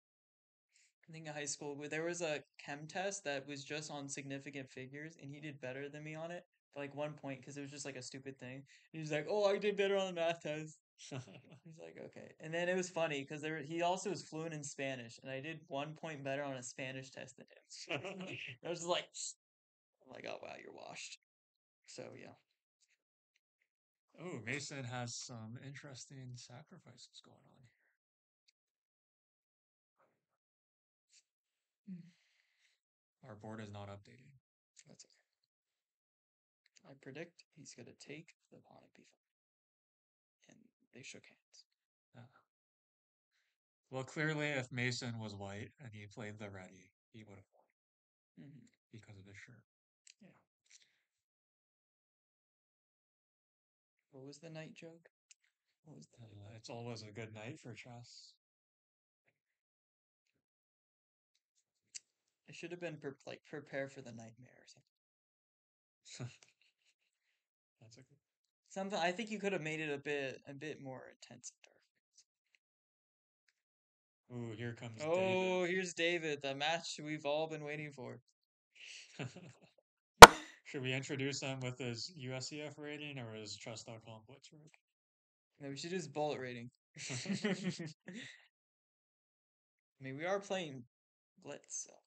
I think in high school, where there was a chem test that was just on significant figures, and he did better than me on it like one point because it was just like a stupid thing. He was like, "Oh, I did better on the math test." *laughs* He's like, "Okay," and then it was funny because there he also was fluent in Spanish, and I did one point better on a Spanish test than him. *laughs* Oh, I was just like, I'm like, "Oh wow, you're washed." So yeah. oh, Mason has some interesting sacrifices going on here. Hmm. Our board is not updating. I predict he's gonna take the pawn at b5. And they shook hands. Uh, well, clearly, if Mason was white and he played the ready, he would have won hmm because of his shirt. Yeah. What was the night joke? What was the Uh, it's always a good night for chess. I should have been pre- like prepare for the nightmare or something. *laughs* That's good. Something I think you could have made it a bit a bit more intense and dark. Ooh, here comes Oh, here's David, the match we've all been waiting for. *laughs* *laughs* Should we introduce him with his USCF rating or his chess.com blitz rating? No, we should do his bullet rating. *laughs* I mean, we are playing Blitz, so.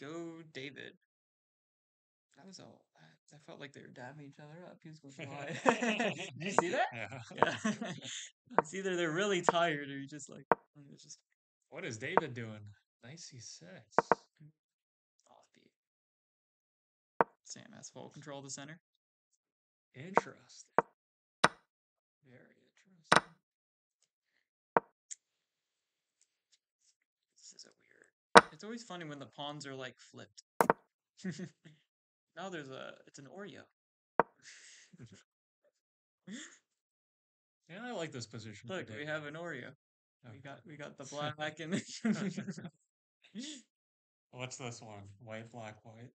Go, David. That was all. I, felt like they were dabbing each other up. He was going wide. *laughs* *laughs* Did you see that? Yeah. Yeah. *laughs* it's either they're really tired or you're just like. It's just What is David doing? Nice C6. Mm. offbeat. Sam has full control of the center. Interesting. Very interesting. This is a weird. It's always funny when the pawns are like flipped. *laughs* now there's a. It's an Oreo. *laughs* Yeah, I like this position. Look, we have an Oreo. We got we got the *laughs* black and. What's this one? White, black, white.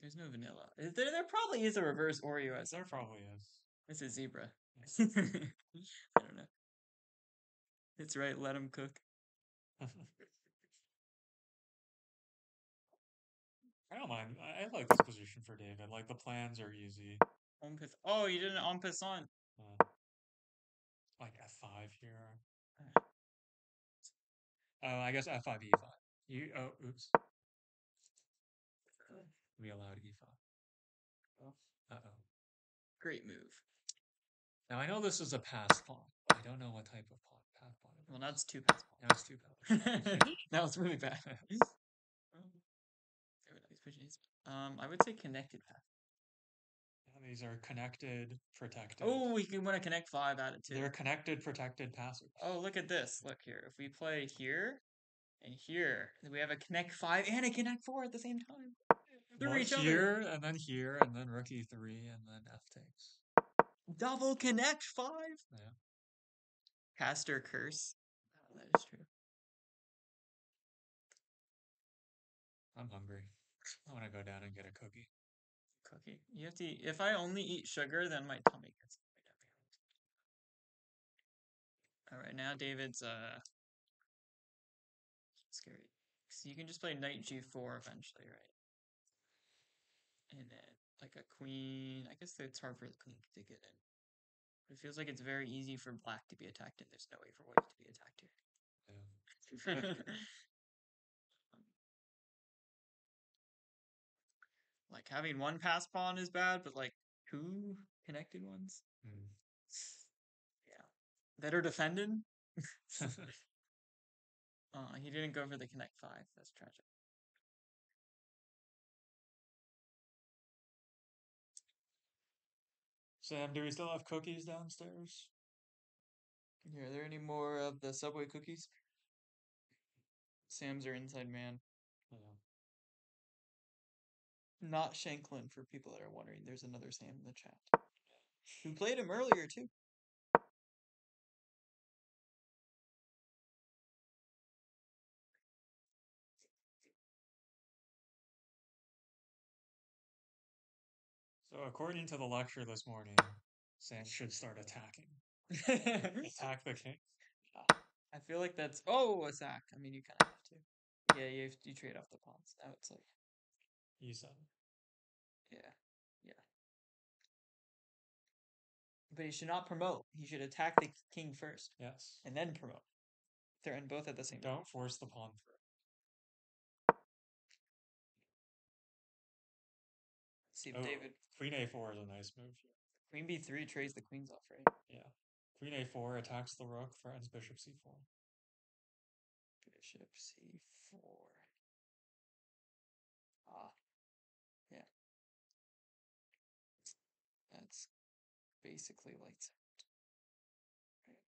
There's no vanilla. Is There, there probably is a reverse Oreo. As There probably is. It's a zebra. I don't know. It's right. Let him cook. I don't mind. I, I like this position for David. Like the plans are easy. Pass- Oh, you did an en passant. *sighs* Uh, like F5 here. Oh, I guess F5, E5. You, oh, oops. We allowed E5. Oh. Uh-oh. Great move. Now I know this is a pass pawn. I don't know what type of pawn. Path pawn. Well, it's two pass Now it's two paths. now it's really bad. *laughs* Um, very nice pigeons. Um, I would say connected path. Yeah, these are connected, protected. Oh, we can want to connect five out of two. They're connected, protected passes. Oh, look at this. Look here. If we play here and here, then we have a connect five and a connect four at the same time. Through Well, each other. here, and then here, and then rook e3, and then F takes. Double connect five. Yeah. Caster curse. Oh, that is true. I'm hungry. I want to go down and get a cookie. Cookie. You have to. Eat, if I only eat sugar, then my tummy gets. All right, now David's uh scary. So you can just play knight g4 eventually, right? And then like a queen. I guess it's hard for the queen to get in. It feels like it's very easy for black to be attacked, and there's no way for white to be attacked here. Yeah. *laughs* like having one pass pawn is bad, but like two connected ones Mm. that are defended. Uh, he didn't go for the connect five. That's tragic. Sam, do we still have cookies downstairs? Here, are there any more of the Subway cookies? Sam's our inside man. Yeah. Not Shankland for people that are wondering. There's another Sam in the chat. Who played him earlier too. So according to the lecture this morning, Sam should start attacking. *laughs* Attack the king. I feel like that's oh a sack. I mean you kind of have to. Yeah, you have, you trade off the pawns. Now it's like E7. yeah, yeah. But he should not promote. He should attack the king first Yes. and then promote. Threaten both at the same time. Don't force the pawn through. See if Oh, David Queen a4 is a nice move here. Queen b3 trades the queens off, right? Yeah. Queen a4 attacks the rook, threatens bishop c4. Bishop c4. Ah. Yeah. That's basically lights out. Right.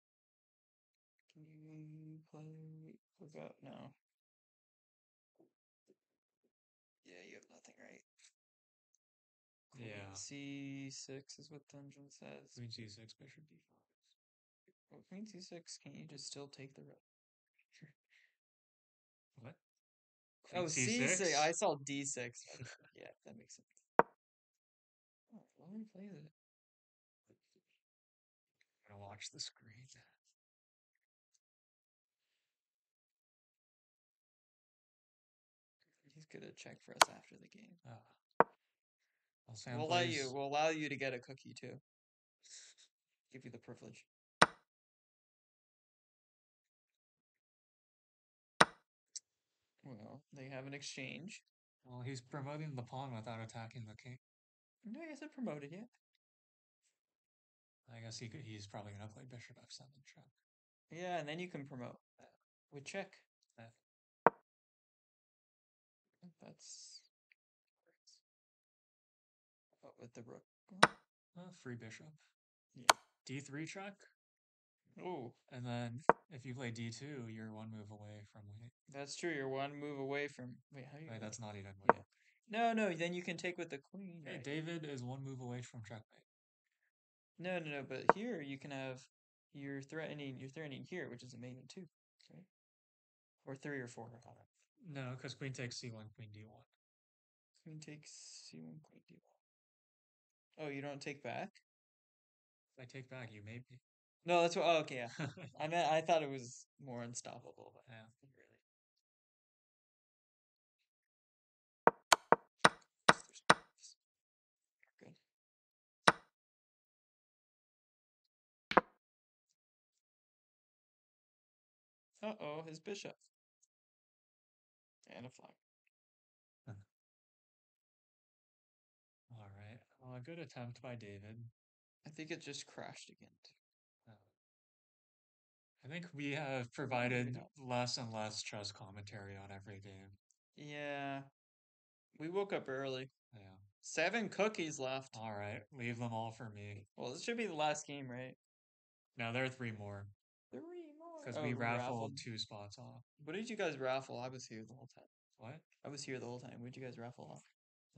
Can you play look up? No. Yeah, you have nothing, right? Queen Yeah. C6 is what Dungeon says. Queen c6, bishop d5. Well, Queen C6, can't you just still take the rook? What? Oh, C6. I saw D6. *laughs* yeah, that makes sense. Oh, let me play it. I'm gonna watch the screen. He's gonna check for us after the game. Ah. Well, Sam we'll allow you. We'll allow you to get a cookie too. Give you the privilege. Well, they have an exchange. Well, he's promoting the pawn without attacking the king. No, he hasn't promoted yet. I guess he could, he's probably gonna play bishop f7 check. Yeah, and then you can promote with check. That's with the rook. Uh, free bishop. Yeah. d3 check, Oh, and then if you play d2, you're one move away from winning. that's true. You're one move away from. Wait, how do you? Wait, that's not even Yeah. winning. No, no. Then you can take with the queen. Hey, right? David is one move away from checkmate. No, no, no. But here you can have. You're threatening. You're threatening here, which is a main two, right? Or three or four. No, because queen takes c1, queen d1. Queen takes c1, queen d1. Oh, you don't take back? If I take back, you may be. No, that's what. Oh, okay, yeah. *laughs* I meant. I thought it was more unstoppable, but Yeah. not really. Uh oh, his bishop. And a flag. Well, a good attempt by David. I think it just crashed again. Uh, I think we have provided less and less chess commentary on every game. Yeah. We woke up early. Yeah. Seven cookies left. All right. Leave them all for me. Well, this should be the last game, right? Now there are three more Three more. because Oh, we raffled raffled. two spots off. What did you guys raffle? I was here the whole time. What? I was here the whole time. What did you guys raffle off?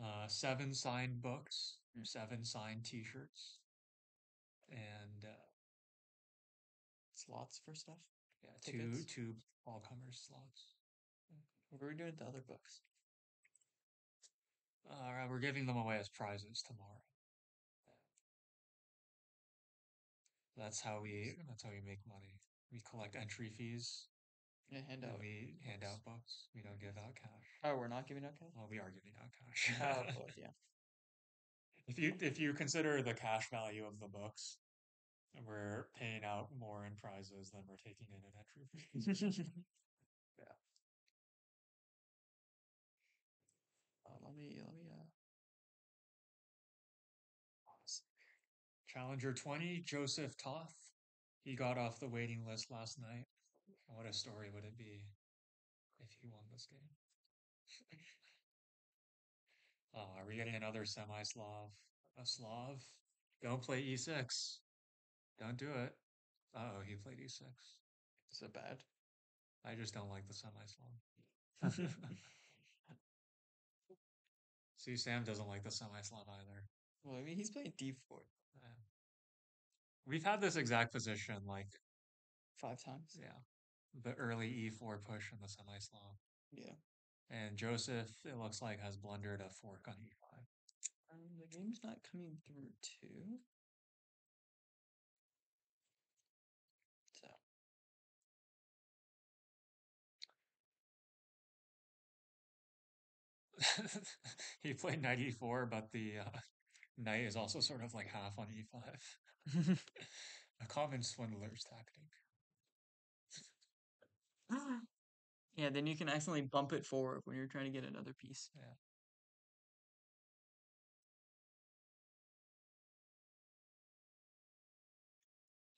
Uh, seven signed books, Hmm. seven signed T-shirts, and uh, Slots for stuff? yeah, Tickets? two two all comers slots. What are we doing with the other books? All right, we're giving them away as prizes tomorrow. That's how we. That's how we make money. We collect entry fees. Yeah, hand And out. we hand out books. We don't give out cash. Oh, we're not giving out cash? Well, we are giving out cash. oh, *laughs* yeah. if you if you consider the cash value of the books, we're paying out more in prizes than we're taking in in entry fees. *laughs* Uh, let me let me uh Challenger 20, Joseph Toth. He got off the waiting list last night. What a story would it be if he won this game? *laughs* oh, are we getting another semi Slav? A Slav? Don't play e6. Don't do it. Uh oh, he played e6. is it bad? I just don't like the semi Slav. *laughs* See, Sam doesn't like the semi Slav either. Well, I mean he's playing D four Yeah. We've had this exact position, like, five times. yeah, the early e4 push in the semi Slav. Yeah. And Joseph, it looks like, has blundered a fork on e5. Um, the game's not coming through too. So *laughs* he played knight e4, but the uh, knight is also sort of like half on e5. *laughs* a common swindler's tactic. Yeah, then you can accidentally bump it forward when you're trying to get another piece. Yeah.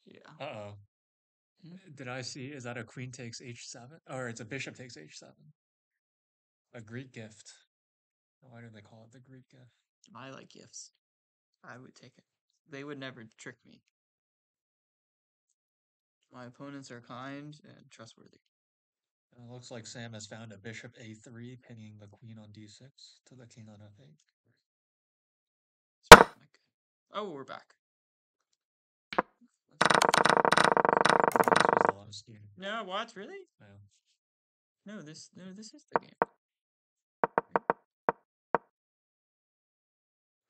Yeah. Uh oh. Hmm? Did I see? Is that a queen takes h7? Or it's a bishop takes h7. A Greek gift. Why do they call it the Greek gift? I like gifts. I would take it. They would never trick me. My opponents are kind and trustworthy. And it looks like Sam has found a bishop a3, pinning the queen on d6 to the king on f8. It's probably not good. Oh, we're back. This was the last game. No, what? Really? Yeah. No, this no, this is the game.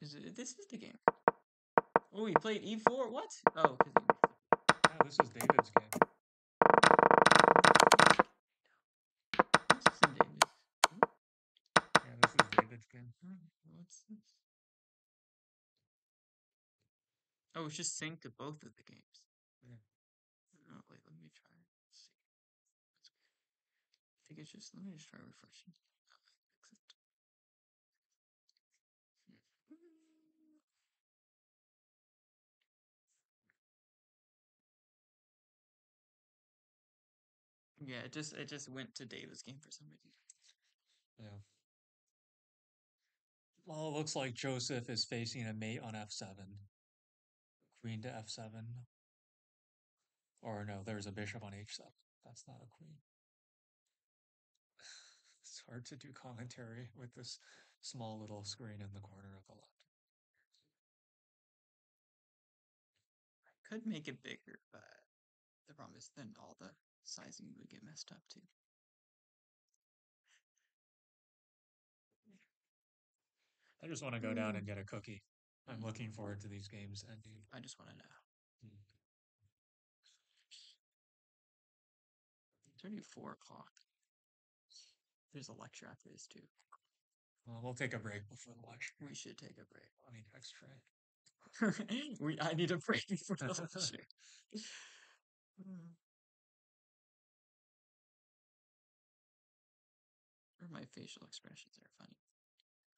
Is it? This is the game. Oh, he played e4. What? Oh, because he. Yeah, this is David's game. This isn't David. Yeah, this is David's game. Hmm, What's this? Oh, it's just synced to both of the games. Yeah. Oh, wait, let me try. Let's see. I think it's just. Let me just try refreshing. Hmm. Yeah, it just it just went to David's game for some reason. Yeah. Well, it looks like Joseph is facing a mate on f7. Queen to f7. Or no, there's a bishop on h7. That's not a queen. *sighs* It's hard to do commentary with this small little screen in the corner of the left. I could make it bigger, but the problem is then all the sizing would get messed up too. I just want to go down Mm. and get a cookie. I'm looking forward to these games ending. I just want to know. Hmm. It's already four o'clock. There's a lecture after this too. Well, we'll take a break before the lecture. We should take a break. I mean, extra. *laughs* we I need a break *laughs* before the lecture. *laughs* Mm. or my facial expressions are funny.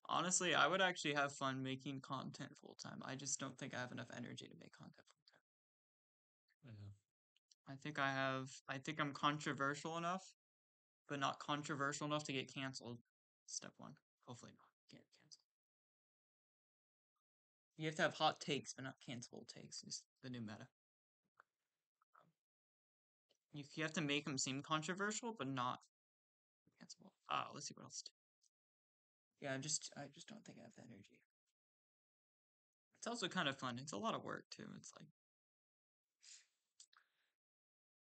Honestly, I would actually have fun making content full time. I just don't think I have enough energy to make content full time. Yeah. I think I have. I think I'm controversial enough, but not controversial enough to get canceled. Step one. Hopefully not get canceled. You have to have hot takes, but not cancelable takes. Is the new meta. You you have to make them seem controversial, but not cancelable. Ah, let's see what else. Yeah, I'm just I just don't think I have the energy. It's also kind of fun. It's a lot of work too. It's like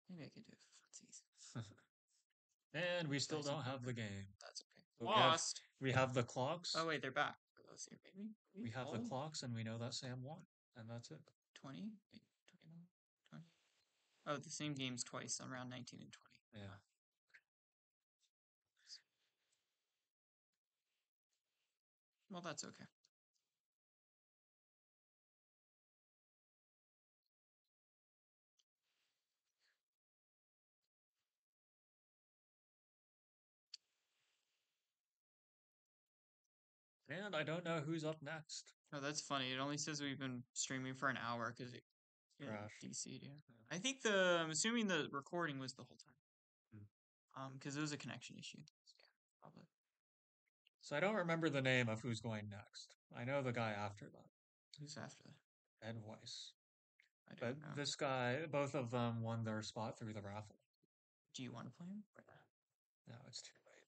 maybe I could do it. *laughs* And we still don't have the game. That's okay. But we have- Lost. We have the clocks. Oh wait, they're back. Let's see. Maybe we have the clocks, and we know that Sam won, and that's it. 20? Wait, 21? 20? Oh, the same games twice, around 19 and 20. Yeah. Well, that's okay. And I don't know who's up next. Oh, that's funny. It only says we've been streaming for an hour because it crashed. DC. Yeah. I think the I'm assuming the recording was the whole time. Mm. Um, because it was a connection issue. Yeah, probably. So I don't remember the name of who's going next. I know the guy after that, Who's after that? Ed Weiss. I But don't know. this guy, both of them won their spot through the raffle. Do you want to play him? No, it's too late.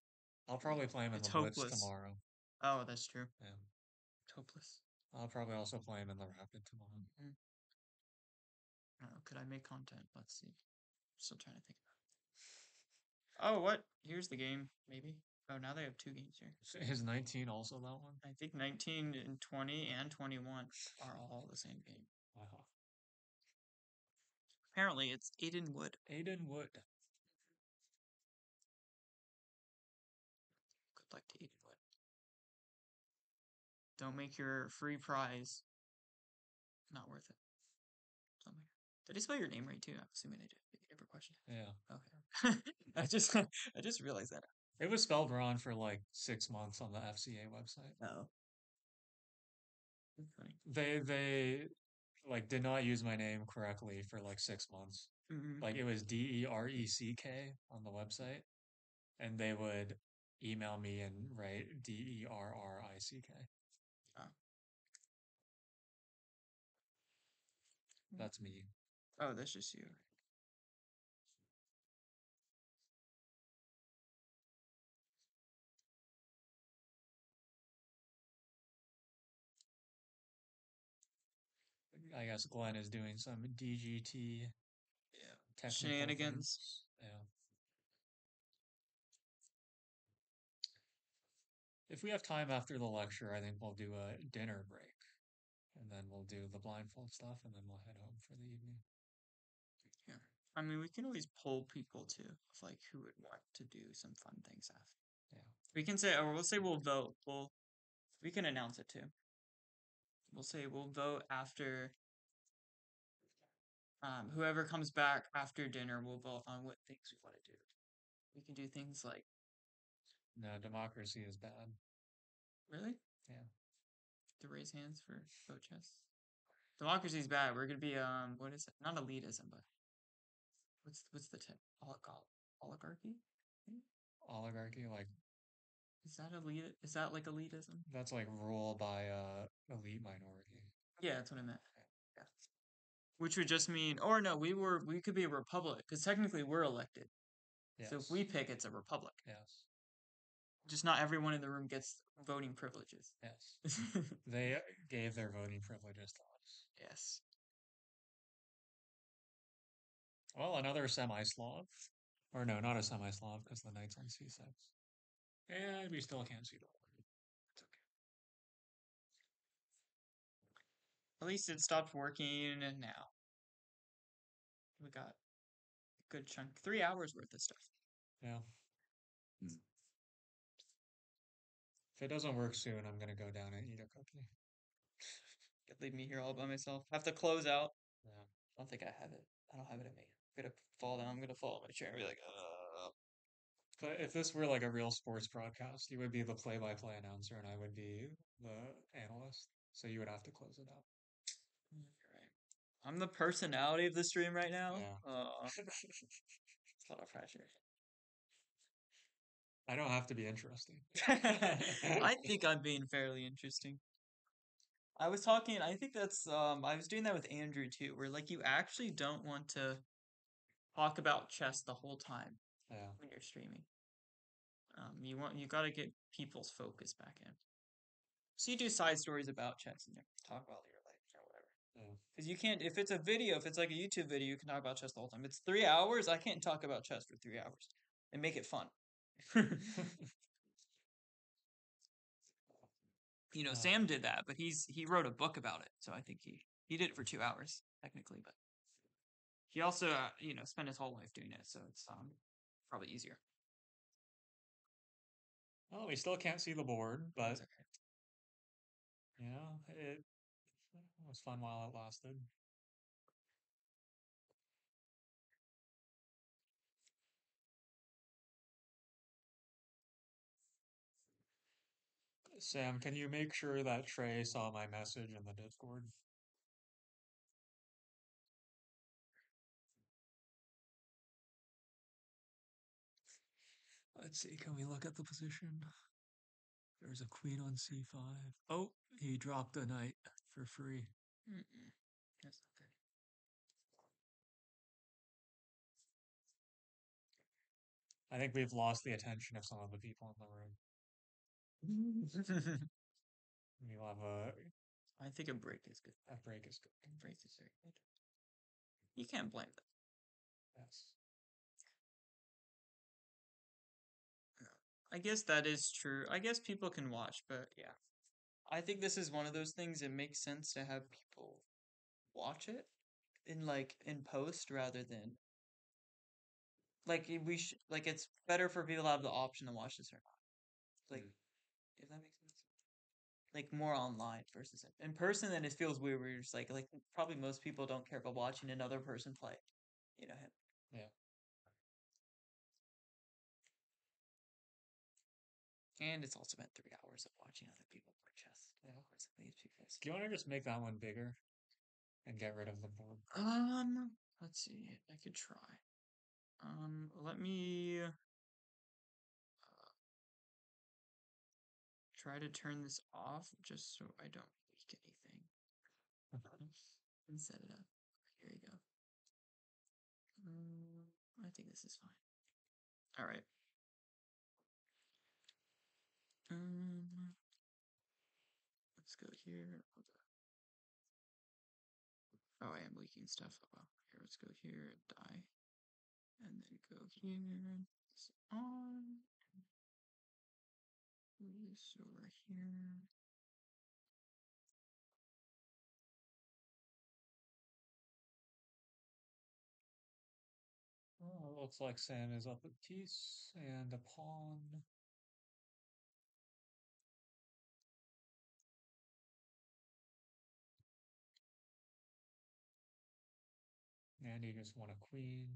I'll probably play him in It's the Blitz hopeless. tomorrow. Oh, that's true. Yeah. It's hopeless. I'll probably also play him in the Rapid tomorrow. I don't know. Could I make content? Let's see. Still trying to think about it. Oh, what? Here's the game. Maybe. Oh, now they have two games here. His 19 also that one? I think 19 and 20 and 21 are all the same game. Wow. Apparently, it's Aiden Wood. Aiden Wood. Good luck to Aiden Wood. Don't make your free prize not worth it. Something. Did I spell your name right too? I'm assuming I did. You ever question? Yeah. Okay. *laughs* I just *laughs* I just realized that. It was spelled wrong for like six months on the FCA website. Oh. They they like did not use my name correctly for like six months. Mhm. Like it was D E R E C K on the website, and they would email me and write D E R R I C K. Oh. That's me. Oh, that's just you. I guess Glenn is doing some DGT Yeah. Shenanigans. things. Yeah. If we have time after the lecture, I think we'll do a dinner break. And then we'll do the blindfold stuff and then we'll head home for the evening. Yeah. I mean, we can always poll people too, of like who would want to do some fun things after. Yeah. We can say, or we'll say we'll vote. We'll, we can announce it too. We'll say we'll vote after. Um, whoever comes back after dinner will vote on what things we want to do. We can do things like No, democracy is bad. really. Yeah. To raise hands for vote chess. is bad. We're gonna be um, what is it? Not elitism, but what's what's the tip? Oligar- oligarchy. Oligarchy, like Is that elite? Is that like elitism? that's like rule by a elite minority. Yeah, that's what I meant. Which would just mean, or no, we were we could be a republic because technically we're elected. Yes. So if we pick, it's a republic. Yes. Just not everyone in the room gets voting privileges. Yes. *laughs* They uh, gave their voting privileges to us. yes. Well, another semi-Slav. Or no, not a semi-Slav because the knight's on c6. And we still can't see the At least it stopped working, and now we got a good chunk, three hours worth of stuff. Yeah. Mm. If it doesn't work soon, I'm gonna go down and eat a cookie. Could leave me here all by myself. Have to close out. Yeah. I don't think I have it. I don't have it in me. I'm gonna fall down. I'm gonna fall on my chair and be like, uh. But if this were like a real sports broadcast, you would be the play-by-play announcer and I would be the analyst. So you would have to close it out. I'm the personality of the stream right now. Yeah. Uh, *laughs* it's a lot of pressure. I don't have to be interesting. *laughs* I *laughs* think I'm being fairly interesting. I was talking, I think that's um I was doing that with Andrew too, where like you actually don't want to talk about chess the whole time Yeah. when you're streaming. Um you want you got to get people's focus back in. So you do side stories about chess and you talk about your life or whatever. Yeah. Because you can't if it's a video, if it's like a YouTube video, you can talk about chess the whole time. It's three hours, I can't talk about chess for three hours and make it fun. *laughs* you know, Uh, Sam did that, but he's he wrote a book about it, so I think he he did it for two hours technically, but he also uh, you know spent his whole life doing it, so it's um probably easier. Well, we still can't see the board, but okay. you know, it was fun while it lasted. Sam, can you make sure that Trey saw my message in the Discord? Let's see, can we look at the position? There's a queen on c5. Oh, he dropped a knight for free. Mm-mm. That's not good. I think we've lost the attention of some of the people in the room. *laughs* *laughs* We'll have a, I think a break is good. a break is good. A break is very good. You can't blame them. Yes. Uh, I guess that is true. I guess people can watch, but yeah. I think this is one of those things it makes sense to have people watch it in like in post rather than like we sh- like it's better for people to have the option to watch this or not. Like Mm. if that makes sense. Like more online versus in, in person then it feels weird where you're just like like probably most people don't care about watching another person play. You know him. Yeah. And it's also been three hours of watching other people play chess. Yeah. Or some Do you want to just make that one bigger and get rid of the board? Um, let's see. I could try. Um, let me uh, try to turn this off just so I don't leak anything. *laughs* and set it up. Here you go. Um, I think this is fine. All right. Um, go here. Oh, I am leaking stuff. Oh, well, here, let's go here, and die, and then go here. This on. This over here. Oh, looks like Sam is up a piece and a pawn. And you just want a queen.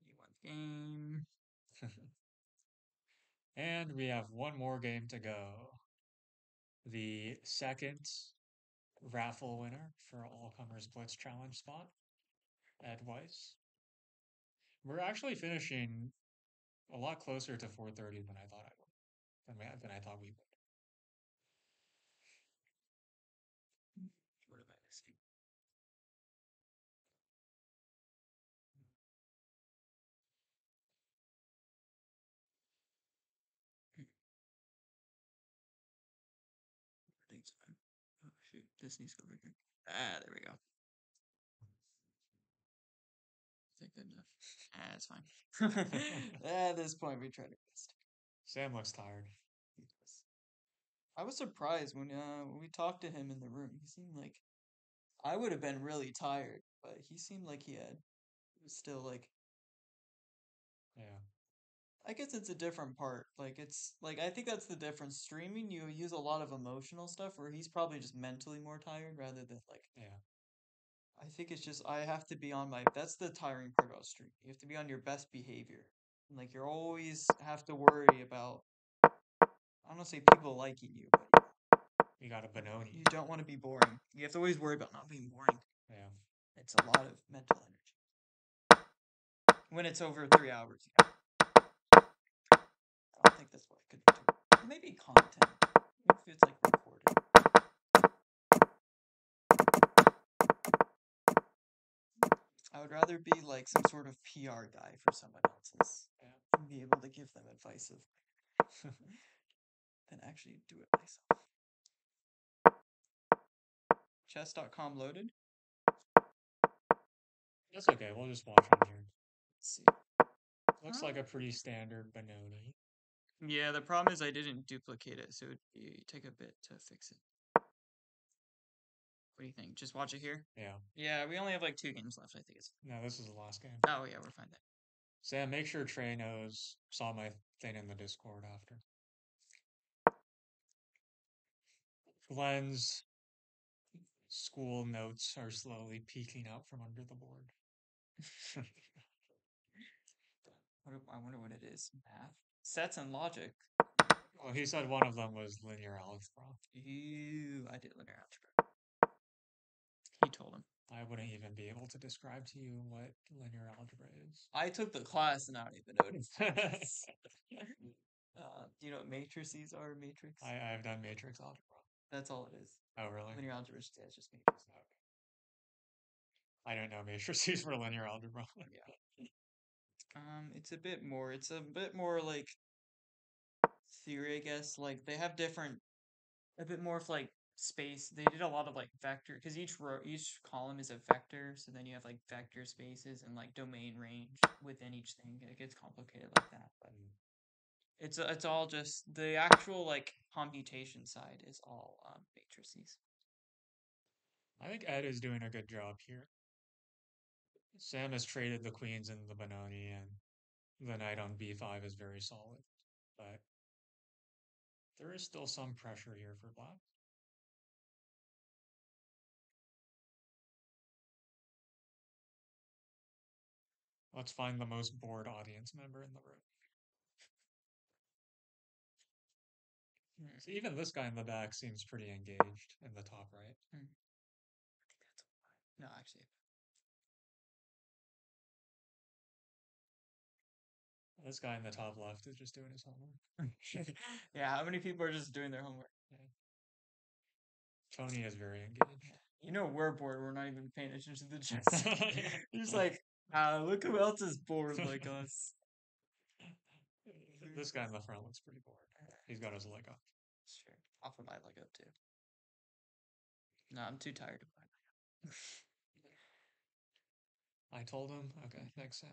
You want the game. *laughs* and we have one more game to go. The second raffle winner for All Comers Blitz Challenge spot, Ed Weiss. We're actually finishing a lot closer to 4:30 than I thought I would. Than, we, than I thought we would. Shoot, this needs to go here. Ah, there we go. Is that good enough? Ah, it's fine. *laughs* *laughs* At this point, we try to best. Sam looks tired. I was surprised when uh when we talked to him in the room. He seemed like I would have been really tired, but he seemed like he had he was still like Yeah. I guess it's a different part. Like it's like I think that's the difference. Streaming you use a lot of emotional stuff where he's probably just mentally more tired rather than like Yeah. I think it's just I have to be on my that's the tiring part about streaming. You have to be on your best behavior. And, like you're always have to worry about I don't say people liking you, but We got a Benoni. you don't want to be boring. You have to always worry about not being boring. Yeah. It's a lot of mental energy. When it's over three hours, you know. I don't think that's what I could do. Maybe content. If it's like recorded. I would rather be like some sort of PR guy for someone else's Yeah. and be able to give them advice of *laughs* than actually do it myself. Chess.com loaded. That's okay. We'll just watch on here. Let's see. Looks like a pretty standard Benoni. Yeah, the problem is I didn't duplicate it, so it'd be, take a bit to fix it. What do you think? Just watch it here? Yeah. Yeah, we only have like two games left. I think it's. No, this is the last game. Oh yeah, we're fine then. Sam, make sure Trey knows. Saw my thing in the Discord after. Glenn's school notes are slowly peeking out from under the board. *laughs* *laughs* What I wonder what it is. Math, sets, and logic. Well, he said one of them was linear algebra. Ew, I did linear algebra. He told him. I wouldn't even be able to describe to you what linear algebra is. I took the class and I don't even notice. *laughs* *laughs* uh, do you know what matrices are? Matrix. I, I've done matrix algebra. That's all it is. Oh, really? Linear algebra is yeah, just matrix. Okay. I don't know matrices *laughs* for linear algebra. Um, it's a bit more. It's a bit more like theory, I guess. Like they have different, a bit more of like space. They did a lot of like vector because each row, each column is a vector. So then you have like vector spaces and like domain range within each thing. It gets complicated like that, but Mm. it's it's all just the actual like computation side is all um, matrices. I think Ed is doing a good job here. Sam has traded the queens and the Benoni, and the knight on b5 is very solid. But there is still some pressure here for black. Let's find the most bored audience member in the room. Hmm. So even this guy in the back seems pretty engaged in the top right. I think that's a. No, actually, This guy in the top left is just doing his homework. *laughs* *laughs* yeah. How many people are just doing their homework? Tony is very engaged. *laughs* You know, we're bored. We're not even paying attention to the chess. He's like, uh, look who else is bored like us. this guy in the front looks pretty bored. He's got his leg up. Sure. I'll put my leg up too. No, I'm too tired to put my leg up. I told him. Okay, thanks, Sam.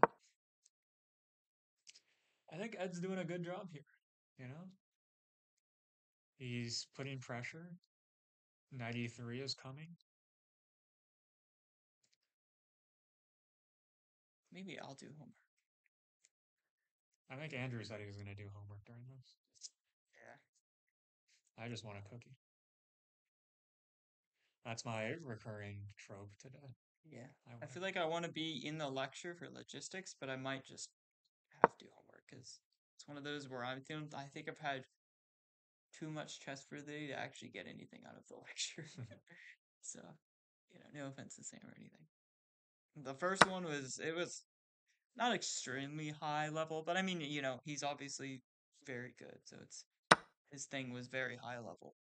I think Ed's doing a good job here. You know, he's putting pressure. 93 is coming. Maybe I'll do homework. I think Andrew said he was going to do homework during this. Yeah. I just want a cookie. That's my recurring trope today. Yeah. I, I feel like I want to be in the lecture for logistics, but I might just have to because it's one of those where I'm feeling, I think I've had too much chess for the day to actually get anything out of the *laughs* lecture. *laughs* so, you know, no offense to Sam or anything. The first one was, it was not extremely high level, but I mean, you know, he's obviously very good. So it's, his thing was very high level.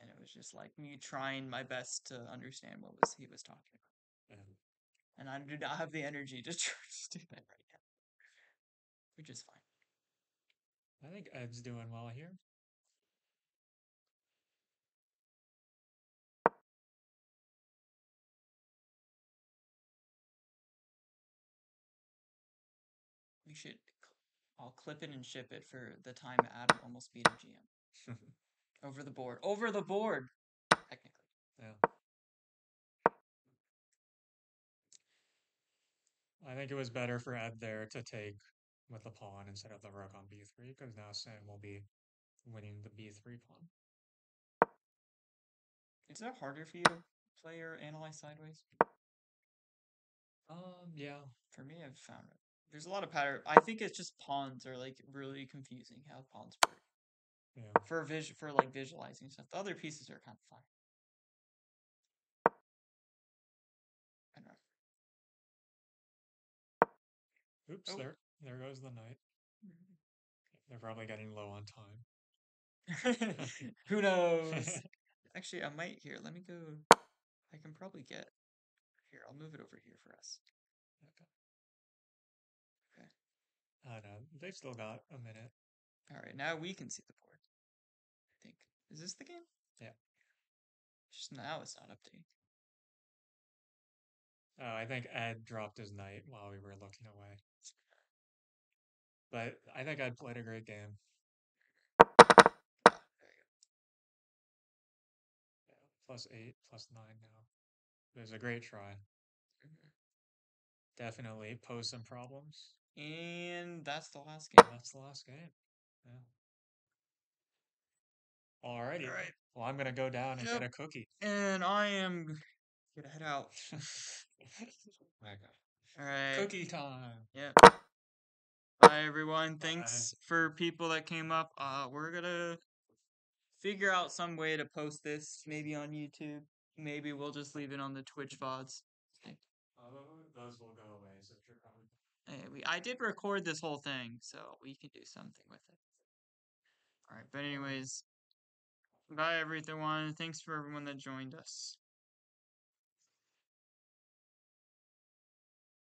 And it was just like me trying my best to understand what was he was talking about Um, and I do not have the energy to *laughs* try to do that right which is fine. I think Ed's doing well here. We should. I'll clip it and ship it for the time Adam almost beat a GM *laughs* over the board. Over the board, technically. yeah. I think it was better for Ed there to take with the pawn instead of the rook on b3 because now Sam will be winning the b3 pawn. Is that harder for you to play or analyze sideways? Um, yeah. For me, I've found it. There's a lot of pattern. I think it's just pawns are like really confusing how pawns work Yeah. for vis for like visualizing stuff. The other pieces are kind of fine. I don't know. Oops, Oh. there there goes the knight. Mm-hmm. They're probably getting low on time. *laughs* Who knows? *laughs* Actually, I might here. Let me go. I can probably get here. I'll move it over here for us. Okay. Okay. I know. They've still got a minute. All right, now we can see the board. I think. Is this the game? Yeah. Just now it's not updating. Oh, I think Ed dropped his knight while we were looking away. But I think Ed played a great game. There you Yeah, plus eight, plus nine now. It was a great try. Mhm. Definitely posed some problems. And that's the last game. That's the last game. Yeah. Alrighty. All right. Well, I'm gonna go down and Yep. get a cookie. And I am gonna head out. *laughs* God. All right. Cookie time. Yeah. Bye everyone. Thanks for people that came up. Uh, we're gonna figure out some way to post this, maybe on YouTube. Maybe we'll just leave it on the Twitch VODs. Oh, those will go away, so you're probably Hey, we I did record this whole thing, so we can do something with it. All right, but anyways, bye everyone. Thanks for everyone that joined us.